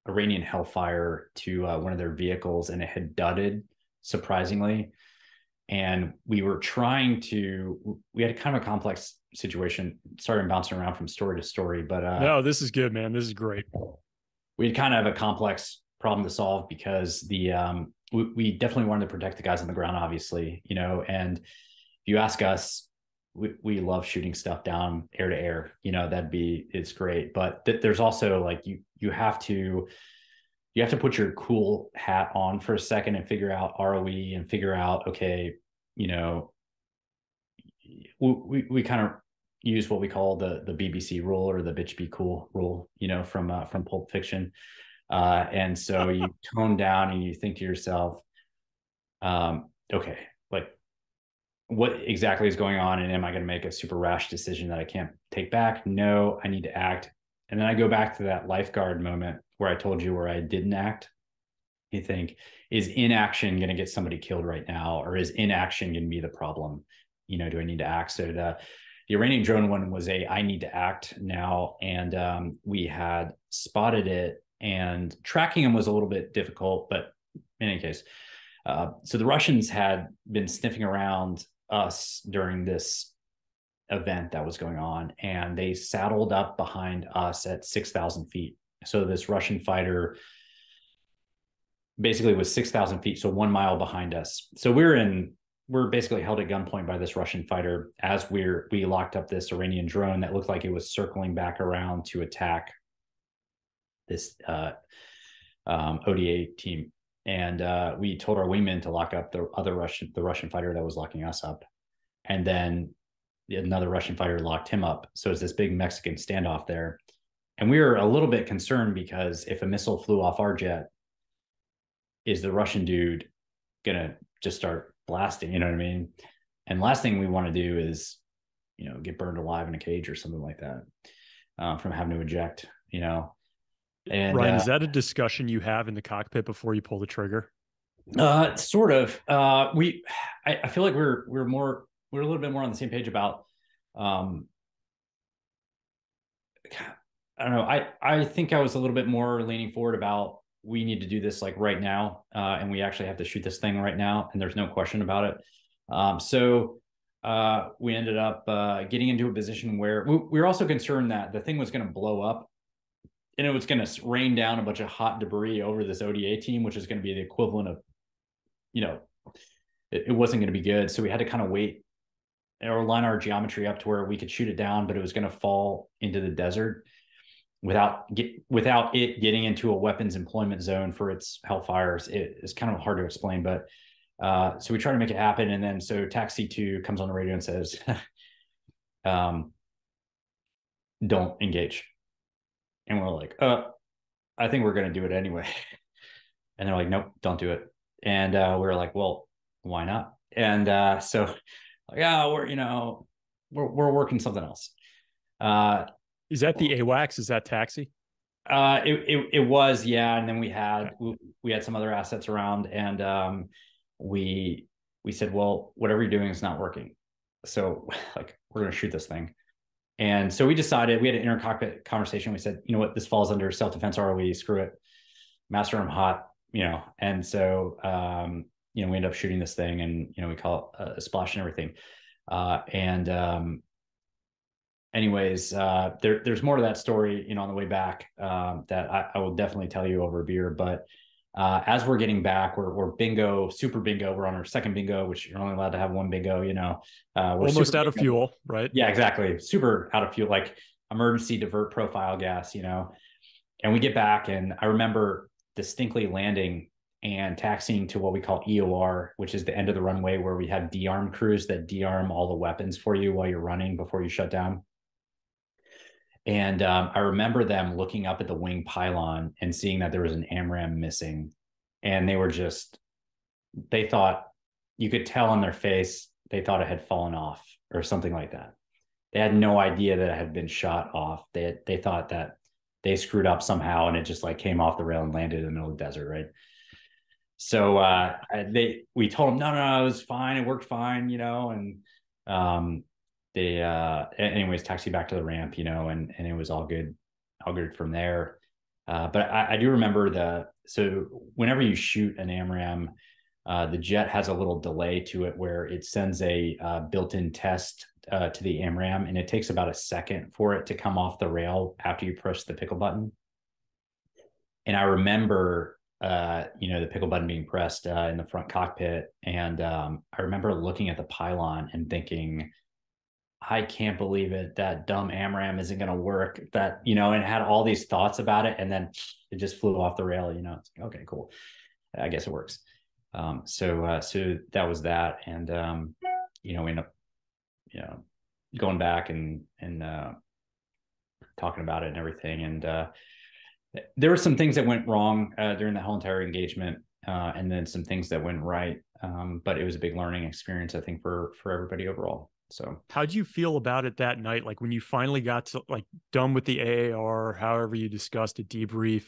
Iranian Hellfire to uh, one of their vehicles, and it had dudded surprisingly. And we were trying to. We had kind of a complex situation. Started bouncing around from story to story, but uh, no, this is good, man. This is great. We had kind of have a complex problem to solve because the um, we, we definitely wanted to protect the guys on the ground, obviously, you know, and if you ask us, we, we love shooting stuff down air to air. You know, that'd be it's great. But th- there's also like you you have to you have to put your cool hat on for a second and figure out ROE and figure out, okay, you know, we, we, we kind of use what we call the the BBC rule or the bitch be cool rule, you know, from uh, from Pulp Fiction. Uh, and so you tone down and you think to yourself, um, okay, what exactly is going on and am i going to make a super rash decision that i can't take back? No i need to act. And then i go back to that lifeguard moment where i told you where i didn't act. You think is inaction going to get somebody killed right now or is inaction going to be the problem? You know, do I need to act? So the, the Iranian drone one was a I need to act now, and um, we had spotted it, and tracking them was a little bit difficult, but in any case, uh, so the Russians had been sniffing around us during this event that was going on, and they saddled up behind us at six thousand feet. So this Russian fighter basically was 6,000 feet, so one mile behind us. So we're in, we're basically held at gunpoint by this Russian fighter as we're, we locked up this Iranian drone that looked like it was circling back around to attack this uh, um, ODA team. And uh, we told our wingmen to lock up the other Russian, the Russian fighter that was locking us up. And then another Russian fighter locked him up. So it's this big Mexican standoff there. And we were a little bit concerned because if a missile flew off our jet, is the Russian dude gonna just start blasting? You know what I mean? And last thing we want to do is, you know, get burned alive in a cage or something like that uh, from having to eject. You know, and Ryan, uh, is that a discussion you have in the cockpit before you pull the trigger? Uh, sort of. Uh, we, I, I feel like we're we're more we're a little bit more on the same page about. Um, I don't know. I I think I was a little bit more leaning forward about we need to do this like right now, uh, and we actually have to shoot this thing right now, and there's no question about it. Um, so uh, we ended up uh, getting into a position where we, we were also concerned that the thing was going to blow up, and it was going to rain down a bunch of hot debris over this ODA team, which is going to be the equivalent of, you know, it, it wasn't going to be good. So we had to kind of wait or line our geometry up to where we could shoot it down, but it was going to fall into the desert without get without it getting into a weapons employment zone for its hellfires. It is kind of hard to explain but uh, so we try to make it happen. And then so taxi 2 comes on the radio and says um, don't engage and we're like uh i think we're going to do it anyway and they're like nope don't do it and uh, we are like well why not and uh, so like yeah we're you know we're, we're working something else uh, is that the AWACS? Is that taxi? Uh, it, it, it was, yeah. And then we had, we, we had some other assets around and, um, we, we said, well, whatever you're doing is not working. So like, we're going to shoot this thing. And so we decided, we had an inner cockpit conversation. We said, you know what, this falls under self-defense ROE, screw it. Master arm hot, you know? And so, um, you know, we end up shooting this thing and, you know, we call it a splash and everything. Uh, and, um, anyways, uh, there, there's more to that story, you know, on the way back um, that I, I, will definitely tell you over a beer. But uh, as we're getting back, we're, we're bingo, super bingo. We're on our second bingo, which you're only allowed to have one bingo. You know, uh, we're almost out bingo. of fuel, right? Yeah, exactly. Super out of fuel, like emergency divert profile gas. You know, and we get back, and I remember distinctly landing and taxiing to what we call EOR, which is the end of the runway where we have de-arm crews that de-arm all the weapons for you while you're running before you shut down. And um, I remember them looking up at the wing pylon and seeing that there was an AMRAAM missing. And they were just, they thought, you could tell on their face, they thought it had fallen off or something like that. They had no idea that it had been shot off. They, they thought that they screwed up somehow and it just like came off the rail and landed in the middle of the desert, right? So uh, they, we told them, no, no, no, it was fine. It worked fine, you know, and um, they uh anyways taxi back to the ramp you know and and it was all good all good from there. Uh, but I, I, do remember the so whenever you shoot an AMRAAM uh, the jet has a little delay to it where it sends a uh, built-in test uh, to the AMRAAM and it takes about a second for it to come off the rail after you press the pickle button. And i remember uh, you know the pickle button being pressed uh, in the front cockpit and um, i remember looking at the pylon and thinking I can't believe it. That dumb AMRAAM isn't going to work. That, you know, and had all these thoughts about it. And then it just flew off the rail, you know, it's like, okay, cool. I guess it works. Um, so, uh, so that was that. And, um, you know, we end up, you know, going back and, and, uh, talking about it and everything. And, uh, there were some things that went wrong, uh, during the whole entire engagement. Uh, and then some things that went right. Um, but it was a big learning experience, I think, for, for everybody overall. So, how'd you feel about it that night? Like when you finally got to like done with the AAR, however you discussed a debrief,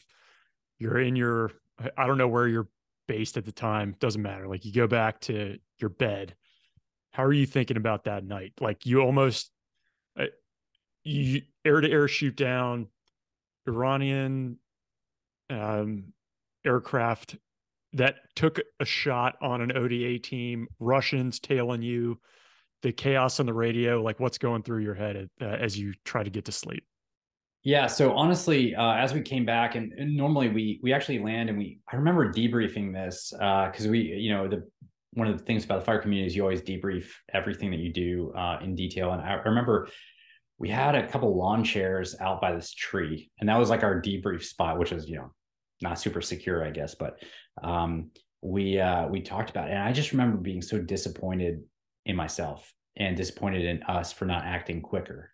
you're in your, I don't know where you're based at the time, doesn't matter. Like you go back to your bed. how are you thinking about that night? Like you almost uh, you air to air shoot down Iranian um, aircraft that took a shot on an ODA team, Russians tailing you, the chaos on the radio, like what's going through your head uh, as you try to get to sleep? Yeah. So honestly, uh, as we came back, and, and, normally we we actually land and we I remember debriefing this because uh, we you know the one of the things about the fire community is you always debrief everything that you do uh, in detail. And I remember we had a couple lawn chairs out by this tree, and that was like our debrief spot, which is you know not super secure, I guess, but um, we uh, we talked about it, and I just remember being so disappointed in myself and disappointed in us for not acting quicker.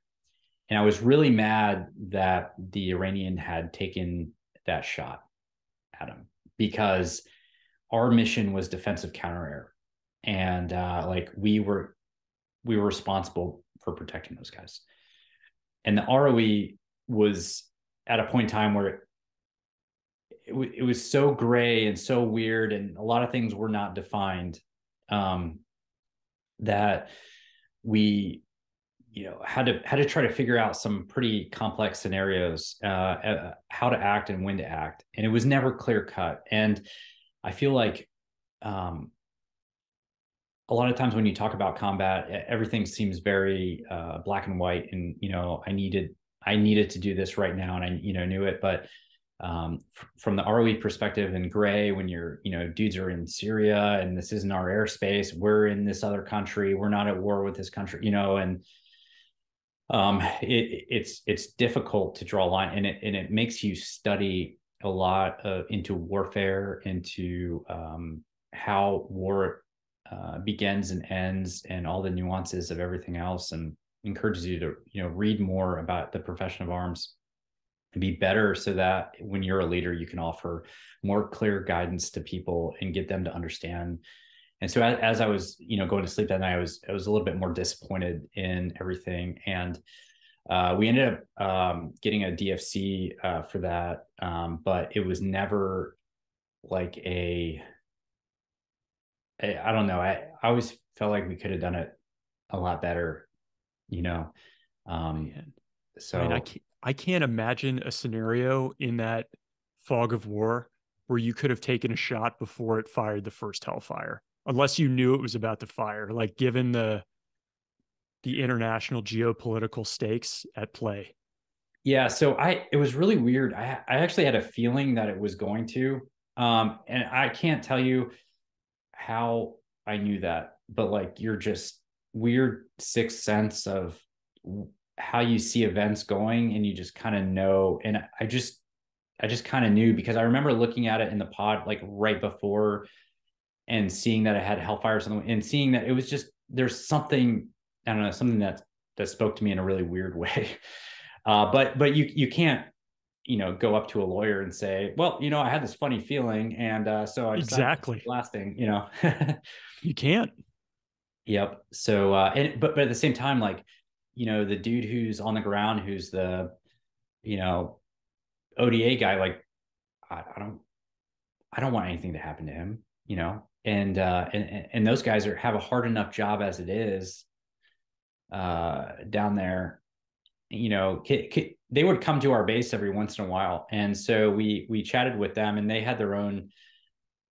And I was really mad that the Iranian had taken that shot at him because our mission was defensive counter air. And uh, like we were we were responsible for protecting those guys. And the ROE was at a point in time where it, it, it was so gray and so weird and a lot of things were not defined um, that we you know had to had to try to figure out some pretty complex scenarios uh, uh, how to act and when to act. And it was never clear cut. And i feel like um, a lot of times when you talk about combat everything seems very uh, black and white and you know i needed i needed to do this right now and i you know knew it. But um, from the ROE perspective in gray, when you're, you know, dudes are in Syria and this isn't our airspace, we're in this other country, we're not at war with this country, you know, and um, it, it's it's difficult to draw a line, and it and it makes you study a lot of, into warfare, into um, how war uh, begins and ends, and all the nuances of everything else, and encourages you to you know read more about the profession of arms and be better so that when you're a leader you can offer more clear guidance to people and get them to understand. And so as, as, i was you know going to sleep that night i was i was a little bit more disappointed in everything. And uh, we ended up um, getting a dfc uh, for that. Um, but it was never like a, a I don't know. I, I always felt like we could have done it a lot better you know? Um, so I, mean, I, can't, I can't imagine a scenario in that fog of war where you could have taken a shot before it fired the first hellfire unless you knew it was about to fire like given the the international geopolitical stakes at play. Yeah so i it was really weird. I i actually had a feeling that it was going to um and i can't tell you how i knew that but like you're just weird sixth sense of how you see events going and you just kind of know and i just i just kind of knew because i remember looking at it in the pod like right before and seeing that it had hellfire or something and seeing that it was just there's something i don't know something that that spoke to me in a really weird way. Uh, but but you you can't you know go up to a lawyer and say well you know i had this funny feeling and uh, so I exactly. lasting you know? You can't. Yep. So uh and but but at the same time like you know the dude who's on the ground who's the you know oda guy like I, I don't i don't want anything to happen to him you know? And uh and and those guys are have a hard enough job as it is uh down there you know they would come to our base every once in a while. And so we we chatted with them and they had their own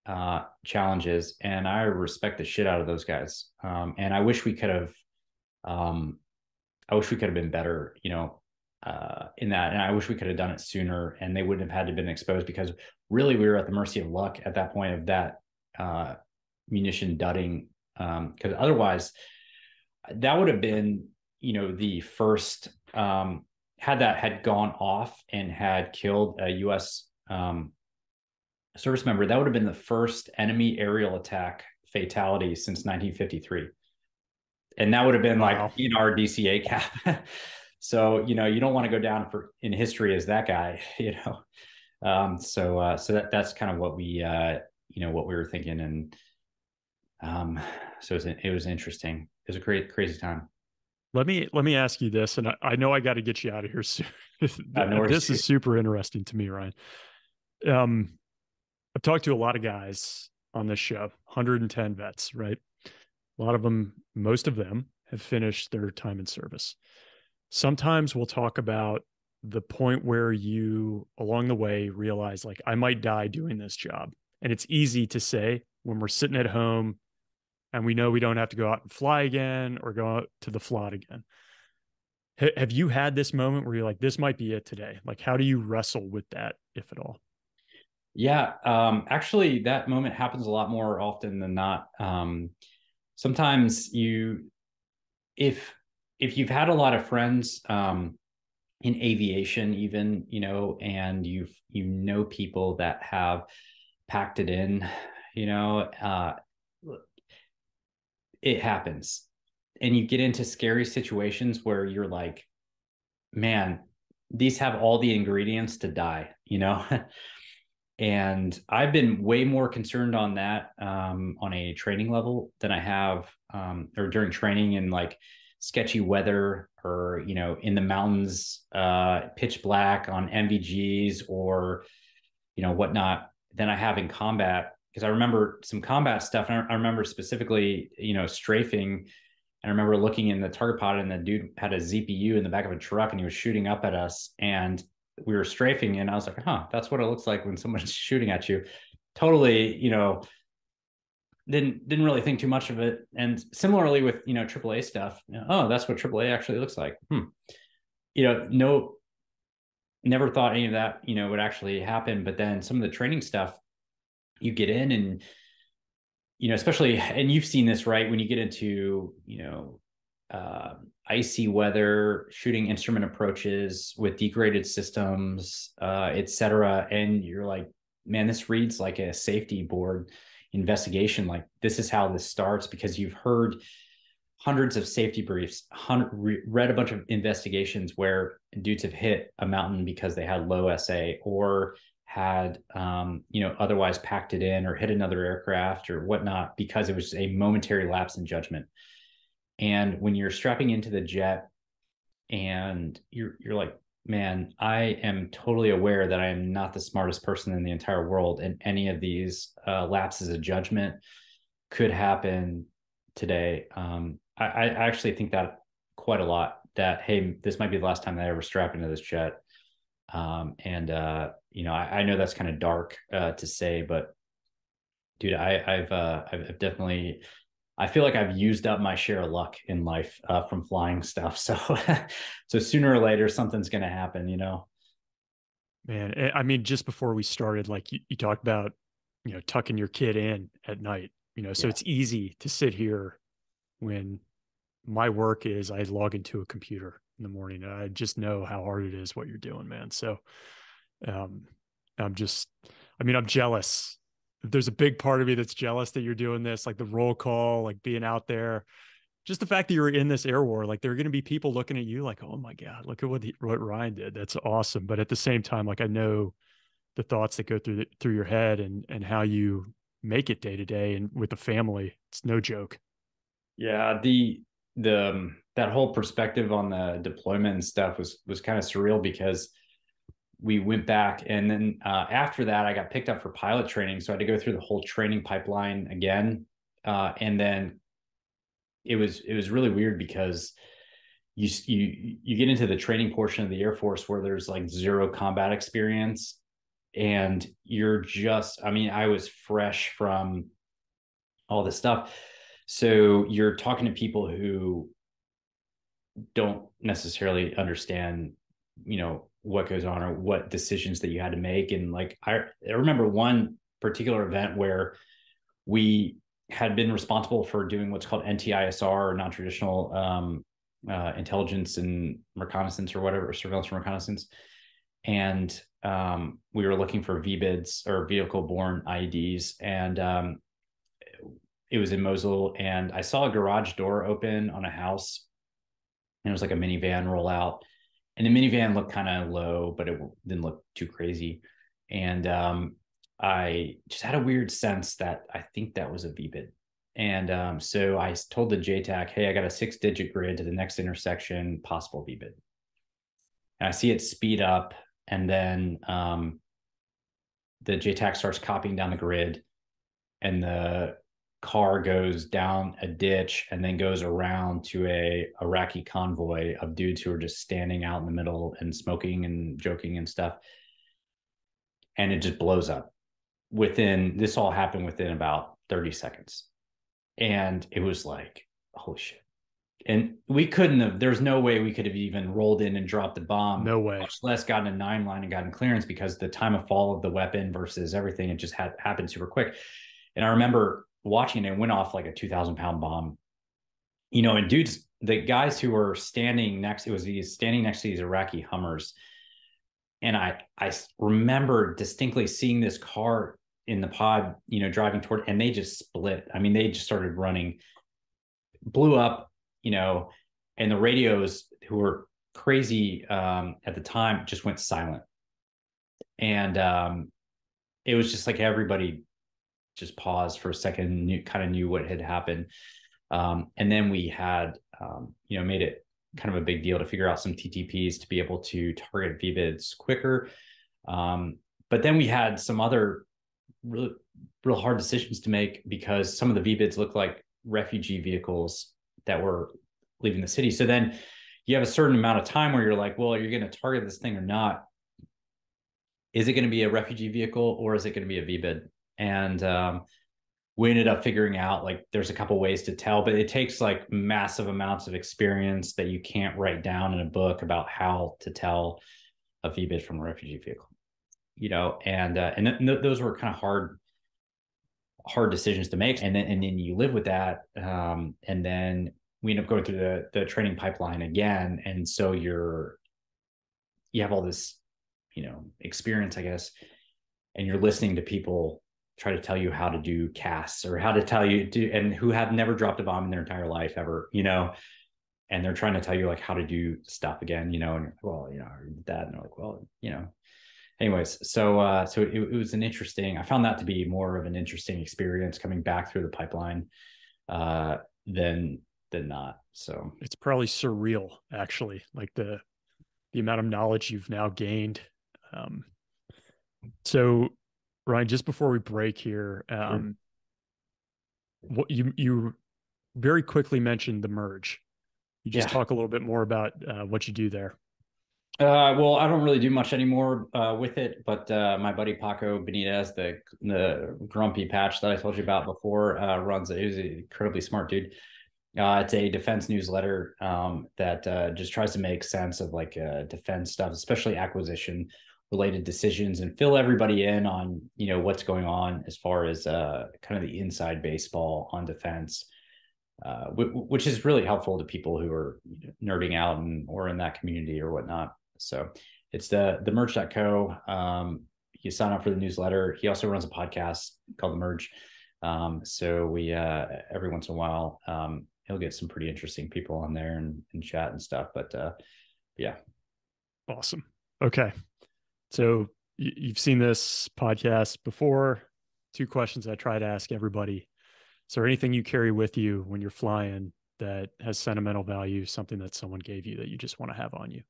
uh challenges. And i respect the shit out of those guys. Um and i wish we could have um i wish we could have been better you know uh in that and i wish we could have done it sooner and they wouldn't have had to been exposed because really we were at the mercy of luck at that point of that uh, munition dudding because um, otherwise that would have been you know the first um, had that had gone off and had killed a U.S. Um, service member that would have been the first enemy aerial attack fatality since 1953 and that would have been wow. like in our DCA cap. So you know you don't want to go down for in history as that guy you know? Um, so uh, so that that's kind of what we uh, you know what we were thinking and um so it was, it was interesting. It was a great crazy time. Let me let me ask you this and i, I know i got to get you out of here soon. This is super interesting to me ryan. Um i've talked to a lot of guys on this show 110 vets right A lot of them, most of them, have finished their time in service. Sometimes we'll talk about the point where you along the way realize like I might die doing this job. And it's easy to say when we're sitting at home and we know we don't have to go out and fly again or go out to the FLOT again. H- have you had this moment where you're like, this might be it today? Like, how do you wrestle with that, if at all? Yeah, um, actually, that moment happens a lot more often than not. Um, sometimes you, if if you've had a lot of friends um, in aviation, even you know, and you've you know people that have packed it in, you know, uh, it happens, and you get into scary situations where you're like, man, these have all the ingredients to die, you know. and I've been way more concerned on that um, on a training level than I have um, or during training in like sketchy weather or you know in the mountains, uh, pitch black on NVGs or you know whatnot than I have in combat because I remember some combat stuff. And I remember specifically you know strafing. And I remember looking in the target pod and the dude had a ZPU in the back of a truck and he was shooting up at us. And we were strafing and I was like, huh, that's what it looks like when someone's shooting at you. Totally, you know, didn't didn't really think too much of it. And similarly with you know AAA stuff, you know, oh, that's what AAA actually looks like. Hmm. You know, no, never thought any of that you know would actually happen. But then some of the training stuff, you get in and you know, especially and you've seen this right when you get into you know uh, icy weather, shooting instrument approaches with degraded systems, uh, et cetera. And you're like, man, this reads like a safety board investigation. Like this is how this starts because you've heard hundreds of safety briefs, hundred, read a bunch of investigations where dudes have hit a mountain because they had low SA or had um, you know otherwise packed it in or hit another aircraft or whatnot because it was a momentary lapse in judgment. And when you're strapping into the jet and you're you're like, man, I am totally aware that I am not the smartest person in the entire world, and any of these uh, lapses of judgment could happen today. Um, I, I actually think that quite a lot. That hey, this might be the last time that I ever strap into this jet. Um, and uh, you know, I, I know that's kind of dark uh, to say, but dude, I, I've uh, I've definitely I feel like I've used up my share of luck in life uh, from flying stuff. So, so sooner or later, something's going to happen, you know? Man, eh, I mean, just before we started, like you, you talked about, you know, tucking your kid in at night, you know, so yeah. it's easy to sit here when my work is I log into a computer in the morning. I just know how hard it is what you're doing, man. So, um, I'm just, I mean, I'm jealous there's a big part of me that's jealous that you're doing this, like the roll call, like being out there. Just the fact that you're in this air war, like there are going to be people looking at you like, oh my God, look at what the, what Ryan did. That's awesome. But at the same time, like I know the thoughts that go through the, through your head and and how you make it day to day and with the family. It's no joke. Yeah, the the um, that whole perspective on the deployment and stuff was was kind of surreal because we went back and then uh, after that i got picked up for pilot training so i had to go through the whole training pipeline again uh, and then it was it was really weird because you you you get into the training portion of the air force where there's like zero combat experience and you're just i mean i was fresh from all this stuff. So you're talking to people who don't necessarily understand you know what goes on or what decisions that you had to make. And like I, I remember one particular event where we had been responsible for doing what's called NTISR or non-traditional um, uh, intelligence and reconnaissance or whatever surveillance and reconnaissance. And um, we were looking for VBIDs or vehicle borne IEDs and um, it was in Mosul and I saw a garage door open on a house. And it was like a minivan roll out and the minivan looked kind of low, but it didn't look too crazy. And um, I just had a weird sense that I think that was a VBID. And um, so I told the JTAC, hey, I got a six digit grid to the next intersection, possible VBID. And I see it speed up. And then um, the JTAC starts copying down the grid. And the car goes down a ditch and then goes around to a Iraqi convoy of dudes who are just standing out in the middle and smoking and joking and stuff. And it just blows up within this all happened within about 30 seconds. And it was like, holy shit. And we couldn't have, there's no way we could have even rolled in and dropped the bomb. No way. Much less gotten a nine line and gotten clearance because the time of fall of the weapon versus everything, it just had happened super quick. And I remember watching it, it went off like a 2000 pound bomb, you know, and dudes, the guys who were standing next, it was these standing next to these Iraqi Hummers. And I, I remember distinctly seeing this car in the pod, you know, driving toward, and they just split. I mean, they just started running, blew up, you know, and the radios who were crazy um, at the time just went silent. And um, it was just like everybody just paused for a second, knew, kind of knew what had happened. Um, and then we had, um, you know, made it kind of a big deal to figure out some TTPs to be able to target VBIDs quicker. Um, but then we had some other real, real hard decisions to make because some of the VBIDs look like refugee vehicles that were leaving the city. So then you have a certain amount of time where you're like, well, are you going to target this thing or not? Is it going to be a refugee vehicle or is it going to be a VBID? And um, we ended up figuring out like there's a couple ways to tell, but it takes like massive amounts of experience that you can't write down in a book about how to tell a VBID from a refugee vehicle you know, and uh, and, th- those were kind of hard hard decisions to make, and then and then you live with that, um, and then we end up going through the the training pipeline again, and so you're you have all this, you know, experience, I guess, and you're listening to people try to tell you how to do casts or how to tell you do and who have never dropped a bomb in their entire life ever, you know, and they're trying to tell you like how to do stuff again, you know, and well, you know, that, and they're like, well, you know, anyways, so uh, so it, it, was an interesting. I found that to be more of an interesting experience coming back through the pipeline uh, than than not. So it's probably surreal, actually, like the the amount of knowledge you've now gained. Um, so, Ryan, just before we break here, um, sure. what you you very quickly mentioned the merge. You just yeah. talk a little bit more about uh, what you do there. Uh, well, I don't really do much anymore uh, with it, but uh, my buddy Paco Benitez, the the grumpy patch that I told you about before, uh, runs it. He's an incredibly smart dude. Uh, it's a defense newsletter um, that uh, just tries to make sense of like defense stuff, especially acquisition related decisions, and fill everybody in on you know what's going on as far as kind of the inside baseball on defense. which is really helpful to people who are nerding out and or in that community or whatnot. So it's the the merge.co. Um, you sign up for the newsletter. He also runs a podcast called The Merge. Um, so we uh, every once in a while um, he'll get some pretty interesting people on there and, and chat and stuff. But uh, yeah, awesome. Okay, so you've seen this podcast before. Two questions I try to ask everybody. Is there anything you carry with you when you're flying that has sentimental value, something that someone gave you that you just want to have on you?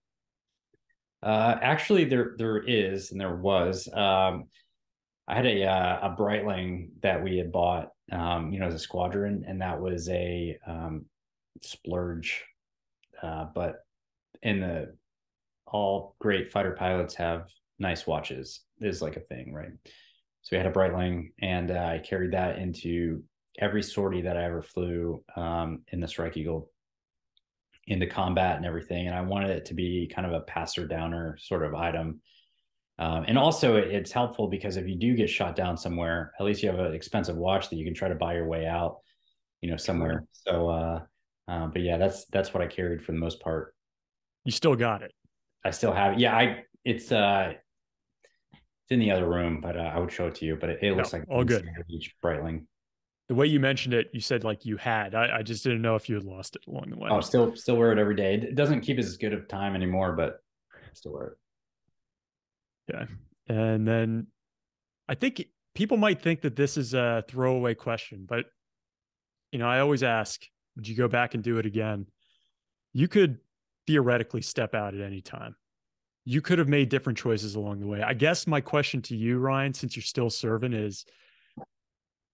Uh, actually, there there is and there was. Um, I had a uh, a Breitling that we had bought, um, you know, as a squadron, and that was a um, splurge. Uh, but in the all great fighter pilots have nice watches is like a thing, right? So we had a Breitling, and uh, I carried that into every sortie that I ever flew um, in the Strike Eagle into combat and everything. And I wanted it to be kind of a passer downer sort of item. Um, and also, it's helpful because if you do get shot down somewhere, at least you have an expensive watch that you can try to buy your way out, you know, somewhere. So, uh, uh, but yeah, that's that's what I carried for the most part. You still got it. I still have it. Yeah, I it's uh it's in the other room, but uh, I would show it to you. But it, it looks no, like all good. Each Breitling the way you mentioned it, you said like you had. I, I, just didn't know if you had lost it along the way. Oh, still still wear it every day. It doesn't keep as good of time anymore, but still wear it. Yeah. And then I think people might think that this is a throwaway question, but you know, I always ask, would you go back and do it again? You could theoretically step out at any time. You could have made different choices along the way. I guess my question to you, Ryan, since you're still serving, is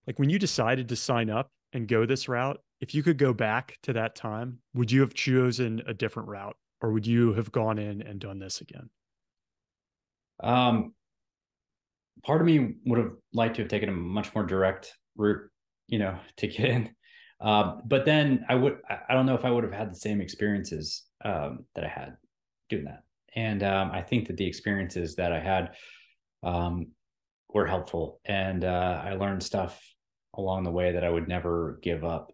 like when you decided to sign up and go this route, if you could go back to that time, would you have chosen a different route or would you have gone in and done this again? Um, part of me would have liked to have taken a much more direct route, you know, to get in. Um, but then I would, I don't know if I would have had the same experiences um, that I had doing that. And um, I think that the experiences that I had um, were helpful, and uh, I learned stuff along the way that I would never give up.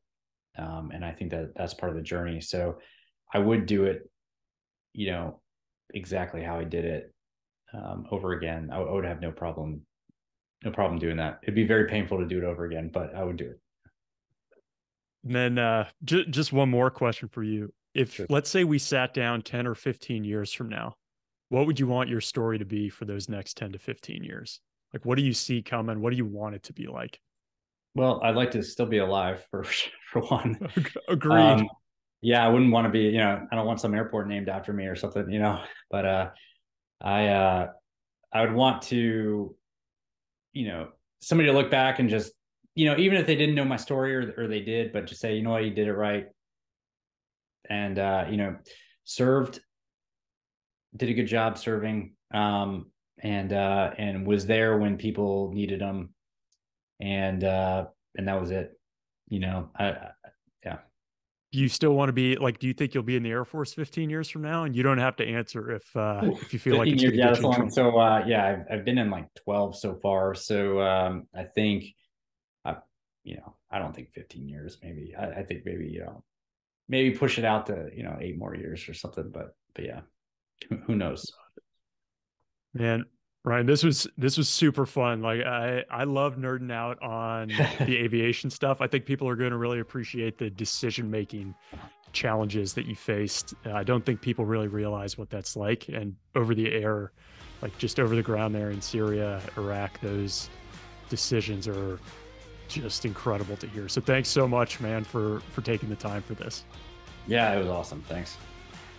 Um, and I think that that's part of the journey. So I would do it, you know, exactly how I did it um, over again. I, I would have no problem, no problem doing that. It'd be very painful to do it over again, but I would do it. And then uh, just one more question for you. If sure. let's say we sat down 10 or 15 years from now, what would you want your story to be for those next 10 to 15 years? Like, what do you see coming? What do you want it to be like? Well, I'd like to still be alive for for one. Agreed. Um, yeah, I wouldn't want to be, you know, I don't want some airport named after me or something, you know. But uh I uh I would want to, you know, somebody to look back and just, you know, even if they didn't know my story or or they did, but just say, you know what, you did it right. And uh, you know, served, did a good job serving, um, and uh and was there when people needed them and uh and that was it you know i, I yeah. Do you still want to be like do you think you'll be in the air force 15 years from now? And you don't have to answer if uh if you feel like it's years, yeah that's long. so uh yeah I've, I've been in like 12 so far so um i think i you know i don't think 15 years maybe I, I think maybe you know maybe push it out to you know eight more years or something but but yeah who, knows man Ryan, this was this was super fun. Like I I love nerding out on the aviation stuff. I think people are going to really appreciate the decision making challenges that you faced. Uh, I don't think people really realize what that's like. And over the air, like just over the ground there in Syria, Iraq, those decisions are just incredible to hear. So thanks so much, man, for for taking the time for this. Yeah, it was awesome. Thanks.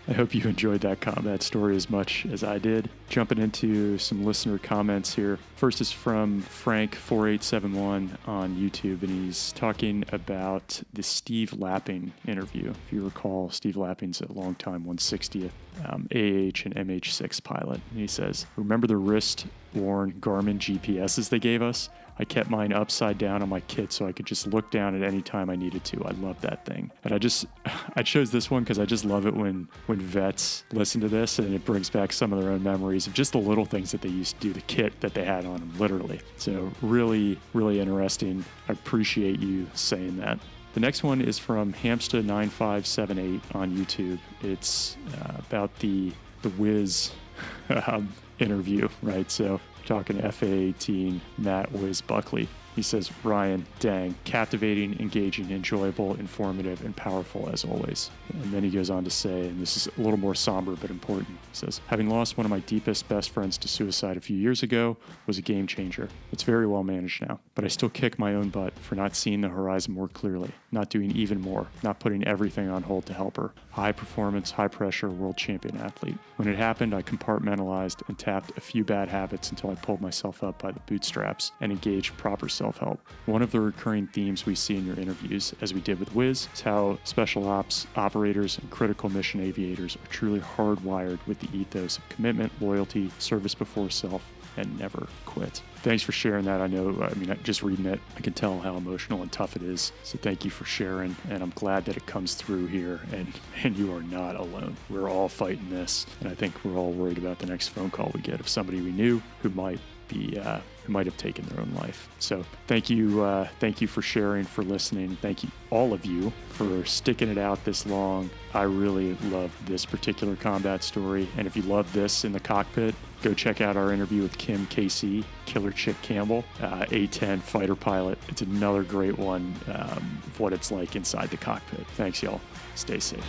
I hope you enjoyed that combat story as much as I did. Jumping into some listener comments here. First is from Frank4871 on YouTube, and he's talking about the Steve Lapping interview. If you recall, Steve Lapping's a longtime 160th um, AH and MH6 pilot. And he says, Remember the wrist worn Garmin GPSs they gave us? I kept mine upside down on my kit so I could just look down at any time I needed to. I love that thing. And I just I chose this one because I just love it when when vets listen to this and it brings back some of their own memories of just the little things that they used to do, the kit that they had on them, literally. So really, really interesting. I appreciate you saying that. The next one is from Hamsta9578 on YouTube. It's uh, about the the Wiz um, interview, right? So talking to FA 18 Matt Wiz Buckley. He says, Ryan, dang, captivating, engaging, enjoyable, informative, and powerful as always. And then he goes on to say, and this is a little more somber but important. He says, Having lost one of my deepest, best friends to suicide a few years ago was a game changer. It's very well managed now, but I still kick my own butt for not seeing the horizon more clearly, not doing even more, not putting everything on hold to help her. High performance, high pressure, world champion athlete. When it happened, I compartmentalized and tapped a few bad habits until I pulled myself up by the bootstraps and engaged proper self help. One of the recurring themes we see in your interviews, as we did with Wiz, is how special ops operators and critical mission aviators are truly hardwired with the ethos of commitment, loyalty, service before self, and never quit. Thanks for sharing that. I know, I mean, just reading it, I can tell how emotional and tough it is. So thank you for sharing. And I'm glad that it comes through here. And, and you are not alone. We're all fighting this. And I think we're all worried about the next phone call we get of somebody we knew who might be uh, who might have taken their own life. So thank you, uh, thank you for sharing, for listening. Thank you, all of you, for sticking it out this long. I really love this particular combat story, and if you love this in the cockpit, go check out our interview with Kim Casey, Killer Chick Campbell, uh, A10 fighter pilot. It's another great one um, of what it's like inside the cockpit. Thanks, y'all. Stay safe.